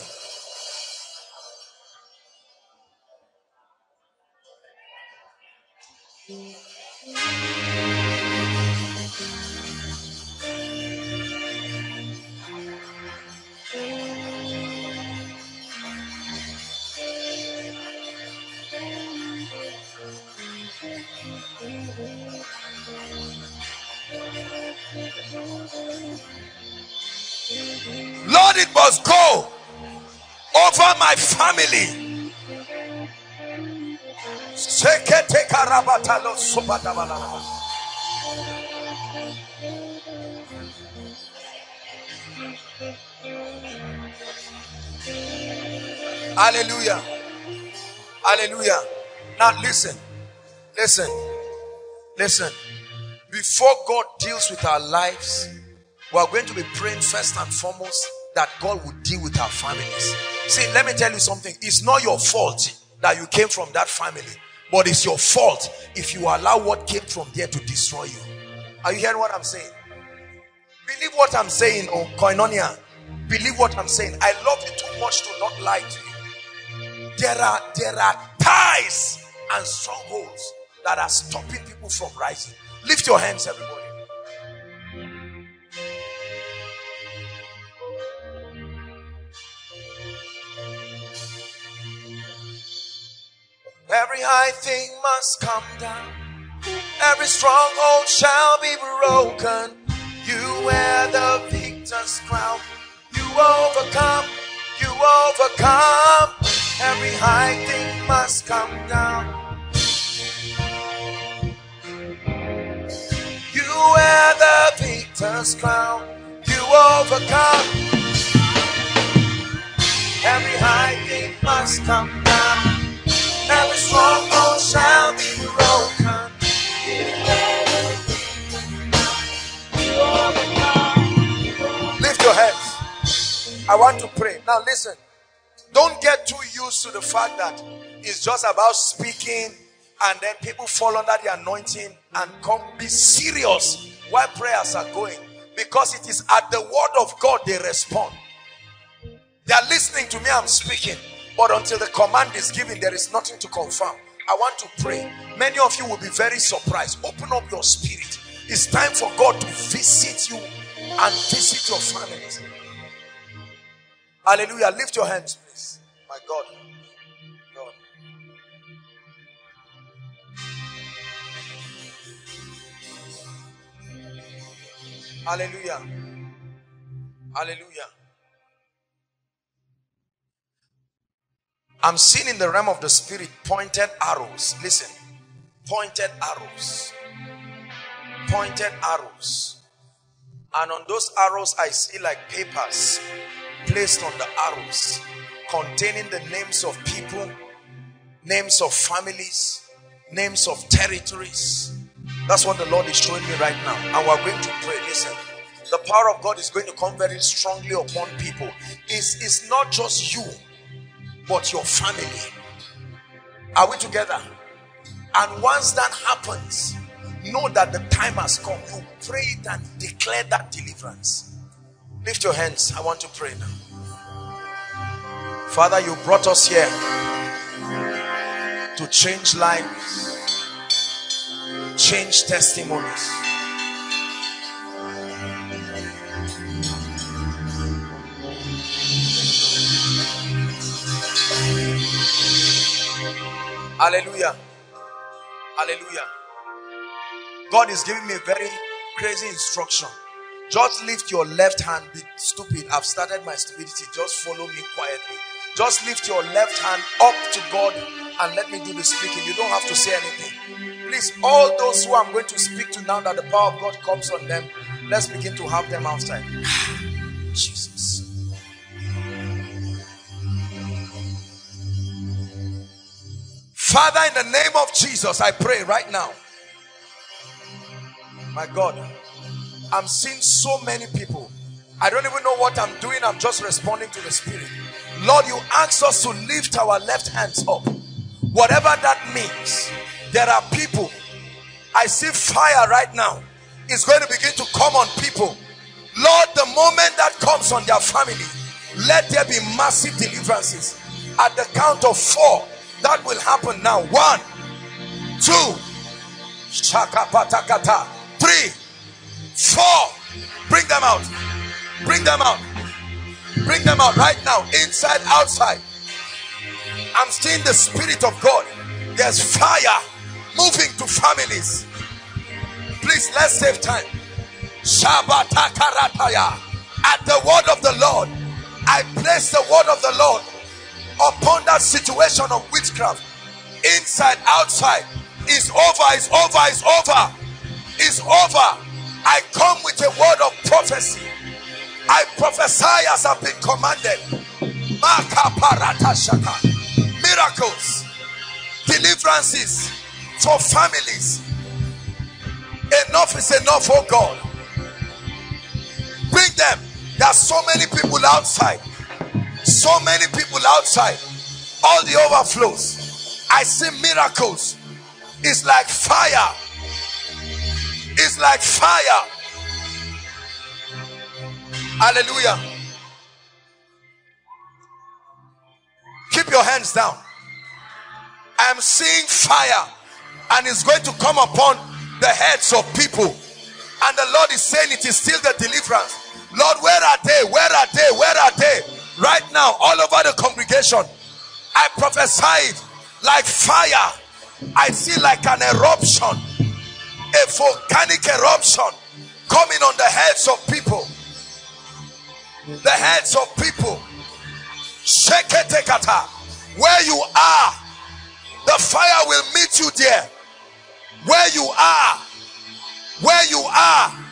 Lord, it must go over my family. Hallelujah. Hallelujah. Now listen. Listen. Listen. Before God deals with our lives, we are going to be praying first and foremost that God will deal with our families. See, let me tell you something. It's not your fault that you came from that family, but it's your fault if you allow what came from there to destroy you. Are you hearing what I'm saying? Believe what I'm saying, oh Koinonia. Believe what I'm saying. I love you too much to not lie to you. There are there are ties and strongholds that are stopping people from rising. Lift your hands, everybody. Every high thing must come down. Every stronghold shall be broken. You wear the victor's crown. You overcome. You overcome. Every high thing must come down. You wear the victor's crown. You overcome. Every high thing must come I want to pray. Now listen. Don't get too used to the fact that it's just about speaking and then people fall under the anointing and come be serious while prayers are going because it is at the word of God they respond. They are listening to me, I'm speaking. But until the command is given, there is nothing to confirm. I want to pray. Many of you will be very surprised. Open up your spirit. It's time for God to visit you and visit your families. Hallelujah. Lift your hands, please. My God. God. Hallelujah. Hallelujah. I'm seeing in the realm of the spirit pointed arrows. Listen, pointed arrows. Pointed arrows. And on those arrows, I see like papers placed on the arrows containing the names of people, names of families, names of territories. That's what the Lord is showing me right now. And we're going to pray. Listen, the power of God is going to come very strongly upon people. It's, it's not just you, but your family. Are we together? And once that happens, know that the time has come. You pray it and declare that deliverance. Lift your hands. I want to pray now. Father, you brought us here to change lives, change testimonies. Hallelujah. Hallelujah. God is giving me a very crazy instruction. Just lift your left hand. Be stupid. I've started my stupidity. Just follow me quietly. Just lift your left hand up to God and let me do the speaking. You don't have to say anything. Please, all those who I'm going to speak to now that the power of God comes on them, let's begin to have them outside. [sighs] Jesus. Father, in the name of Jesus, I pray right now. My God, I'm seeing so many people. I don't even know what I'm doing. I'm just responding to the Spirit. Lord, you ask us to lift our left hands up. Whatever that means, there are people. I see fire right now. It's going to begin to come on people. Lord, the moment that comes on their family, let there be massive deliverances. At the count of four, that will happen now. One, two, shakapatakata, three, four. Bring them out. Bring them out. Bring them out right now, inside, outside. I'm seeing the Spirit of God. There's fire moving to families. Please, let's save time. Shabbatakarataya. At the word of the Lord, I place the word of the Lord upon that situation of witchcraft inside outside is over is over is over is over. I come with a word of prophecy. I prophesy as i've been commanded. Miracles deliverances for families. Enough is enough oh god. Bring them. There are so many people outside so many people outside. All the overflows. I see miracles. It's like fire. It's like fire. Hallelujah. Keep your hands down. I'm seeing fire and it's going to come upon the heads of people. And the lord is saying it is still the deliverance. Lord where are they? Where are they? Where are they right now all over the congregation i prophesied like fire. I see like an eruption a volcanic eruption coming on the heads of people. The heads of people. Where you are the fire will meet you there. Where you are where you are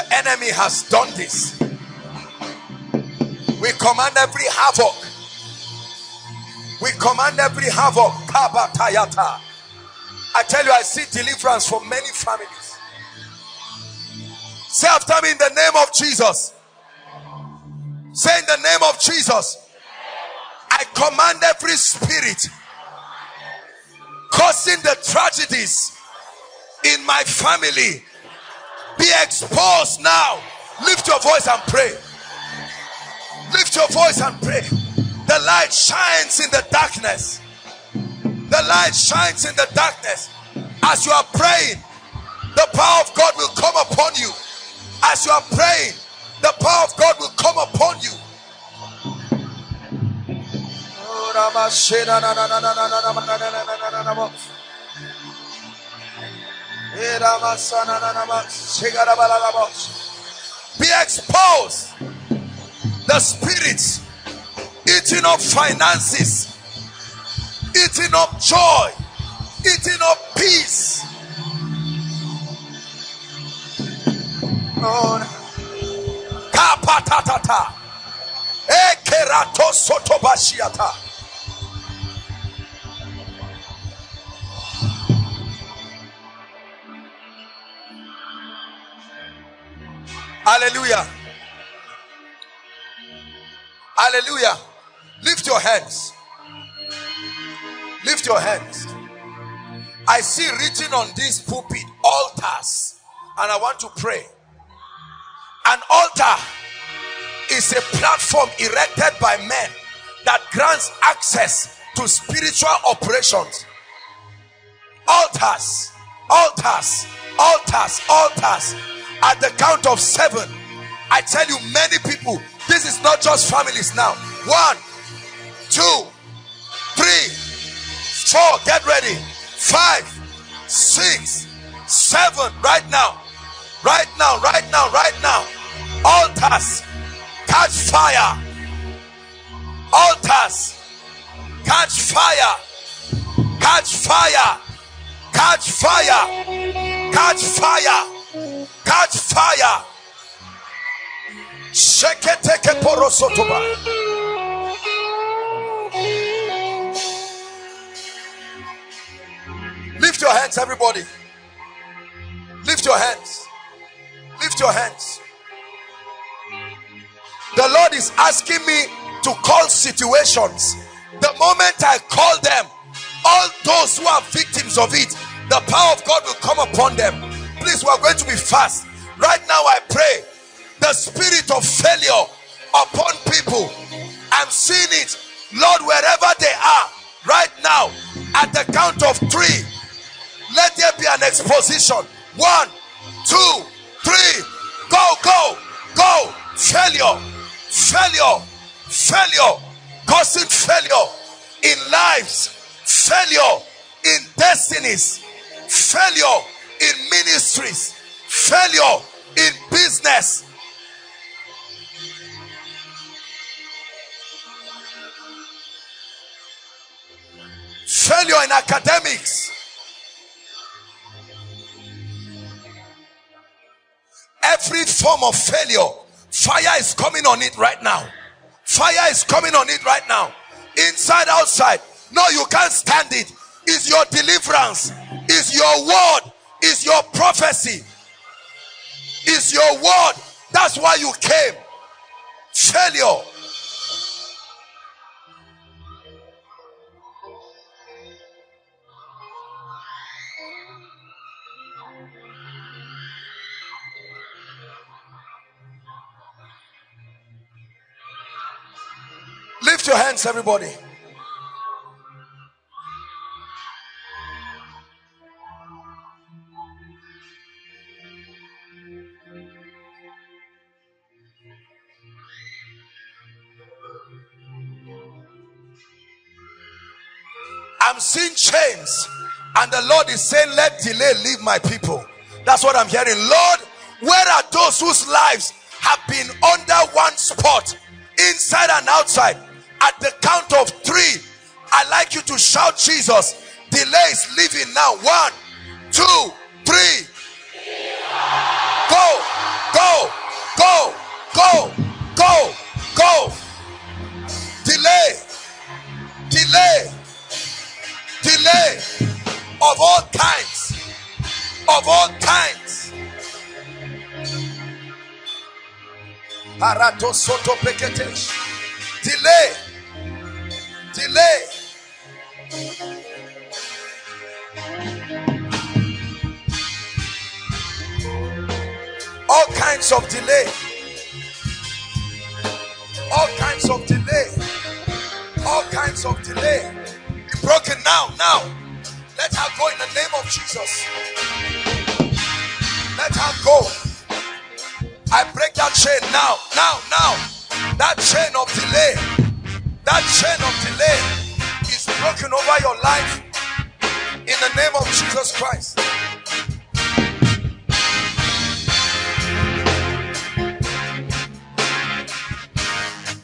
The enemy has done this. We command every havoc. We command every havoc. Kabatayata. I tell you, I see deliverance for many families. Say after me in the name of Jesus. Say in the name of Jesus. I command every spirit causing the tragedies in my family be exposed now. Lift your voice and pray. Lift your voice and pray. The light shines in the darkness. The light shines in the darkness. As you are praying, the power of God will come upon you. As you are praying, the power of God will come upon you. Be exposed. The spirits eating up finances, eating up joy, eating up peace. Lord, kapatatata, ekerato sotobashiata. Hallelujah. Hallelujah. Lift your hands. Lift your hands. I see written on this pulpit altars, and I want to pray. An altar is a platform erected by men that grants access to spiritual operations. Altars, altars, altars, altars. At the count of seven, I tell you, many people, this is not just families now. One, two, three, four, get ready. Five, six, seven, right now, right now, right now, right now. Altars, catch fire. Altars, catch fire, catch fire, catch fire, catch fire. Catch fire. Shake it, take Sheketeke porosotoba. Lift your hands, everybody. Lift your hands. Lift your hands. The Lord is asking me to call situations. The moment I call them, all those who are victims of it, the power of God will come upon them Please, we are going to be fast. Right now, I pray the spirit of failure upon people. I'm seeing it, Lord, wherever they are right now. At the count of three, let there be an exposition. One, two, three. Go, go, go. Failure, failure, failure, causing failure in lives, failure in destinies, failure in ministries, failure in business. Failure in academics. Every form of failure, fire is coming on it right now. Fire is coming on it right now. Inside, outside. No, you can't stand it. Is your deliverance, is your word, is your prophecy, is your word. That's why you came. Failure. Lift your hands, everybody. I'm seeing chains, and the Lord is saying, Let delay leave my people. That's what I'm hearing. Lord, where are those whose lives have been under one spot, inside and outside? At the count of three, I like you to shout Jesus. Delay is leaving now. One, two, three. Go, go, go, go, go, go. Delay, delay delay of all kinds of all kinds Parato soto peketesh. Delay. Delay. All kinds of delay. All kinds of delay. All kinds of delay broken now, now. Let her go in the name of Jesus. Let her go. I break that chain now, now, now. That chain of delay, that chain of delay is broken over your life in the name of Jesus Christ.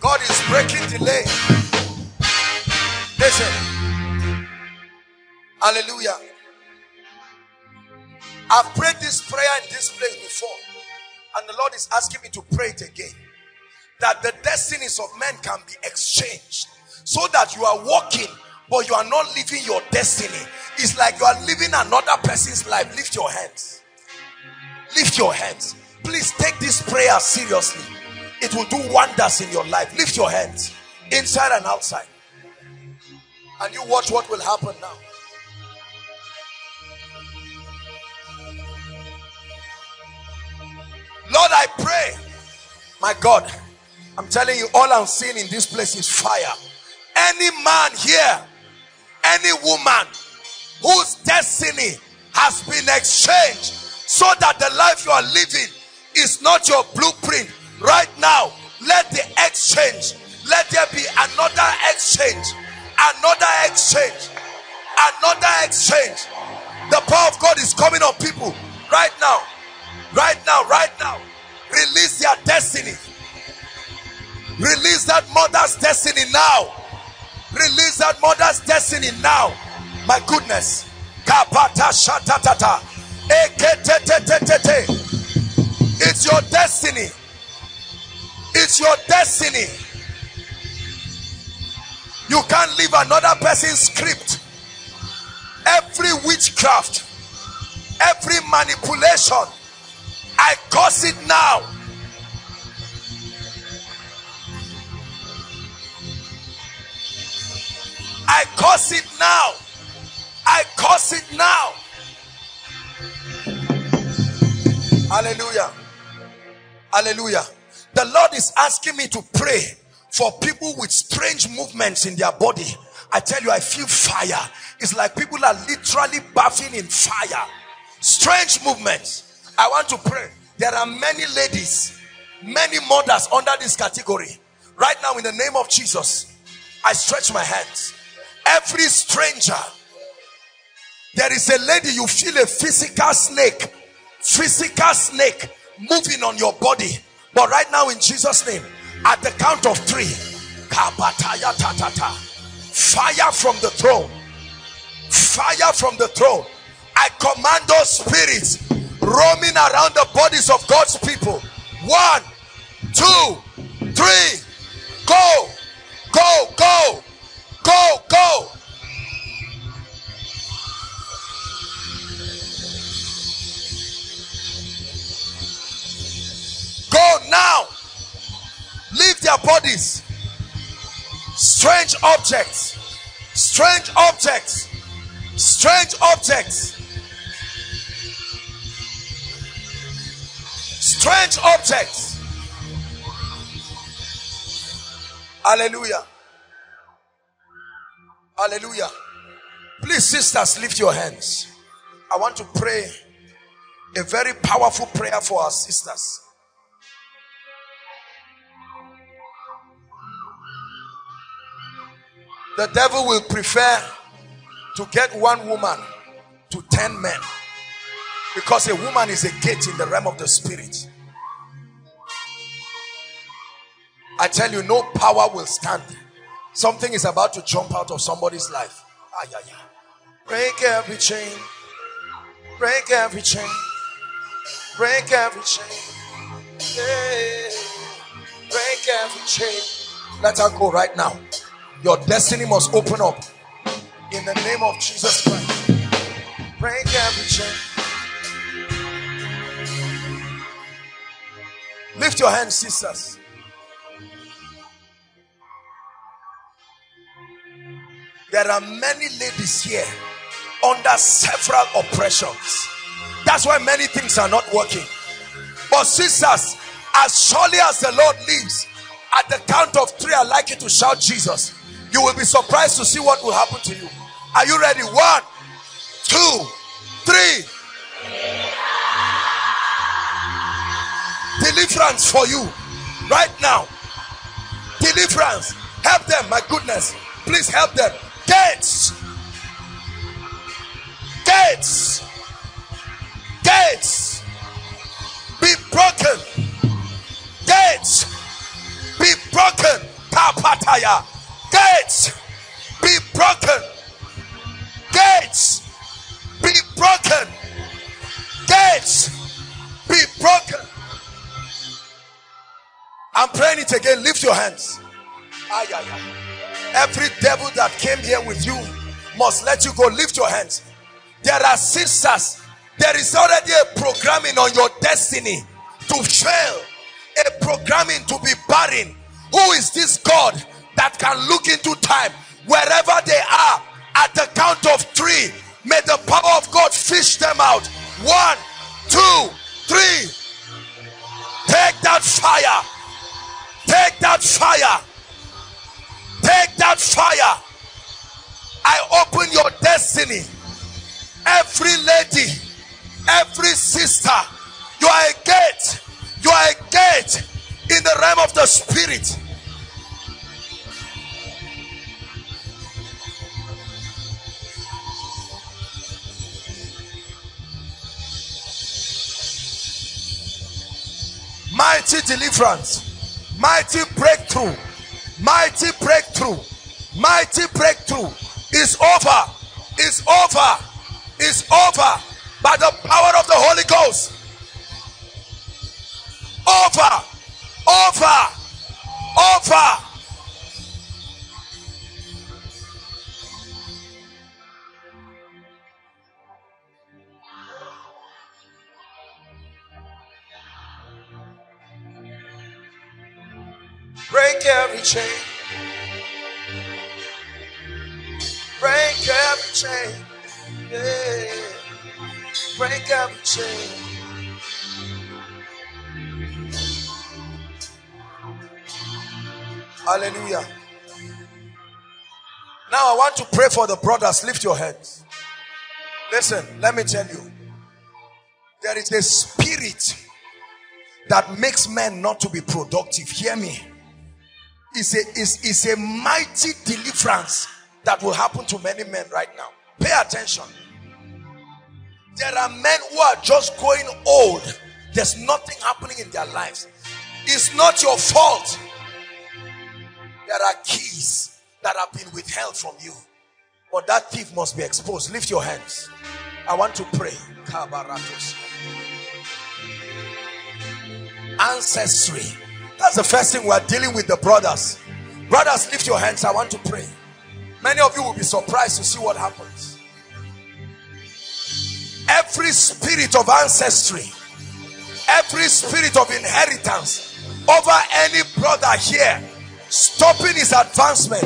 God is breaking delay. Listen. Hallelujah. I've prayed this prayer in this place before, and the Lord is asking me to pray it again. That the destinies of men can be exchanged so that you are walking, but you are not living your destiny. It's like you are living another person's life. Lift your hands. Lift your hands. Please take this prayer seriously. It will do wonders in your life. Lift your hands inside and outside. And you watch what will happen now. Lord, I pray, my God, I'm telling you, all I'm seeing in this place is fire. Any man here, any woman whose destiny has been exchanged so that the life you are living is not your blueprint right now let the exchange let there be another exchange another exchange another exchange the power of god is coming on people right now right now right now release your destiny. Release that mother's destiny now. Release that mother's destiny now. My goodness. It's your destiny. It's your destiny. You can't live another person's script. Every witchcraft every manipulation I curse it now. I curse it now. I curse it now. Hallelujah. Hallelujah. The Lord is asking me to pray for people with strange movements in their body. I tell you I feel fire. It's like people are literally bathing in fire. Strange movements I want to pray. There are many ladies, many mothers under this category. Right now, in the name of Jesus, I stretch my hands. Every stranger, there is a lady, you feel a physical snake, physical snake moving on your body. But right now, in Jesus' name, at the count of three, fire from the throne, fire from the throne. I command those spirits roaming around the bodies of God's people. One, two, three. Go, go, go, go, go. Go now. Leave their bodies. Strange objects. Strange objects. Strange objects strange objects. Hallelujah. Hallelujah. Please, sisters, lift your hands. I want to pray a very powerful prayer for our sisters. The devil will prefer to get one woman to ten men because a woman is a gate in the realm of the spirit. I tell you, no power will stand. Something is about to jump out of somebody's life. Ah, yeah, yeah. Break every chain. Break every chain. Break every chain. Yeah. Break every chain. Let her go right now. Your destiny must open up. In the name of Jesus Christ. Break every chain. Lift your hands, sisters. There are many ladies here under several oppressions. That's why many things are not working. But sisters, as surely as the Lord lives, at the count of three, I'd like you to shout Jesus. You will be surprised to see what will happen to you. Are you ready? One, two, three. Deliverance for you right now. Deliverance. Help them my goodness. Please help them. Gates. Gates. Gates again. Lift your hands. Ay, ay, ay. Every devil that came here with you must let you go. Lift your hands. There are sisters. There is already a programming on your destiny to to fail, a programming to be barren. Who is this God that can look into time wherever they are at the count of three? May the power of God fish them out. One, two, three. Take that fire. Take that fire. Take that fire. I open your destiny. Every lady, every sister, you are a gate. You are a gate in the realm of the spirit. Mighty deliverance, mighty breakthrough, mighty breakthrough, mighty breakthrough. Is over, is over, is over. By the power of the Holy Ghost. Over, over, over. Break every chain. Break every chain. Yeah. Break every chain. Hallelujah. Now I want to pray for the brothers. Lift your hands. Listen, let me tell you. There is a spirit that makes men not to be productive. Hear me. It's a, it's, it's a mighty deliverance that will happen to many men right now. Pay attention. There are men who are just going old. There's nothing happening in their lives. It's not your fault. There are keys that have been withheld from you. But that thief must be exposed. Lift your hands. I want to pray. Ancestry. That's the first thing we're dealing with the brothers. Brothers, lift your hands. I want to pray. Many of you will be surprised to see what happens. Every spirit of ancestry, every spirit of inheritance over any brother here, stopping his advancement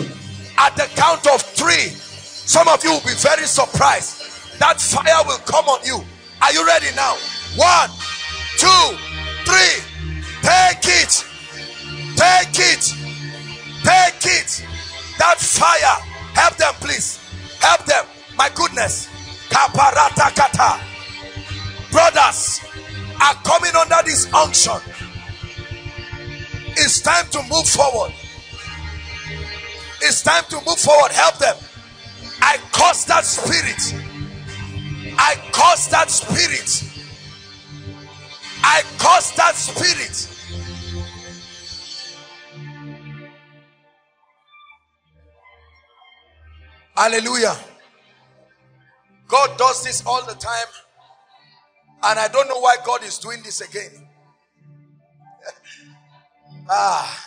at the count of three. Some of you will be very surprised. That fire will come on you. Are you ready now? One, two, three. Take it. Take it. Take it. That fire Help them, please. Help them. My goodness. Kaparata kata. Brothers are coming under this unction. It's time to move forward. It's time to move forward. Help them. I curse that spirit. I curse that spirit. I curse that spirit. Hallelujah. God does this all the time. And I don't know why God is doing this again. [laughs] ah.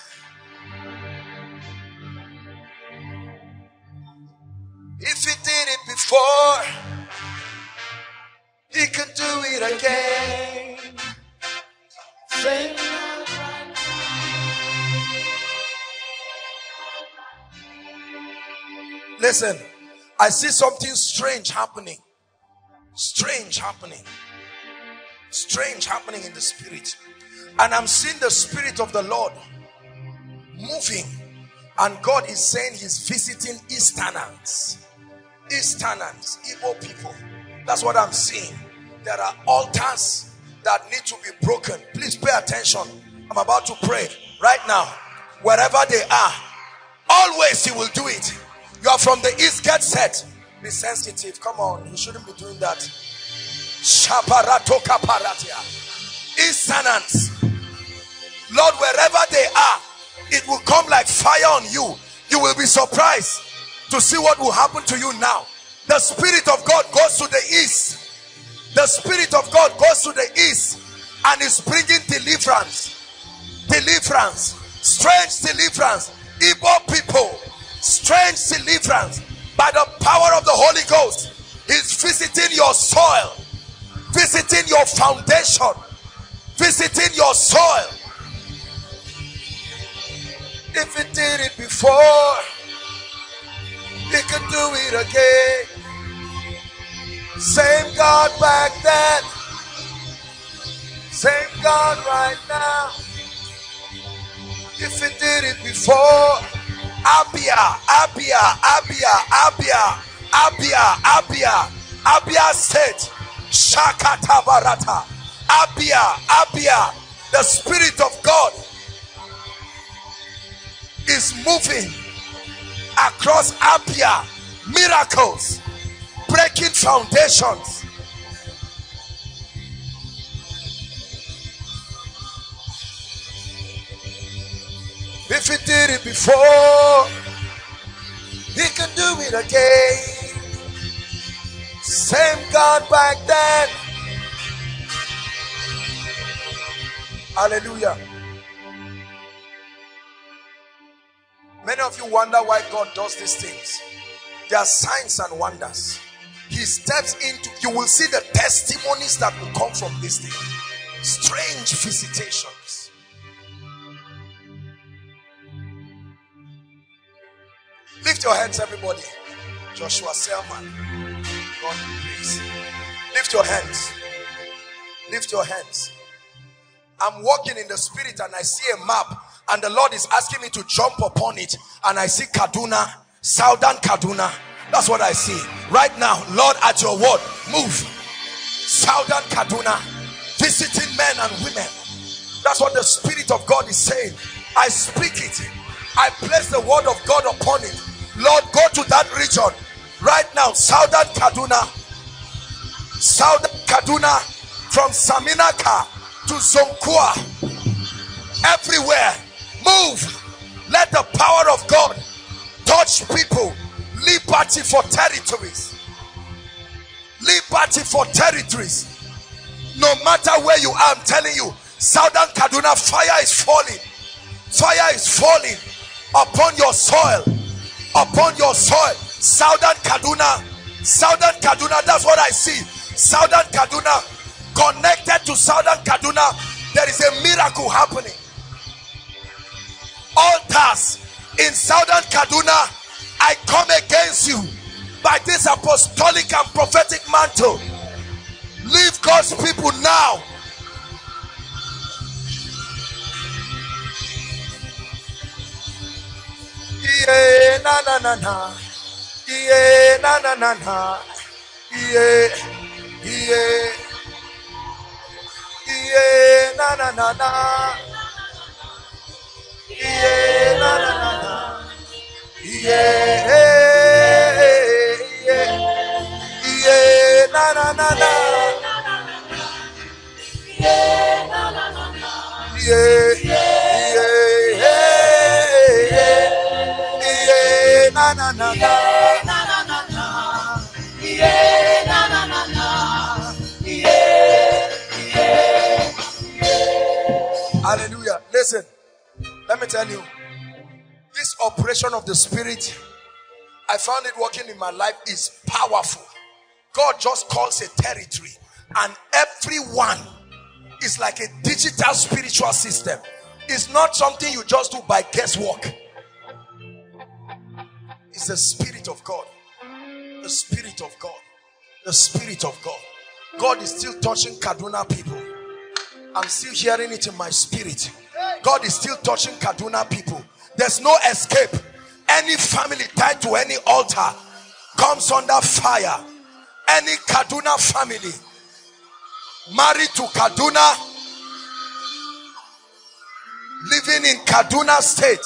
If he did it before, he can do it again. Sing Listen, I see something strange happening. Strange happening. Strange happening in the spirit. And I'm seeing the spirit of the Lord moving. And God is saying he's visiting Easterners. Easterners, Igbo people. That's what I'm seeing. There are altars that need to be broken. Please pay attention. I'm about to pray right now. Wherever they are, always he will do it. You are from the east, get set. Be sensitive. Come on, you shouldn't be doing that. Shaparatoka paratia. Easterners. Lord, wherever they are, it will come like fire on you. You will be surprised to see what will happen to you now. The Spirit of God goes to the east. The Spirit of God goes to the east and is bringing deliverance. Deliverance. Strange deliverance. Igbo people strange deliverance by the power of the Holy Ghost is visiting your soil, visiting your foundation, visiting your soil. If he did it before, he can do it again. Same God back then, same God right now. If he did it before, Abia, Abia, Abia, Abia, Abia, Abia, Abia State, Shakata Barata, Abia, Abia, the Spirit of God is moving across Abia, miracles, breaking foundations. If he did it before, he can do it again. Same God back then. Hallelujah. Many of you wonder why God does these things. There are signs and wonders. He steps into, you will see the testimonies that will come from this thing. Strange visitations. Lift your hands, everybody. Joshua Selman. God, please. Lift your hands. Lift your hands. I'm walking in the spirit and I see a map and the Lord is asking me to jump upon it and I see Kaduna, Southern Kaduna. That's what I see. Right now, Lord, at your word, move. Southern Kaduna, visiting men and women. That's what the Spirit of God is saying. I speak it. I place the word of God upon it. Lord, go to that region. Right now, Southern Kaduna. Southern Kaduna from Saminaka to Zonkwa. Everywhere Move. Let the power of God touch people. Liberty for territories. Liberty for territories. No matter where you are, I'm telling you, Southern Kaduna, fire is falling. Fire is falling upon your soil. Upon your soil. Southern Kaduna. Southern Kaduna, that's what I see. Southern Kaduna. Connected to Southern Kaduna, there is a miracle happening altars in southern Kaduna, I come against you by this apostolic and prophetic mantle. Leave God's people now. Yeah, na na na na. Yeah, na na na na. Yeah, yeah. Yeah, na na na na. Yeah, na, na, na, na. Yeah, yeah, yeah, yeah, na, na, na, na. Na, na, na, na. Yeah, yeah, yeah. Hallelujah. Listen. Let me tell you, this operation of the Spirit, I found it working in my life is powerful. God just calls a territory, and everyone is like a digital spiritual system. It's not something you just do by guesswork. It's the Spirit of God. The Spirit of God. The Spirit of God. God is still touching Kaduna people. I'm still hearing it in my spirit. God is still touching Kaduna people. There's no escape. Any family tied to any altar comes under fire. Any Kaduna family married to Kaduna, living in Kaduna state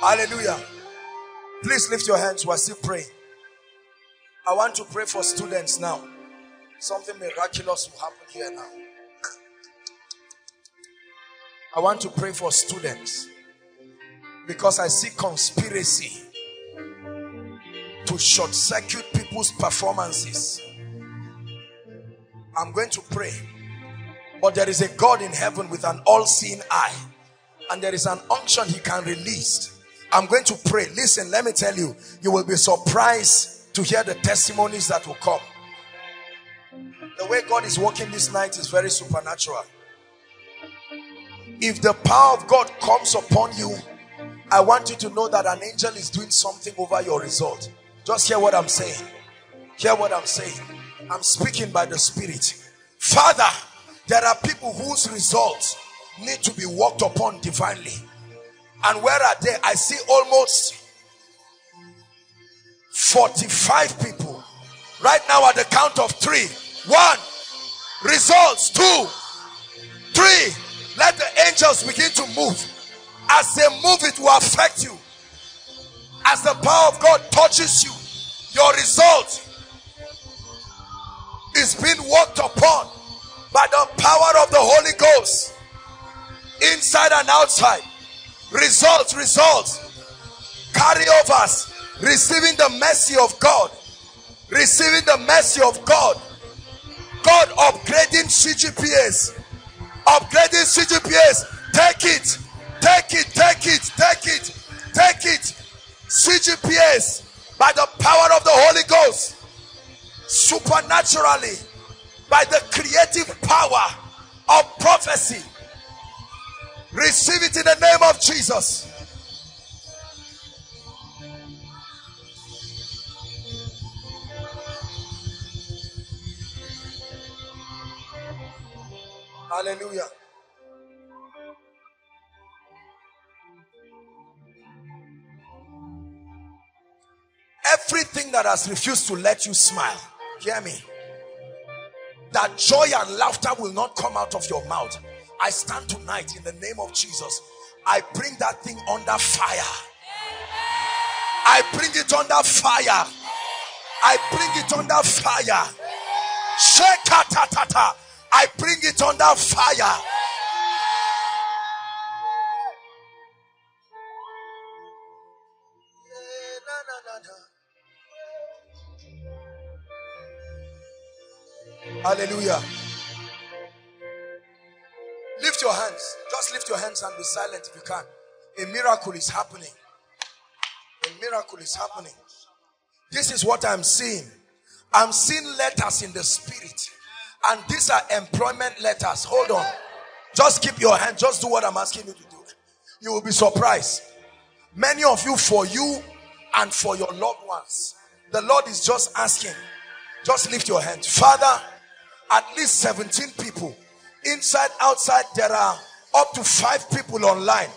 Hallelujah. Please lift your hands. We're still praying. I want to pray for students now. Something miraculous will happen here now. I want to pray for students because I see conspiracy to short circuit people's performances I'm going to pray. But there is a God in heaven with an all-seeing eye. And there is an unction he can release. I'm going to pray. Listen, let me tell you, you will be surprised to hear the testimonies that will come. The way God is working this night is very supernatural. If the power of God comes upon you, I want you to know that an angel is doing something over your result. Just hear what I'm saying. Hear what I'm saying. I'm speaking by the Spirit. Father, there are people whose results need to be worked upon divinely. And where are they? I see almost 45 people. Right now at the count of three. One, results. Two, three. Let the angels begin to move. As they move, it will affect you. As the power of God touches you, your result is being worked upon by the power of the Holy Ghost, inside and outside. Results, results, carryovers, receiving the mercy of God, receiving the mercy of God. God upgrading CGPS, upgrading CGPS. Take it, take it, take it, take it, take it. CGPS by the power of the Holy Ghost, supernaturally, by the creative power of prophecy. Receive it in the name of Jesus. Hallelujah. Everything that has refused to let you smile, hear me. That joy and laughter will not come out of your mouth. I stand tonight in the name of Jesus. I bring that thing under fire. I bring it under fire. I bring it under fire. Shekatatata. I bring it under fire. Hallelujah. Lift your hands. Just lift your hands and be silent if you can. A miracle is happening. A miracle is happening. This is what I'm seeing. I'm seeing letters in the spirit. And these are employment letters. Hold on. Just keep your hand. Just do what I'm asking you to do. You will be surprised. Many of you, for you and for your loved ones, the Lord is just asking. Just lift your hand. Father, at least 17 people. Inside outside there are up to five people online.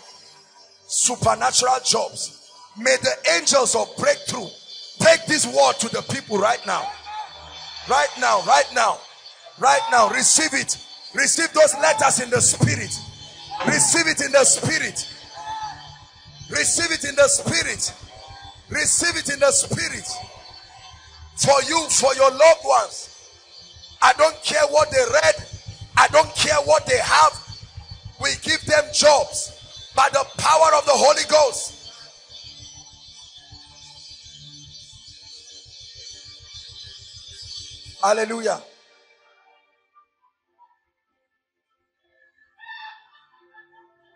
Supernatural jobs. May the angels of breakthrough take this word to the people right now. Right now right now right now. Receive it. Receive those letters in the spirit. Receive it in the spirit. Receive it in the spirit. Receive it in the spirit. For you for your loved ones I don't care what they read. I don't care what they have. We give them jobs by the power of the Holy Ghost. Hallelujah.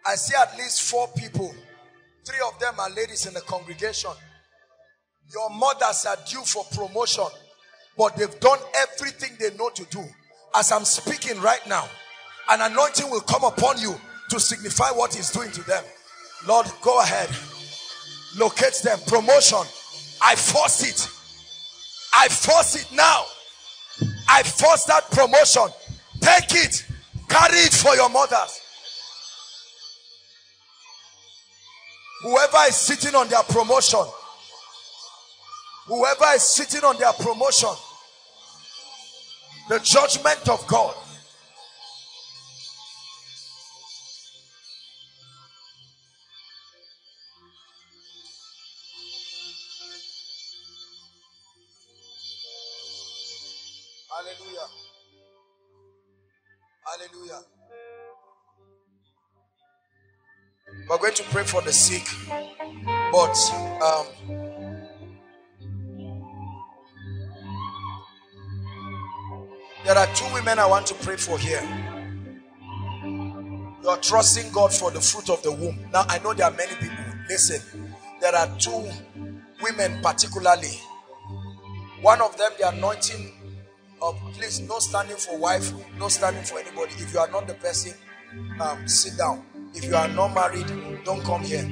I see at least four people. Three of them are ladies in the congregation. Your mothers are due for promotion but they've done everything they know to do. As I'm speaking right now, an anointing will come upon you to signify what he's doing to them. Lord, go ahead. Locate them. Promotion. I force it. I force it now. I force that promotion. Take it. Carry it for your mothers. Whoever is sitting on their promotion, Whoever is sitting on their promotion, the judgment of God. Hallelujah. Hallelujah. We're going to pray for the sick, but um, There are two women I want to pray for here. You're trusting God for the fruit of the womb. Now, I know there are many people. Listen, there are two women, particularly. One of them, the anointing of please, no standing for wife, no standing for anybody. If you are not the person, um, sit down. If you are not married, don't come here.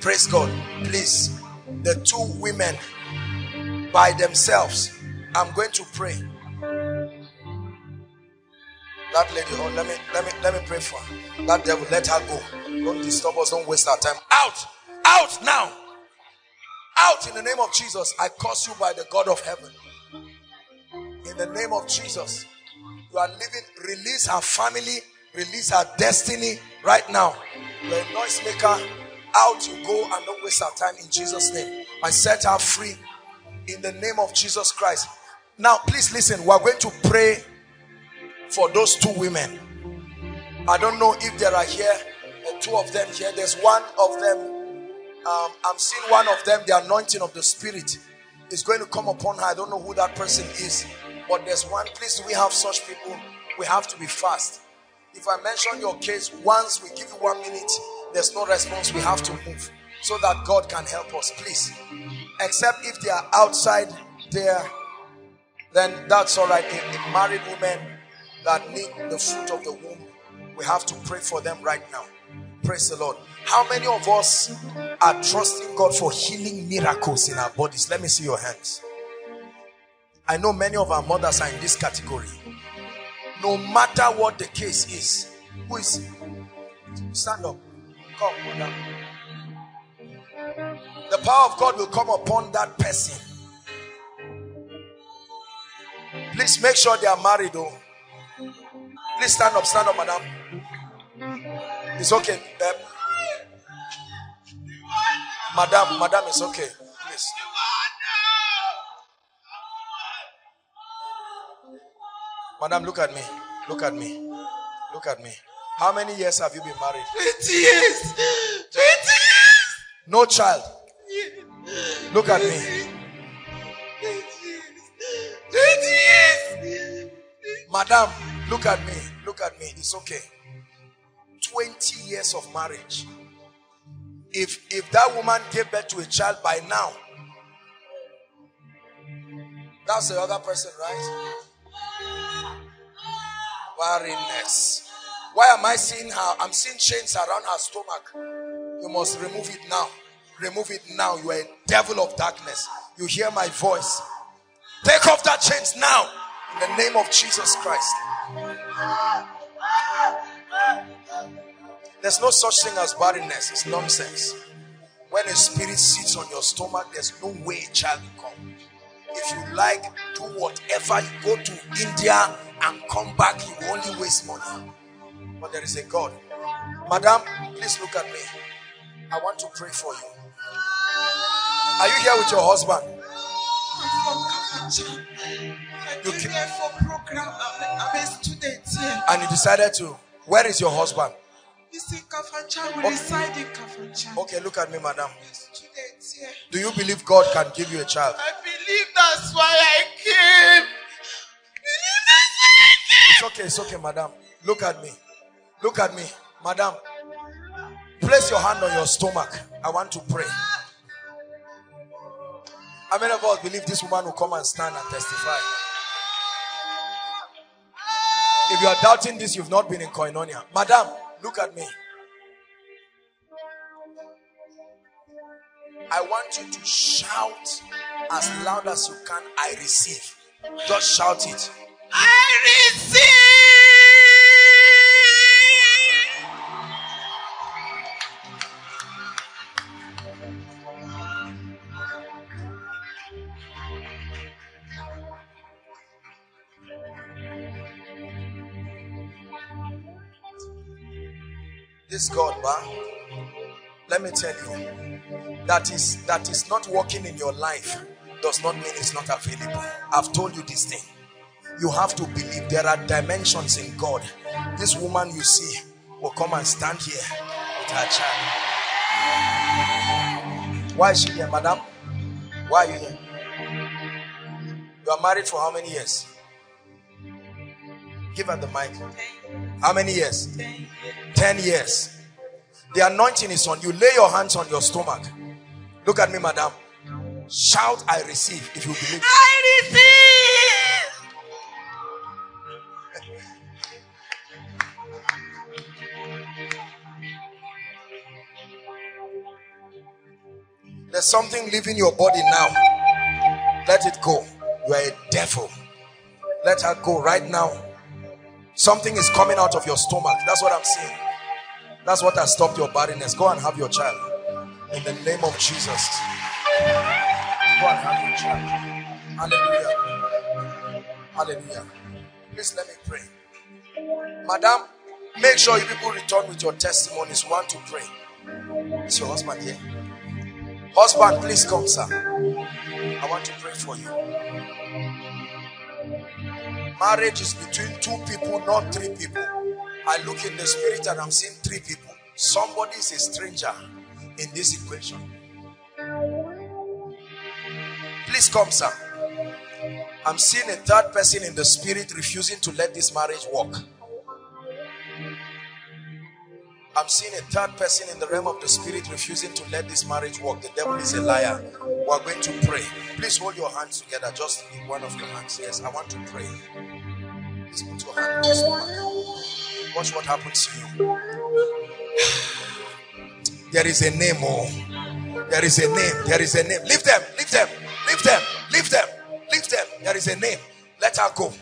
Praise God. Please, the two women by themselves, I'm going to pray. That lady, oh, let me let me let me pray for her. That devil, let her go. Don't disturb us, don't waste our time. Out, out now. Out in the name of Jesus. I curse you by the God of heaven. In the name of Jesus. You are living, release her family, release her destiny right now. You're a noisemaker. Out you go and don't waste our time in Jesus' name. I set her free in the name of Jesus Christ. Now, please listen. We're going to pray for those two women. I don't know if there are here, uh, two of them here. There's one of them. Um, I'm seeing one of them, the anointing of the Spirit is going to come upon her. I don't know who that person is, but there's one. Please, we have such people. We have to be fast. If I mention your case, once we give you one minute, there's no response, we have to move so that God can help us, please. Except if they are outside there, then that's all right. A, married women, that need the fruit of the womb, we have to pray for them right now. Praise the Lord. How many of us are trusting God for healing miracles in our bodies? Let me see your hands. I know many of our mothers are in this category. No matter what the case is, who is stand up? Come, mother. The power of God will come upon that person. Please make sure they are married, though. Please stand up, stand up, madam. It's okay. Um, madam, madam, it's okay. Please. Madam, look at me. Look at me. Look at me. How many years have you been married? 20 years. 20 years. No child. Look at me. 20 years. 20 years. Madam, look at me. Look at me. It's okay. 20 years of marriage. If if that woman gave birth to a child by now, that's the other person, right? Barrenness. Why am I seeing her? I'm seeing chains around her stomach. You must remove it now. Remove it now. You are a devil of darkness. You hear my voice. Take off that chains now. In the name of Jesus Christ. There's no such thing as barrenness. It's nonsense. When a spirit sits on your stomach, there's no way a child will come. If you like, do whatever. You go to India and come back, you only waste money. But there is a God. Madam, please look at me. I want to pray for you. Are you here with your husband? You came here for program. I'm a, student here. And you decided to. Where is your husband? It's in Kafanchan. We Okay. reside in Kafanchan. Okay, look at me, madam. We're students here. Do you believe God can give you a child? I believe that's why I came. Believe that's why I came. It's okay, it's okay, madam. Look at me. Look at me, madam. Place your hand on your stomach. I want to pray. How many of us believe this woman will come and stand and testify? If you are doubting this, you've not been in koinonia. Madam, look at me. I want you to shout as loud as you can. I receive. Just shout it. I receive. This God, ba, let me tell you, that is that is not working in your life does not mean it's not available. I've told you this thing. You have to believe there are dimensions in God. This woman you see will come and stand here with her child. Why is she here, madam? Why are you here? You are married for how many years? Give her the mic. How many years? Ten years. The anointing is on you. Lay your hands on your stomach. Look at me, madam. Shout, I receive if you believe. I receive. There's something leaving your body now. Let it go. You are a devil. Let her go right now. Something is coming out of your stomach. That's what I'm saying. That's what has stopped your barrenness. Go and have your child. In the name of Jesus. Go and have your child. Hallelujah. Hallelujah. Please let me pray. Madam, make sure you people return with your testimonies. One to pray. Is your husband here? Husband, please come, sir. I want to pray for you. Marriage is between two people, not three people. I look in the spirit and I'm seeing three people. Somebody is a stranger in this equation. Please come, sir. I'm seeing a third person in the spirit refusing to let this marriage work. I'm seeing a third person in the realm of the spirit refusing to let this marriage work. The devil is a liar. We're going to pray. Please hold your hands together. Just in one of your hands. Yes, I want to pray. Please put your hand your. Watch what happens to you. [sighs] There is a name, oh. There is a name. There is a name. Leave them. Leave them. Leave them. Leave them. Leave them. There is a name. Let her go.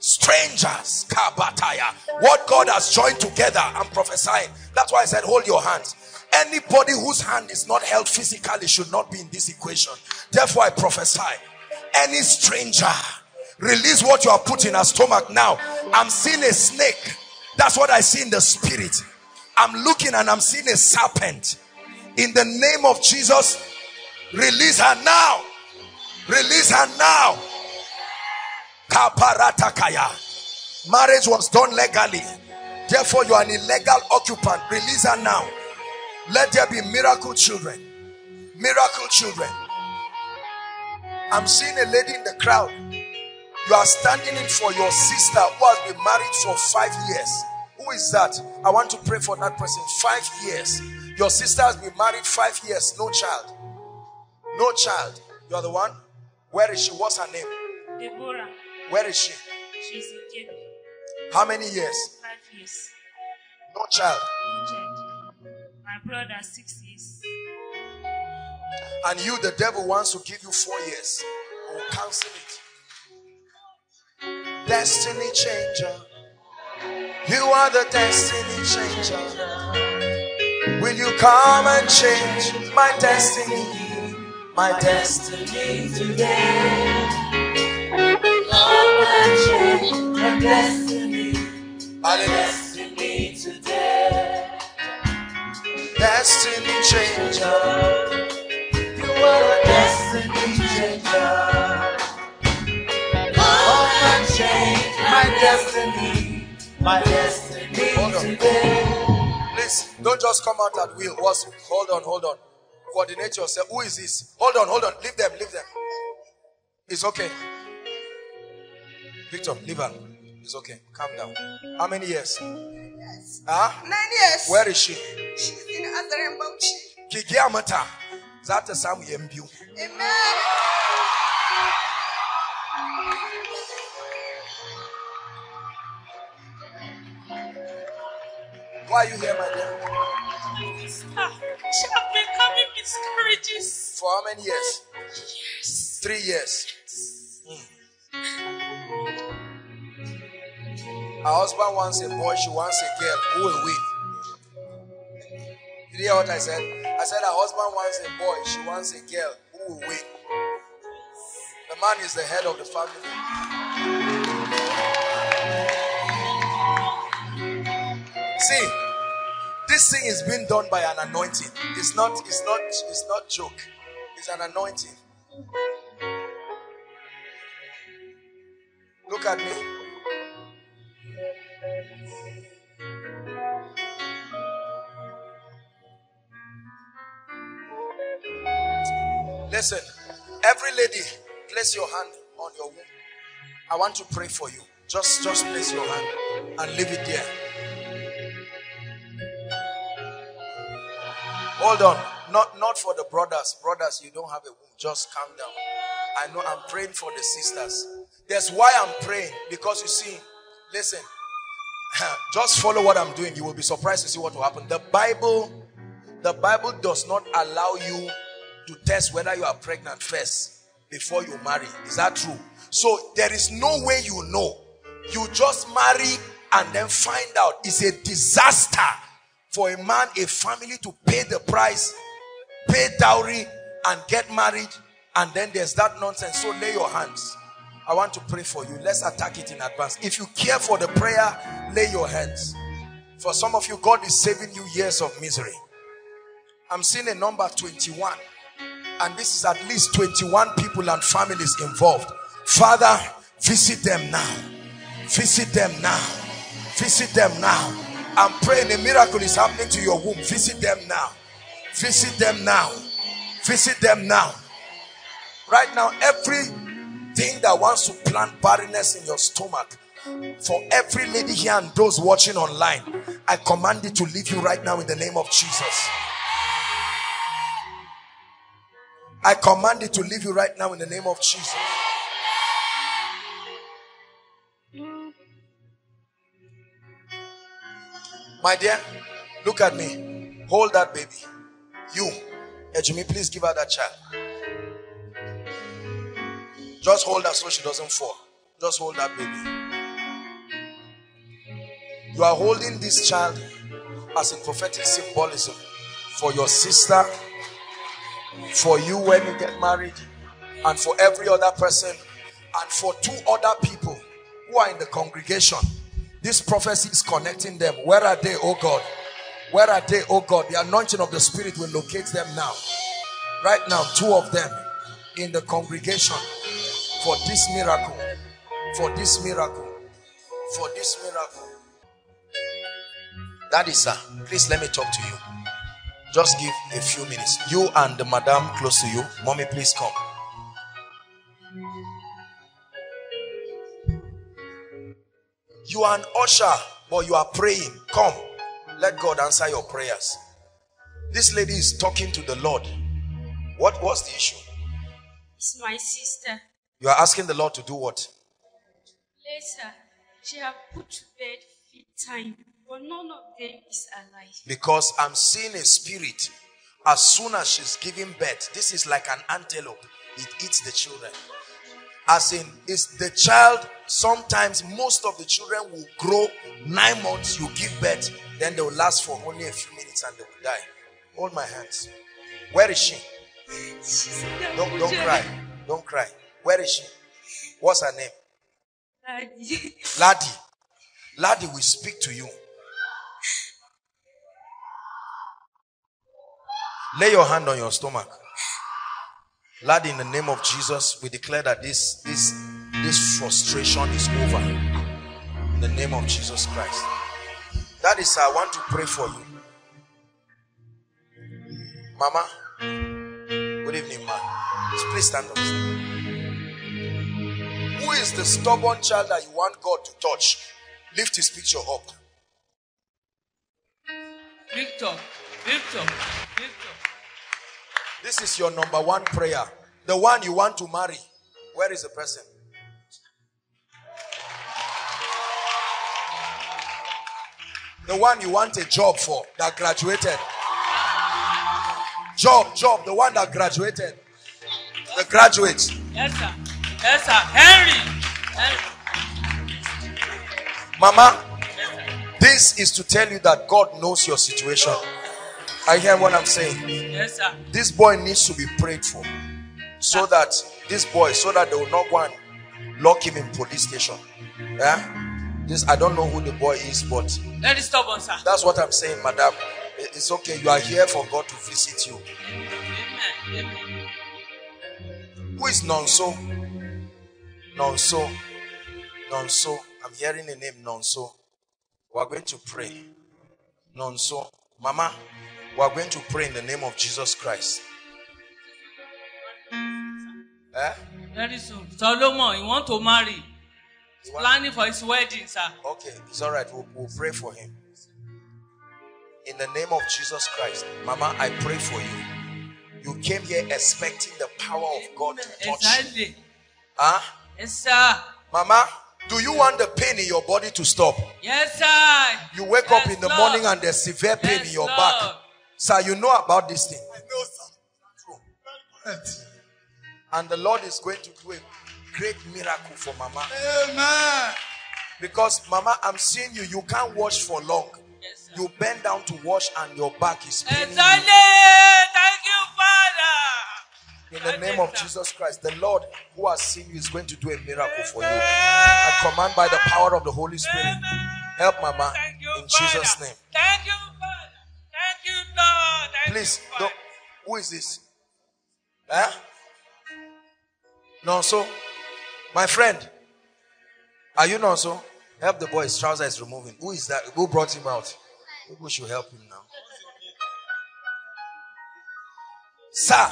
Strangers, Kabataya. What God has joined together, I'm prophesying. That's why I said, hold your hands. Anybody whose hand is not held physically should not be in this equation. Therefore, I prophesy. Any stranger, release what you are put in her stomach now. I'm seeing a snake. That's what I see in the spirit. I'm looking and I'm seeing a serpent. In the name of Jesus, release her now. Release her now. Kaparatakaya. Marriage was done legally. Therefore, you are an illegal occupant. Release her now. Let there be miracle children. Miracle children. I'm seeing a lady in the crowd. You are standing in for your sister who has been married for five years. Who is that? I want to pray for that person. Five years. Your sister has been married five years. No child. No child. You are the one? Where is she? What's her name? Deborah, Where is she? she's in Kenya. How many years? Five years. No child. No child. My brother, six years. And you, the devil, wants to give you four years. We'll cancel it. Destiny changer. You are the destiny changer. Will you come and change my destiny? My destiny today. Hold on, please don't just come out at will. What's it? hold on. Coordinate yourself. Who is this? Hold on, hold on. Leave them, leave them. It's okay. Victor, leave her. It's okay. Calm down. How many years? Yes. Huh? Nine years. Where is she? She's in Azare in Bauchi. Kiki Amata. That is Sam Yembu. Amen. Why are you here, my dear? Ah, she have been coming miscarriages. For how many years? Yes. Three years. Her husband wants a boy, she wants a girl. Who will win? Did you hear what I said? I said her husband wants a boy, she wants a girl. Who will win? The man is the head of the family. See, this thing is being done by an anointing. It's not, it's not, it's not joke. It's an anointing. Look at me. Listen, every lady, place your hand on your womb. I want to pray for you. Just, just place your hand and leave it there. Hold on. Not, not for the brothers. Brothers, you don't have a womb. Just calm down. I know I'm praying for the sisters. That's why I'm praying. Because you see, listen, [laughs] just follow what I'm doing. You will be surprised to see what will happen. The Bible, the Bible does not allow you to test whether you are pregnant first before you marry. Is that true? So there is no way you know. You just marry and then find out. It's a disaster for a man, a family to pay the price, pay dowry, and get married. And then there's that nonsense. So lay your hands. I want to pray for you. Let's attack it in advance. If you care for the prayer, lay your hands. For some of you, God is saving you years of misery. I'm seeing a number 21. And this is at least 21 people and families involved. Father, visit them now. Visit them now. Visit them now. I'm praying a miracle is happening to your womb. Visit them now. Visit them now. Visit them now. Right now, everything that wants to plant barrenness in your stomach, for every lady here and those watching online, I command it to leave you right now in the name of Jesus. I command it to leave you right now in the name of Jesus. My dear, look at me. Hold that baby. You, Ejimi, please give her that child. Just hold her so she doesn't fall. Just hold that baby. You are holding this child as a prophetic symbolism for your sister, for you when you get married, and for every other person, and for two other people who are in the congregation. This prophecy is connecting them. Where are they, oh God? Where are they, oh God? The anointing of the Spirit will locate them now. Right now, two of them in the congregation for this miracle. For this miracle. For this miracle. Daddy, sir, please let me talk to you. Just give a few minutes. You and the madam close to you. Mommy, please come. You are an usher, but you are praying. Come. Let God answer your prayers. This lady is talking to the Lord. What was the issue? It's my sister. You are asking the Lord to do what? Later, she have put to bed feed time, but none of them is alive. Because I'm seeing a spirit. As soon as she's giving birth, this is like an antelope. It eats the children. As in, is the child, sometimes most of the children will grow nine months, you give birth, then they will last for only a few minutes and they will die. Hold my hands. Where is she? She's in the Don't, don't cry. Don't cry. Where is she? What's her name? Daddy. Laddie. Laddie will speak to you. Lay your hand on your stomach. Laddie, in the name of Jesus, we declare that this this this frustration is over. In the name of Jesus Christ. That is, I want to pray for you. Mama, good evening, ma. Please stand up. Who is the stubborn child that you want God to touch? Lift his picture up. Victor, Victor, Victor. This is your number one prayer. The one you want to marry. Where is the person? The one you want a job for that graduated. Job, job, the one that graduated. The graduate. Yes, sir. Yes, sir. Henry. Henry. Mama, this is to tell you that God knows your situation. I hear what I'm saying. Yes, sir. This boy needs to be prayed for. So that this boy, so that they will not go and lock him in police station. Yeah? This I don't know who the boy is, but Very stubborn, sir. that's what I'm saying, madam. It- It's okay. You are here for God to visit you. Amen. Amen. Who is Nonso? Nonso. Nonso. I'm hearing the name Nonso. We are going to pray. Nonso. Mama, we are going to pray in the name of Jesus Christ. Eh? Very soon. Solomon, you want to marry? He's planning for his wedding, sir. Okay, it's all right. We'll, we'll pray for him. In the name of Jesus Christ, Mama, I pray for you. You came here expecting the power of God to touch you. Exactly. Huh? Yes, sir. Mama, do you want the pain in your body to stop? Yes, sir. You wake up in the Lord. morning and there's severe pain Yes, in your Lord. back. Sir, you know about this thing. I know, sir. Correct. And the Lord is going to do a great miracle for Mama. Amen. Because, Mama, I'm seeing you. You can't wash for long. Yes. You bend down to wash and your back is paining Thank you, Father. In the name of Jesus Christ, the Lord who has seen you is going to do a miracle for you. I command by the power of the Holy Spirit. Help Mama in Jesus' name. Thank you, Father. You, Lord. Thank Please, you, don't. Who is this? Eh? No, so my friend, are you not so? Help the boy. His trouser is removing. Who is that? Who brought him out? People should help him now. Sir,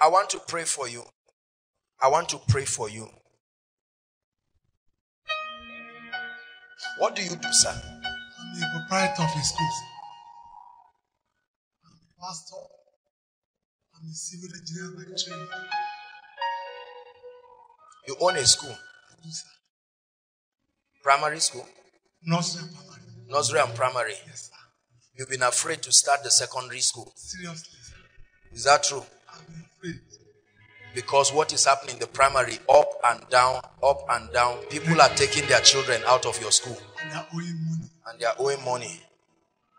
I want to pray for you. I want to pray for you. What do you do, sir? I'm the proprietor of a school. I'm a pastor. I'm a civil engineer by training. You own a school, I do, sir. primary school, Nursery and primary. nursery and primary. Yes, sir. You've been afraid to start the secondary school. Seriously, sir. Is that true? I've been afraid. Because what is happening in the primary, up and down, up and down, people are taking their children out of your school And they're owing money. And they are owing money.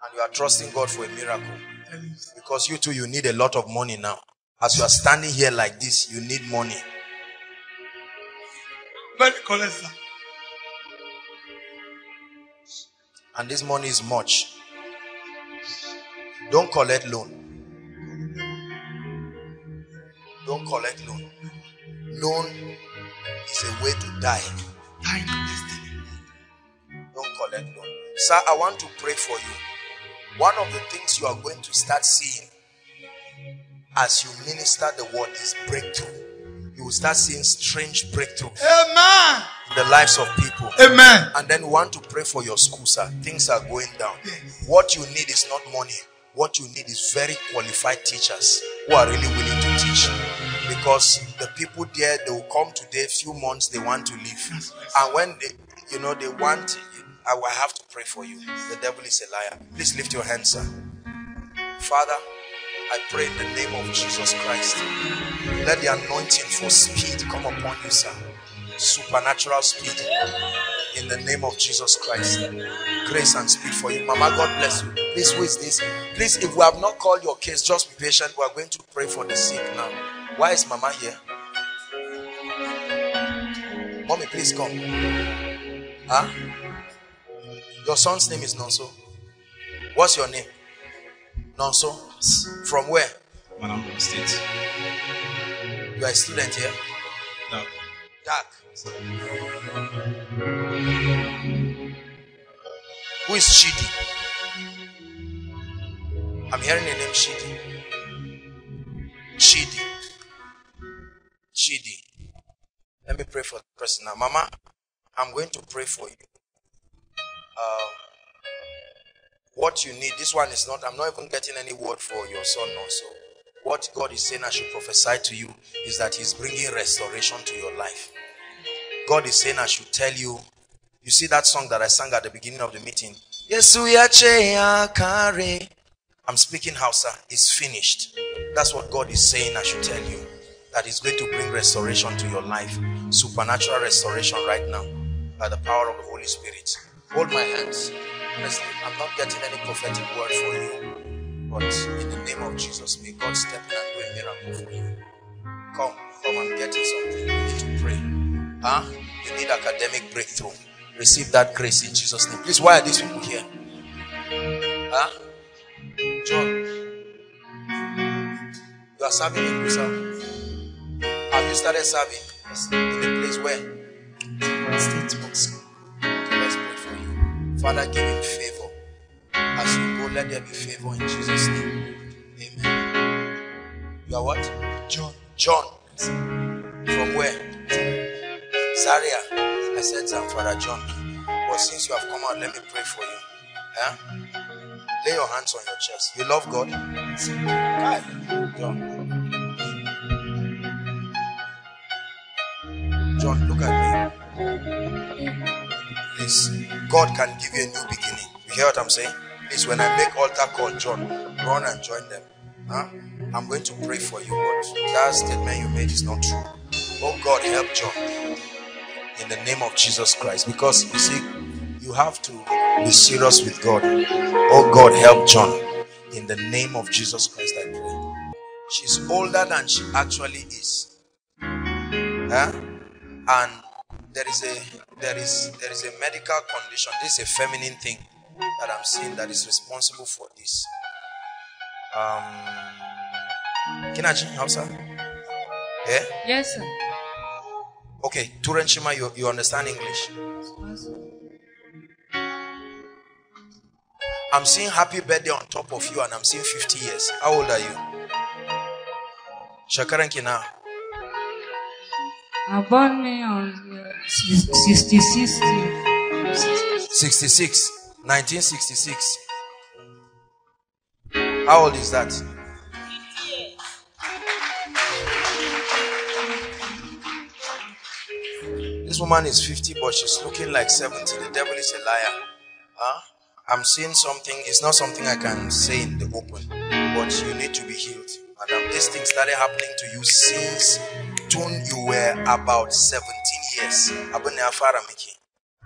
And you are trusting God for a miracle. You. Because you too, you need a lot of money now. As you are standing here like this, you need money. Very correct, sir. And this money is much. Don't collect loan. Don't collect loan. Loan is a way to die. Dying of destiny. Don't collect loan. Sir, I want to pray for you. One of the things you are going to start seeing as you minister the word is breakthrough. You will start seeing strange breakthroughs. Amen. in the lives of people. Amen. And then we want to pray for your school, sir. Things are going down. Yes. What you need is not money. What you need is very qualified teachers who are really willing to teach. Because the people there, they will come today, few months, they want to leave. And when they, you know, they want, I will have to pray for you. The devil is a liar. Please lift your hands, sir. Father, I pray in the name of Jesus Christ. Let the anointing for speed come upon you, sir. Supernatural speed. In the name of Jesus Christ. Grace and speed for you. Mama, God bless you. Please, who is this? Please, if we have not called your case, just be patient. We are going to pray for the sick now. Why is Mama here? Mommy, please come. Huh? Your son's name is Nonso. What's your name? Nonso. From where? Anambra State. You are a student here? No. Dark. Who is Chidi? I'm hearing the name Chidi. Chidi. Chidi. Let me pray for the person now. Mama, I'm going to pray for you. Um, what you need, this one is not, I'm not even getting any word for your son also. What God is saying I should prophesy to you is that He's bringing restoration to your life. God is saying I should tell you. You see that song that I sang at the beginning of the meeting? I'm speaking Hausa. It's finished. That's what God is saying I should tell you. That He's going to bring restoration to your life. Supernatural restoration right now. By the power of the Holy Spirit. Hold my hands. Honestly, I'm not getting any prophetic word for you. But in the name of Jesus, may God step in and do a miracle for you. Come, come and get something. You need to pray. Huh? You need academic breakthrough. Receive that grace in Jesus' name. Please, why are these people here? Huh? John, you are serving in Gusau. Have you started serving? In the place where? State Father, give him favor. As you go, let there be favor in Jesus' name. Amen. You are what? John. John. From where? Zaria, I said Zamfara John. But since you have come out, let me pray for you. Huh? Lay your hands on your chest. You love God? Hi. John. John, look at me. Please, God can give you a new beginning. You hear what I'm saying? Please, when I make altar call, John, run and join them. Huh? I'm going to pray for you, but that statement you made is not true. Oh God, help John in the name of Jesus Christ. Because you see, you have to be serious with God. Oh God, help John in the name of Jesus Christ. I pray. She's older than she actually is. Huh? And there is a there is there is a medical condition. This is a feminine thing that I'm seeing that is responsible for this. Um Kinachi, Hausa? Yeah? Yes, sir. Okay, Turan Shima, you, you understand English? I'm seeing happy birthday on top of you, and I'm seeing 50 years. How old are you? Shakaran Kina. I born me on uh, 66. 66. 1966. How old is that? This woman is 50, but she's looking like 70. The devil is a liar. Huh? I'm seeing something. It's not something I can say in the open, but you need to be healed. Madam, this thing started happening to you since tune you were about 17 years. Abune afara miki.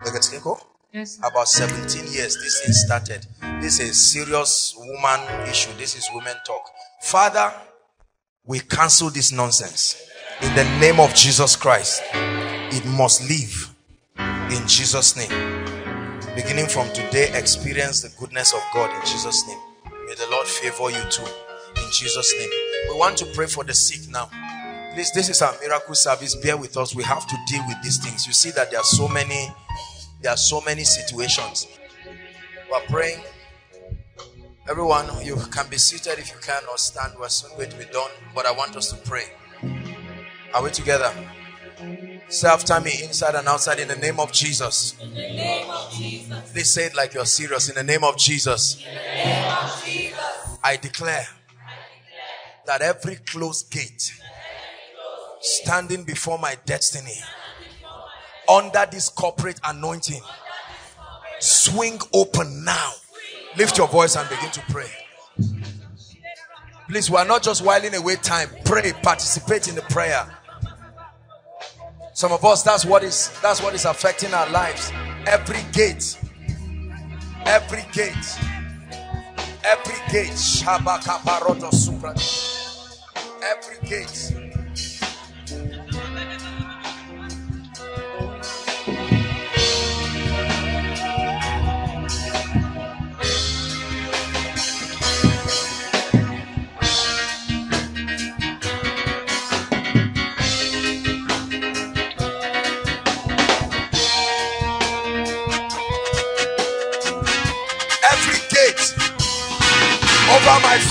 Legetiko? Yes, sir. About 17 years, this thing started. This is a serious woman issue. This is women talk. Father, we cancel this nonsense in the name of Jesus Christ. It must leave in Jesus' name. Beginning from today, experience the goodness of God in Jesus' name. May the Lord favor you too in Jesus' name. We want to pray for the sick now. Please, this is our miracle service. Bear with us. We have to deal with these things. You see that there are so many, there are so many situations. We are praying. Everyone, you can be seated if you can or stand. We're soon going to be done, but I want us to pray. Are we together? Say after me, inside and outside, in the name of Jesus. In the name of Jesus. Please say it like you're serious. In the name of Jesus. In the name of Jesus. I declare, that every closed gate standing before my destiny under this corporate anointing swing open now. Lift your voice and begin to pray. Please, we are not just whiling away time. Pray, participate in the prayer. Some of us, that's what is that's what is affecting our lives. Every gate, every gate, every gate, every gate.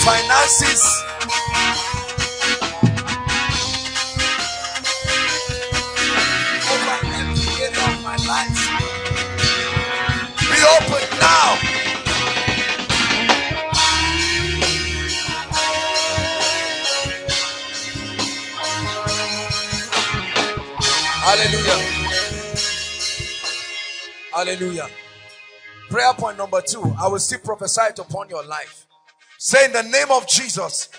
Finances. Every area of my life. Be open now. Hallelujah. Hallelujah. Prayer point number two. I will still prophesy upon your life. Say in the name of Jesus,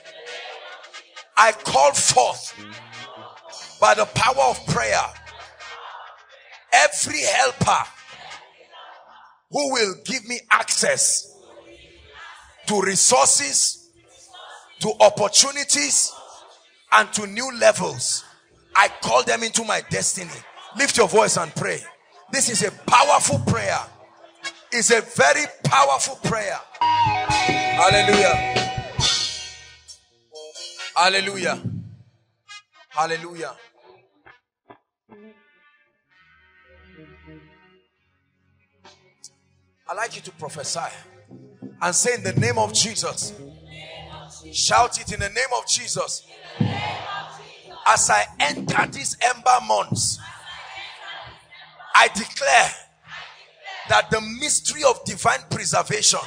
I call forth by the power of prayer every helper who will give me access to resources, to opportunities, and to new levels. I call them into my destiny. Lift your voice and pray. This is a powerful prayer. It's a very powerful prayer. Hallelujah. Hallelujah. Hallelujah. I'd like you to prophesy and say in the name of Jesus. Shout it in the name of Jesus. As I enter these ember months, I declare that the mystery of divine preservation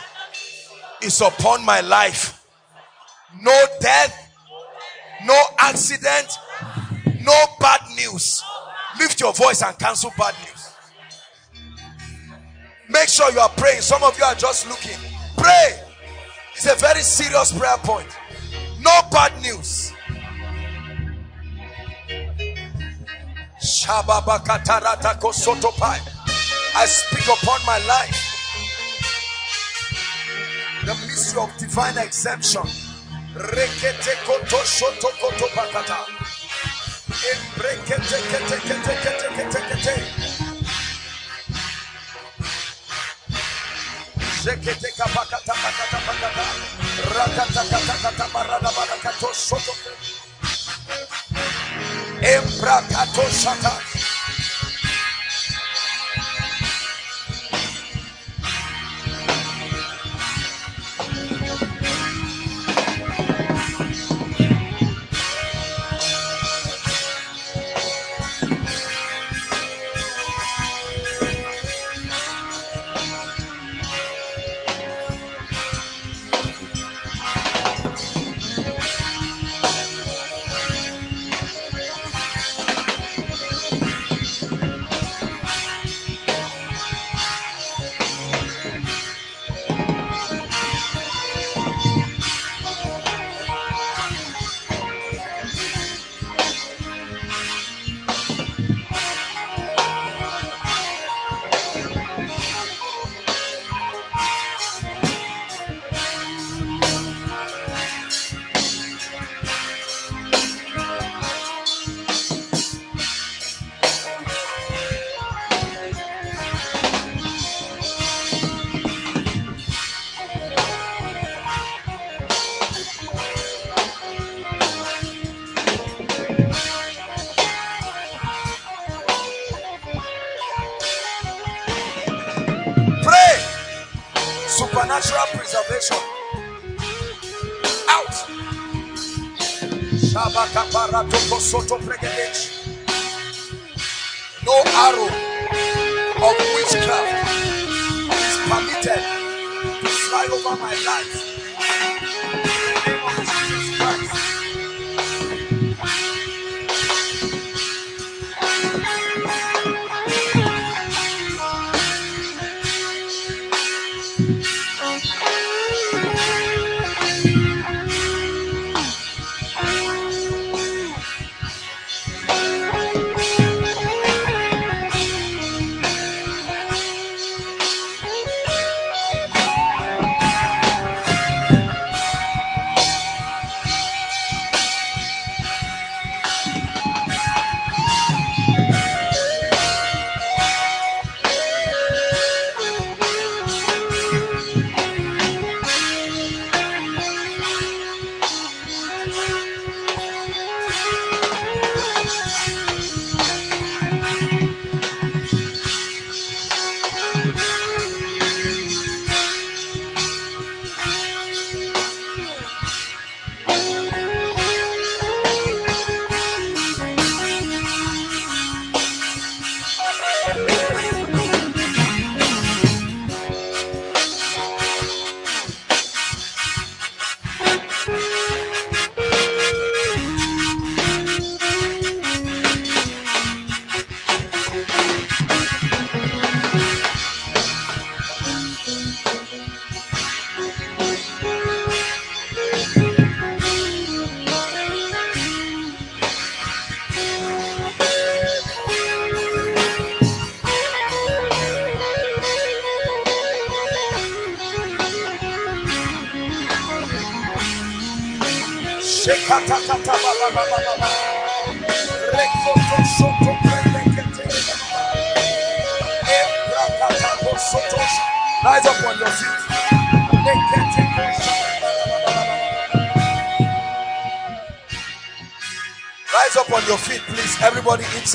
is upon my life. No death, no accident, no bad news. Lift your voice and cancel bad news. Make sure you are praying. Some of you are just looking. Pray. It's a very serious prayer point. No bad news. I speak upon my life the mystery of divine exemption. Rekete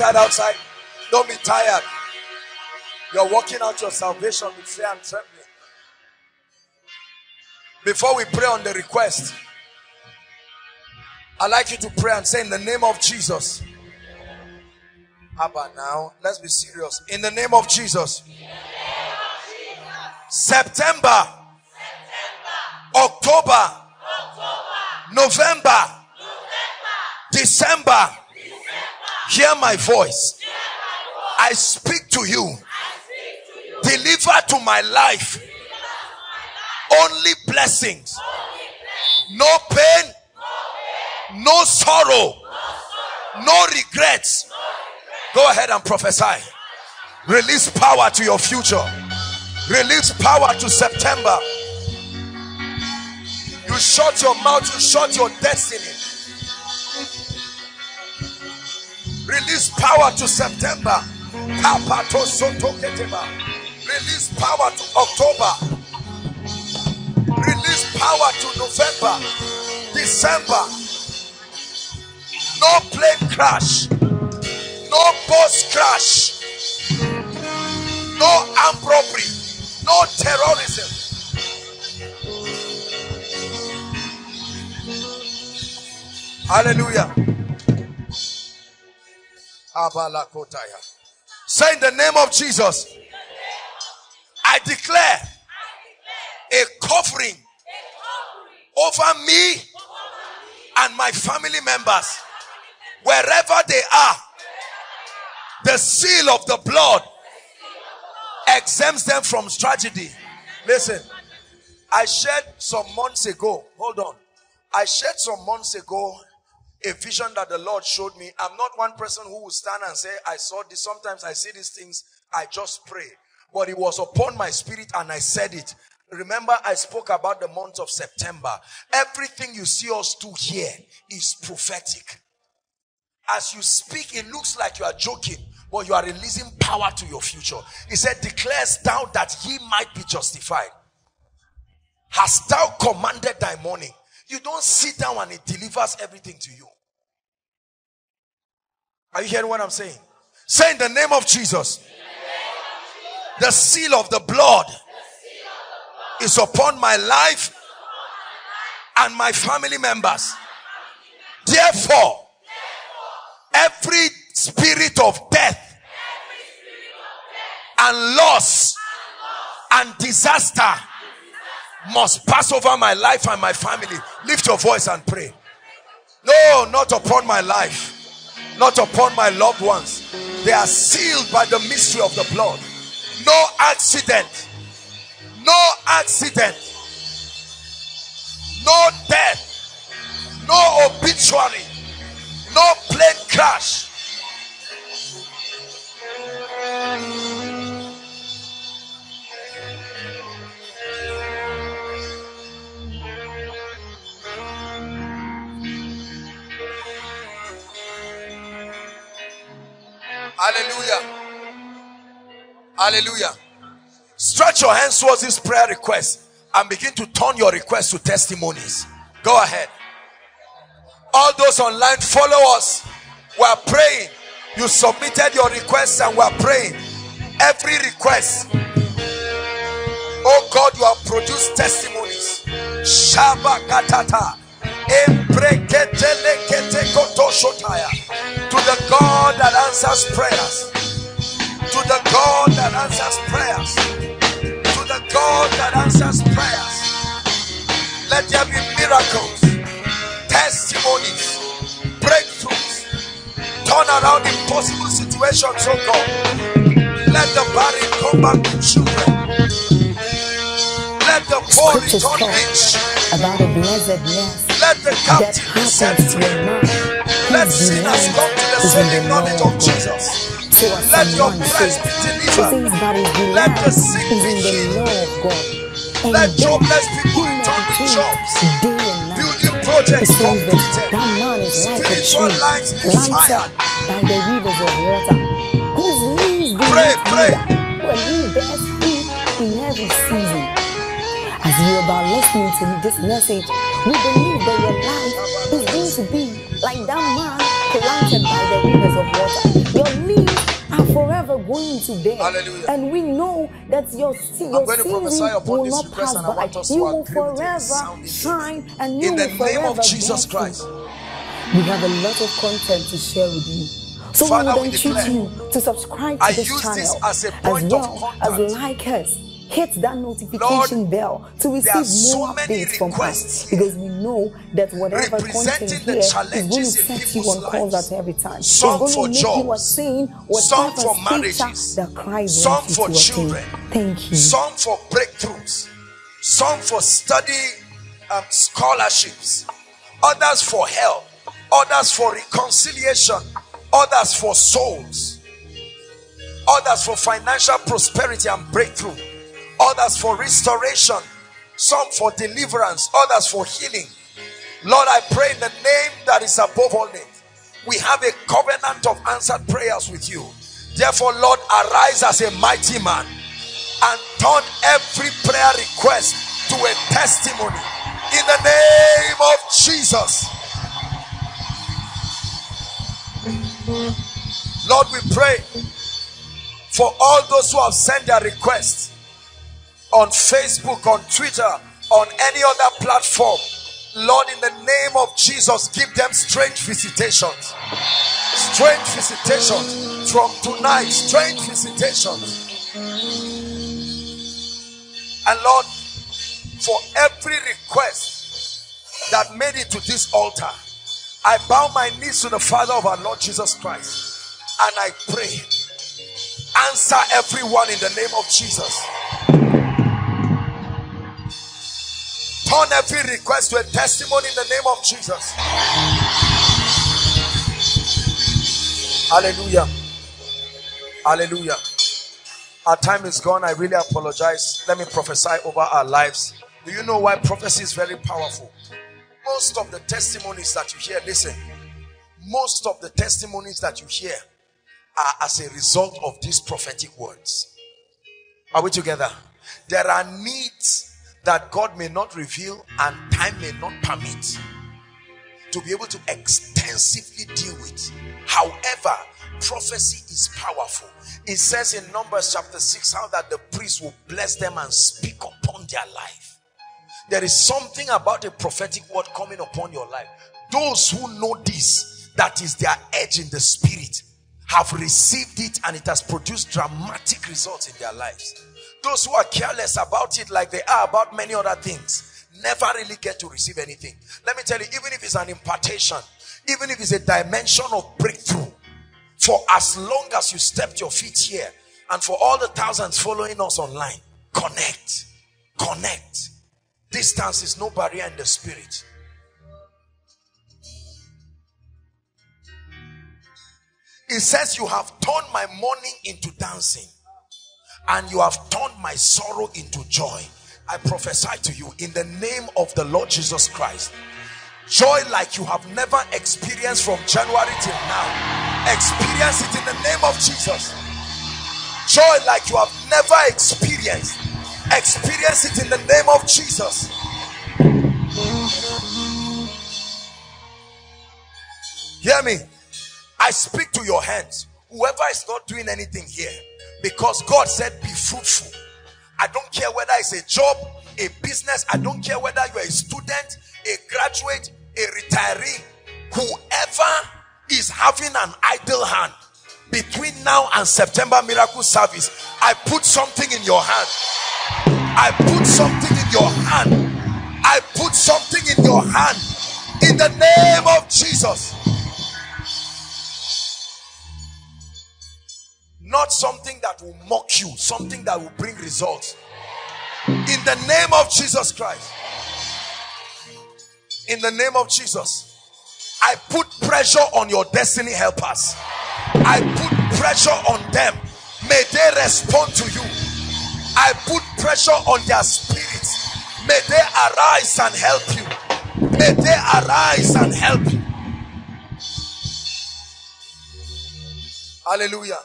inside, outside. Don't be tired. You're working out your salvation with fear and trembling. Before we pray on the request, I'd like you to pray and say, In the name of Jesus, How about now? Let's be serious. In the name of Jesus. September. Hear my voice. I speak to you. Deliver to my life only blessings. No pain. No sorrow. No regrets. Go ahead and prophesy. Release power to your future. Release power to September. You shut your mouth, you shut your destiny. Release power to September. Release power to October. Release power to November, December. No plane crash, no bus crash, no armed robbery, no terrorism. Hallelujah. Say in the name of Jesus, I declare a covering over me and my family members wherever they are. The seal of the blood exempts them from tragedy. Listen, I shared some months ago. Hold on. I shared some months ago a vision that the Lord showed me. I'm not one person who will stand and say, I saw this. Sometimes I see these things. I just pray. But it was upon my spirit and I said it. Remember, I spoke about the month of September. Everything you see us do here is prophetic. As you speak, it looks like you are joking, but you are releasing power to your future. He said, Declares thou that he might be justified. Hast thou commanded thy morning? You don't sit down and it delivers everything to you. Are you hearing what I'm saying? Say in the name of Jesus, the seal of the blood is upon my life and my family members. Therefore, every spirit of death and loss and disaster must pass over my life and my family. Lift your voice and pray. No, not upon my life, not upon my loved ones. They are sealed by the mystery of the blood. No accident no accident, no death, no obituary, no plane crash. Hallelujah. Hallelujah. Stretch your hands towards this prayer request and begin to turn your request to testimonies. Go ahead. All those online, follow us. We are praying. You submitted your requests and we are praying. Every request. Oh God, you have produced testimonies. Shabakatata. To the God that answers prayers. To the God that answers prayers to the God that answers prayers. Let there be miracles, testimonies, breakthroughs, turn around impossible situations, oh God. Let the barren come back to children. Let the poor return rich. About a blessedness Let the captive be set free. Let sinners come to the saving knowledge of Jesus. Let your breast be delivered. Let the sick be healed. Let jobless people return to jobs. Building projects completed. Spiritual lights be fired. by the rivers of water. Whose leaves do Pray, pray. When he bears fruit in every season. As you are about listening to this message, we believe that your life is going to be that man planted by the rivers of water. Your leaves are forever going to bear. Hallelujah. And we know that your, your season will not pass by. want us to You will agree with it forever shine and you In the will name of Jesus. Christ. We have a lot of content to share with you. So Father, we would entreat you to subscribe to I this channel this as a point of well as like us. Hit that notification bell to receive so more many updates from us. because we know that whatever content here is going to set you on course at every time. Some it's for going to make you jobs, some whatever for scripture marriages, that Christ some you for attain. children, Thank you. some for breakthroughs, some for study um, scholarships, others for help, others for reconciliation, others for souls, others for financial prosperity and breakthrough, others for restoration, some for deliverance, others for healing. Lord, I pray in the name that is above all names. We have a covenant of answered prayers with you. Therefore, Lord, arise as a mighty man and turn every prayer request to a testimony in the name of Jesus. Lord, we pray for all those who have sent their requests on Facebook, on Twitter, on any other platform. Lord, in the name of Jesus, give them strange visitations. Strange visitations from tonight. Strange visitations. And Lord, for every request that made it to this altar, I bow my knees to the Father of our Lord Jesus Christ and I pray, answer everyone in the name of Jesus. Turn every request to a testimony in the name of Jesus. Hallelujah. Hallelujah. Our time is gone. I really apologize. Let me prophesy over our lives. Do you know why prophecy is very powerful? Most of the testimonies that you hear, listen, most of the testimonies that you hear are as a result of these prophetic words. Are we together? There are needs that God may not reveal and time may not permit to be able to extensively deal with. However, prophecy is powerful. It says in Numbers chapter 6 how that the priest will bless them and speak upon their life. There is something about a prophetic word coming upon your life. Those who know this, that is their edge in the spirit, have received it and it has produced dramatic results in their lives. Those who are careless about it, like they are about many other things, never really get to receive anything. Let me tell you, even if it's an impartation, even if it's a dimension of breakthrough, for as long as you stepped your feet here, and for all the thousands following us online, connect, connect. Distance is no barrier in the spirit. It says, You have turned my mourning into dancing, and you have turned my sorrow into joy. I prophesy to you in the name of the Lord Jesus Christ. Joy like you have never experienced from January till now. Experience it in the name of Jesus. Joy like you have never experienced. Experience it in the name of Jesus. Hear me. I speak to your hands. Whoever is not doing anything here, because God said, Be fruitful. I don't care whether it's a job, a business, I don't care whether you're a student, a graduate, a retiree, whoever is having an idle hand between now and September miracle service, I put something in your hand. I put something in your hand. I put something in your hand in the name of Jesus. Not something that will mock you, something that will bring results. In the name of Jesus Christ. In the name of Jesus. I put pressure on your destiny helpers. I put pressure on them. May they respond to you. I put pressure on their spirits. May they arise and help you. May they arise and help you. Hallelujah.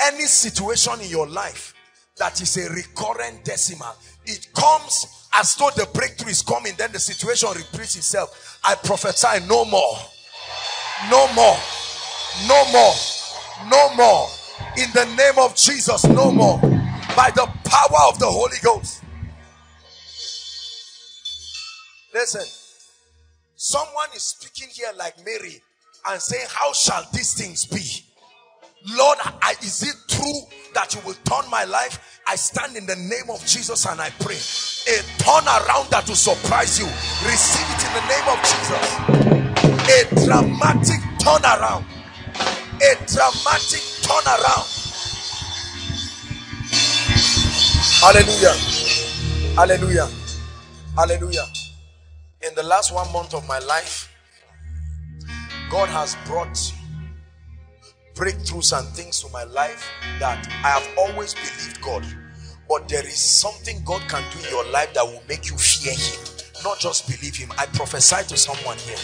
Any situation in your life that is a recurrent decimal, it comes as though the breakthrough is coming, then the situation repeats itself. I prophesy no more, no more, no more, no more. In the name of Jesus, no more. By the power of the Holy Ghost. Listen, Someone is speaking here like Mary and saying, How shall these things be? Lord, I, is it true that you will turn my life? I stand in the name of Jesus and I pray. A turnaround that will surprise you. Receive it in the name of Jesus. A dramatic turnaround. A dramatic turnaround. Hallelujah. Hallelujah. Hallelujah. In the last one month of my life, God has brought breakthroughs and things to my life that I have always believed God. But there is something God can do in your life that will make you fear Him, not just believe Him. I prophesy to someone here.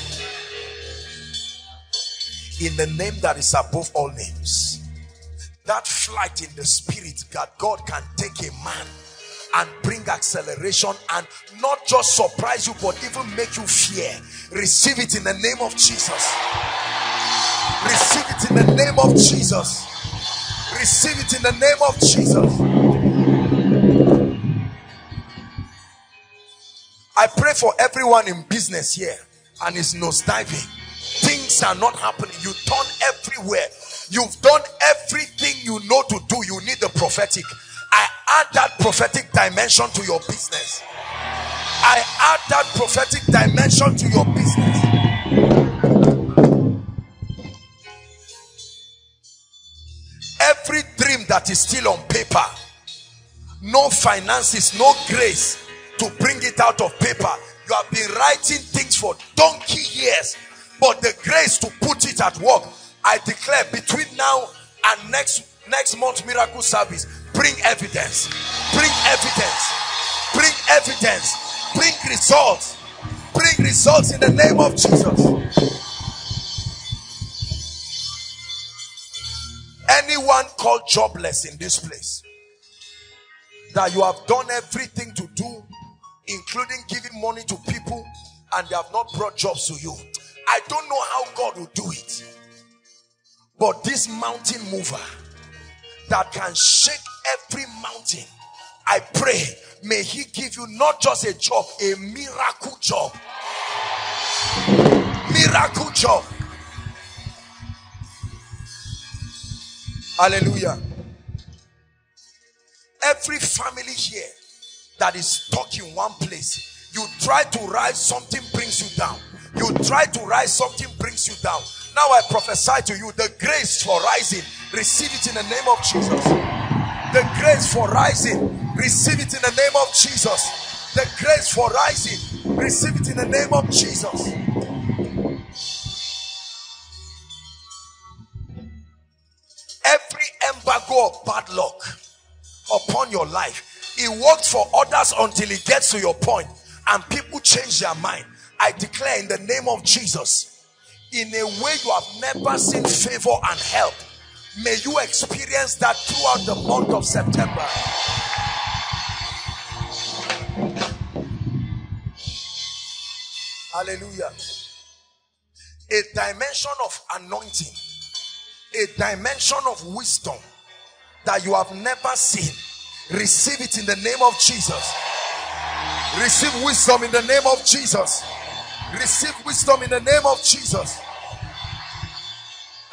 In the name that is above all names, that flight in the spirit that God can take a man and bring acceleration and not just surprise you, but even make you fear. Receive it in the name of Jesus. Receive it in the name of Jesus. Receive it in the name of Jesus. I pray for everyone in business here and it's nose diving. Things are not happening. You turn everywhere. You've done everything you know to do. You need the prophetic. I add that prophetic dimension to your business. I add that prophetic dimension to your business. Every dream that is still on paper, no finances, no grace to bring it out of paper. You have been writing things for donkey years, but the grace to put it at work, I declare between now and next next month miracle service, bring evidence, bring evidence, bring evidence, bring results, bring results in the name of Jesus. Anyone called jobless in this place, that you have done everything to do, including giving money to people, and they have not brought jobs to you. I don't know how God will do it, but this mountain mover that can shake every mountain, I pray, may He give you not just a job, a miracle job. Miracle job. Hallelujah. Every family here that is stuck in one place, you try to rise, something brings you down. You try to rise, something brings you down. Now I prophesy to you the grace for rising, receive it in the name of Jesus. The grace for rising, receive it in the name of Jesus. The grace for rising, receive it in the name of Jesus. Every embargo of bad luck upon your life, it worked for others until it gets to your point and people change their mind. I declare in the name of Jesus, in a way you have never seen favor and help, may you experience that throughout the month of September. Hallelujah. A dimension of anointing, a dimension of wisdom that you have never seen. Receive it in the name of Jesus. Receive wisdom in the name of Jesus. Receive wisdom in the name of Jesus.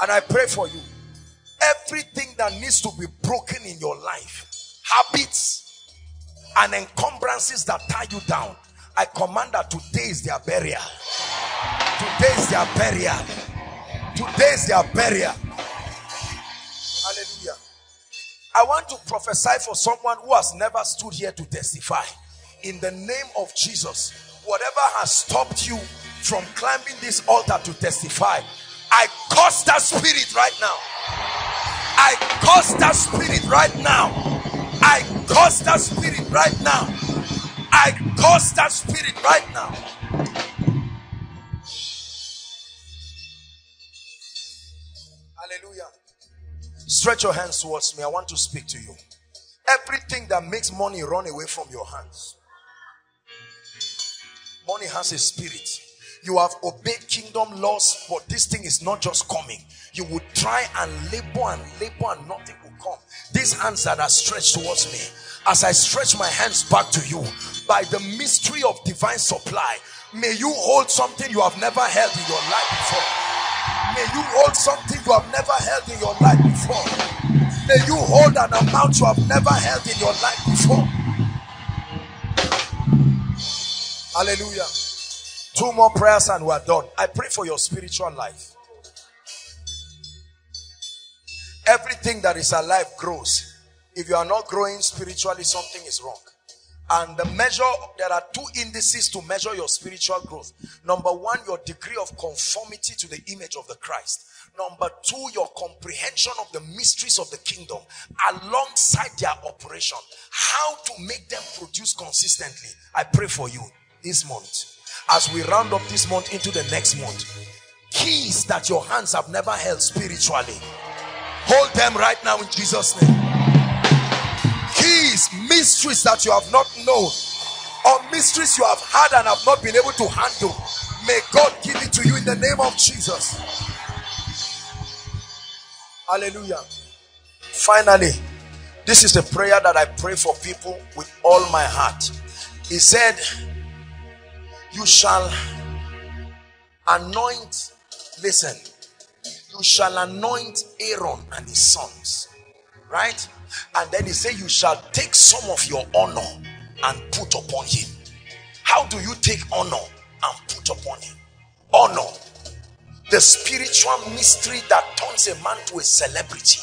And I pray for you. Everything that needs to be broken in your life, habits and encumbrances that tie you down, I command that today is their burial. Today is their burial. Today is their burial. I want to prophesy for someone who has never stood here to testify. In the name of Jesus, whatever has stopped you from climbing this altar to testify, I curse that spirit right now. I curse that spirit right now. I curse that spirit right now. I curse that spirit right now. Stretch your hands towards me. I want to speak to you. Everything that makes money run away from your hands. Money has a spirit. You have obeyed kingdom laws, but this thing is not just coming. You would try and labor and labor and nothing will come. These hands that are stretched towards me, as I stretch my hands back to you, by the mystery of divine supply may you hold something you have never held in your life before may you hold something you have never held in your life before. May you hold an amount you have never held in your life before. Hallelujah. Two more prayers and we're done. I pray for your spiritual life. Everything that is alive grows. If you are not growing spiritually something is wrong and the measure there are two indices to measure your spiritual growth. Number one your degree of conformity to the image of the christ. Number two your comprehension of the mysteries of the kingdom alongside their operation. How to make them produce consistently. I pray for you this month. As we round up this month into the next month keys that your hands have never held spiritually hold them right now in jesus name mysteries that you have not known or mysteries you have had and have not been able to handle may god give it to you in the name of jesus. Hallelujah. Finally this is the prayer that i pray for people with all my heart. He said you shall anoint listen you shall anoint aaron and his sons right and then he said you shall take some of your honor and put upon him. How do you take honor and put upon him? Honor. The spiritual mystery that turns a man to a celebrity.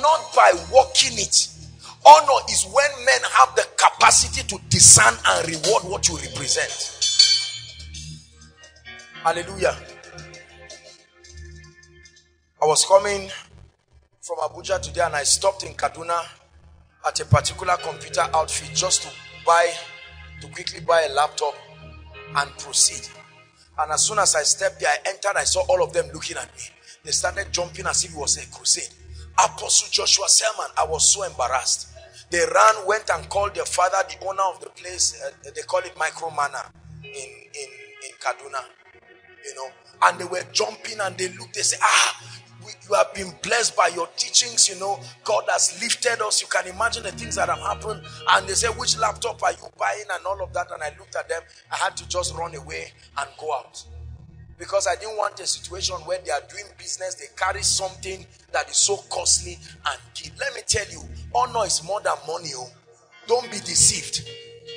Not by walking it. Honor is when men have the capacity to discern and reward what you represent. Hallelujah. I was coming from abuja today and i stopped in kaduna at a particular computer outfit just to buy to quickly buy a laptop and proceed. And as soon as i stepped there i entered i saw all of them looking at me. They started jumping as if it was a crusade. Apostle joshua selman i was so embarrassed. They ran went and called their father the owner of the place uh, they call it micro manor in in in kaduna you know. And they were jumping and they looked they said, ah you have been blessed by your teachings you know. God has lifted us. You can imagine the things that have happened. And they say which laptop are you buying? And all of that. And i looked at them. I had to just run away and go out. Because i didn't want a situation where they are doing business. They carry something that is so costly and give let me tell you honor is more than money oh. don't be deceived.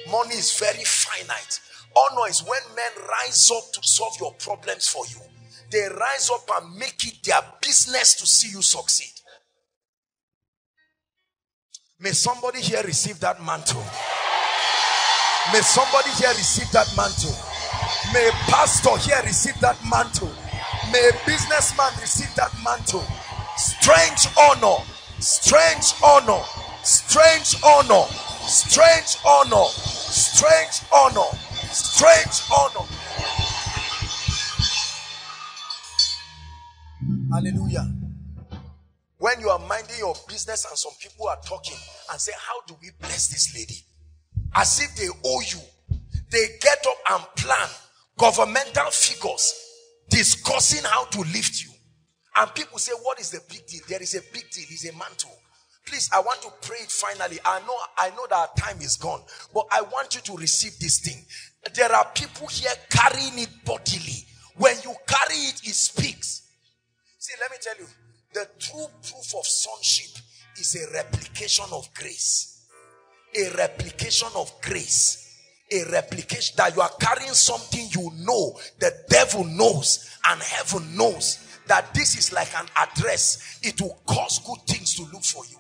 Money is very finite. Honor is when men rise up to solve your problems for you they rise up and make it their business to see you succeed. May somebody here receive that mantle. May somebody here receive that mantle. May a pastor here receive that mantle. May a businessman receive that mantle. Strange honor, strange honor, strange honor, strange honor, strange honor, strange honor. Your business and some people are talking and say, How do we bless this lady? As if they owe you. They get up and plan governmental figures discussing how to lift you. And people say, What is the big deal? There is a big deal, it's a mantle. Please, I want to pray it finally. I know, I know that our time is gone, but I want you to receive this thing. There are people here carrying it bodily. When you carry it, it speaks. See, let me tell you, the true proof of sonship is a replication of grace. A replication of grace. A replication that you are carrying something you know, the devil knows, and heaven knows that this is like an address. It will cause good things to look for you.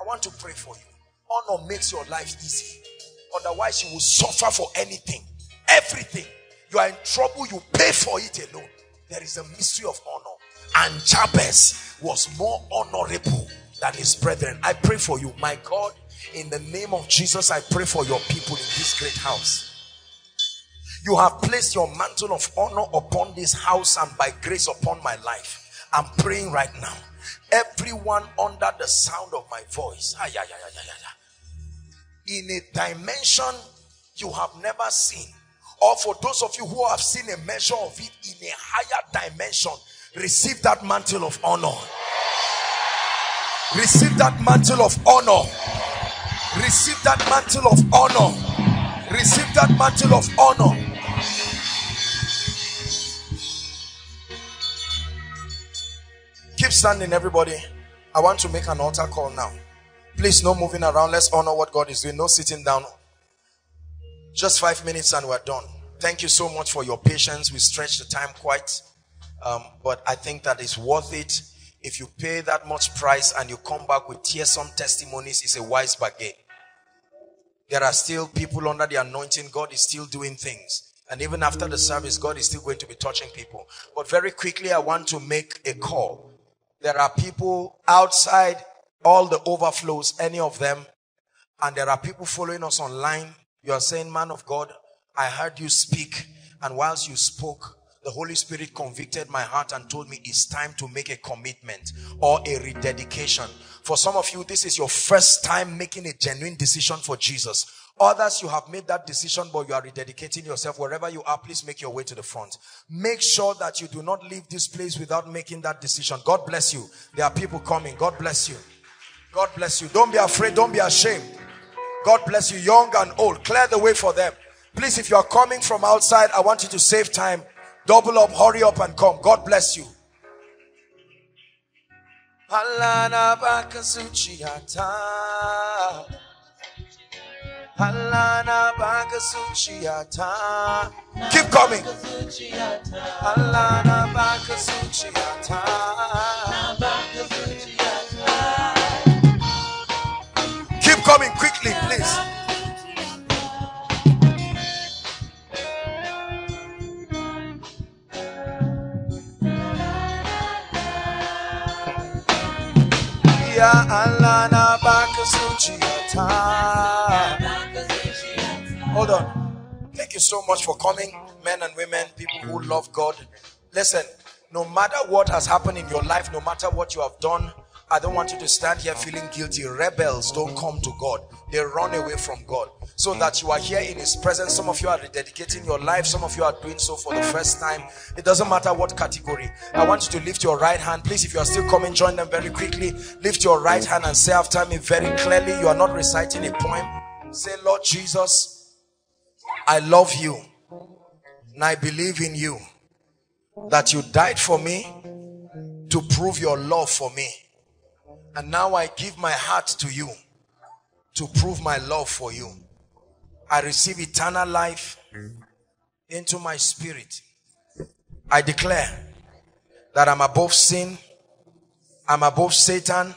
I want to pray for you. Honor makes your life easy. Otherwise, you will suffer for anything, everything. You are in trouble, you pay for it alone. There is a mystery of honor. And Jabez was more honorable than his brethren. I pray for you, my God, in the name of Jesus. I pray for your people in this great house. You have placed your mantle of honor upon this house and by grace upon my life. I'm praying right now. Everyone under the sound of my voice, in a dimension you have never seen, or for those of you who have seen a measure of it in a higher dimension, receive that mantle of honor receive that mantle of honor receive that mantle of honor receive that mantle of honor. Keep standing, everybody. I want to make an altar call now. Please, no moving around. Let's honor what God is doing. No sitting down. Just five minutes and we're done. Thank you so much for your patience. We stretched the time quite. Um, but I think that it's worth it. If you pay that much price and you come back with tearsome testimonies, it's a wise bargain. There are still people under the anointing. God is still doing things. And even after the service, God is still going to be touching people. But very quickly, I want to make a call. There are people outside all the overflows, any of them. And there are people following us online. You are saying, man of God, I heard you speak. And whilst you spoke, the Holy Spirit convicted my heart and told me it's time to make a commitment or a rededication. For some of you, this is your first time making a genuine decision for Jesus. Others, you have made that decision, but you are rededicating yourself. Wherever you are, please make your way to the front. Make sure that you do not leave this place without making that decision. God bless you. There are people coming. God bless you. God bless you. Don't be afraid. Don't be ashamed. God bless you, young and old. Clear the way for them. Please, if you are coming from outside, I want you to save time Double up, hurry up and come. God bless you. Alana bakasuchiata. Alana bakasuchiata. Keep coming. Alana bakasuchiata. Keep coming quickly, please. Hold on. Thank you so much for coming, men and women, people who love God. Listen, no matter what has happened in your life, no matter what you have done, I don't want you to stand here feeling guilty. Rebels don't come to God, they run away from God. So that you are here in His presence. Some of you are rededicating your life, some of you are doing so for the first time. It doesn't matter what category. I want you to lift your right hand. Please, if you are still coming, join them very quickly. Lift your right hand and say after me very clearly. You are not reciting a poem. Say, Lord Jesus, I love you and I believe in you that you died for me to prove your love for me. And now I give my heart to you to prove my love for you. I receive eternal life into my spirit. I declare that I'm above sin. I'm above Satan.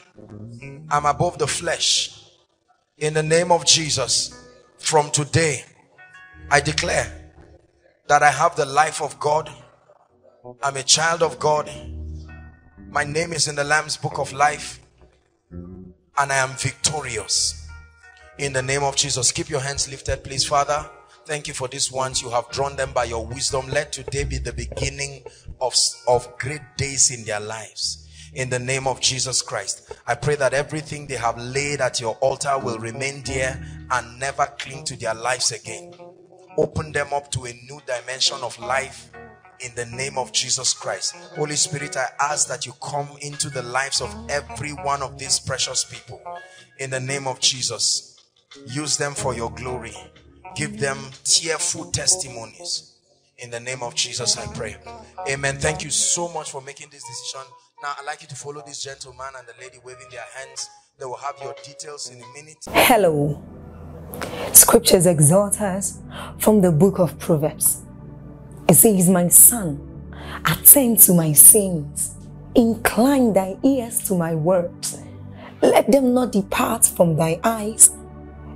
I'm above the flesh. In the name of Jesus, from today, I declare that I have the life of God. I'm a child of God. My name is in the Lamb's book of life and I am victorious. In the name of Jesus, keep your hands lifted, please, Father. Thank you for these ones. You have drawn them by your wisdom. Let today be the beginning of, of great days in their lives. In the name of Jesus Christ, I pray that everything they have laid at your altar will remain there and never cling to their lives again. Open them up to a new dimension of life in the name of Jesus Christ. Holy Spirit, I ask that you come into the lives of every one of these precious people in the name of Jesus. Use them for your glory. Give them tearful testimonies. In the name of Jesus, I pray. Amen. Thank you so much for making this decision. Now, I'd like you to follow this gentleman and the lady waving their hands. They will have your details in a minute. Hello. Scriptures exhort us from the book of Proverbs. It says, My son, attend to my sayings, incline thy ears to my words. Let them not depart from thy eyes,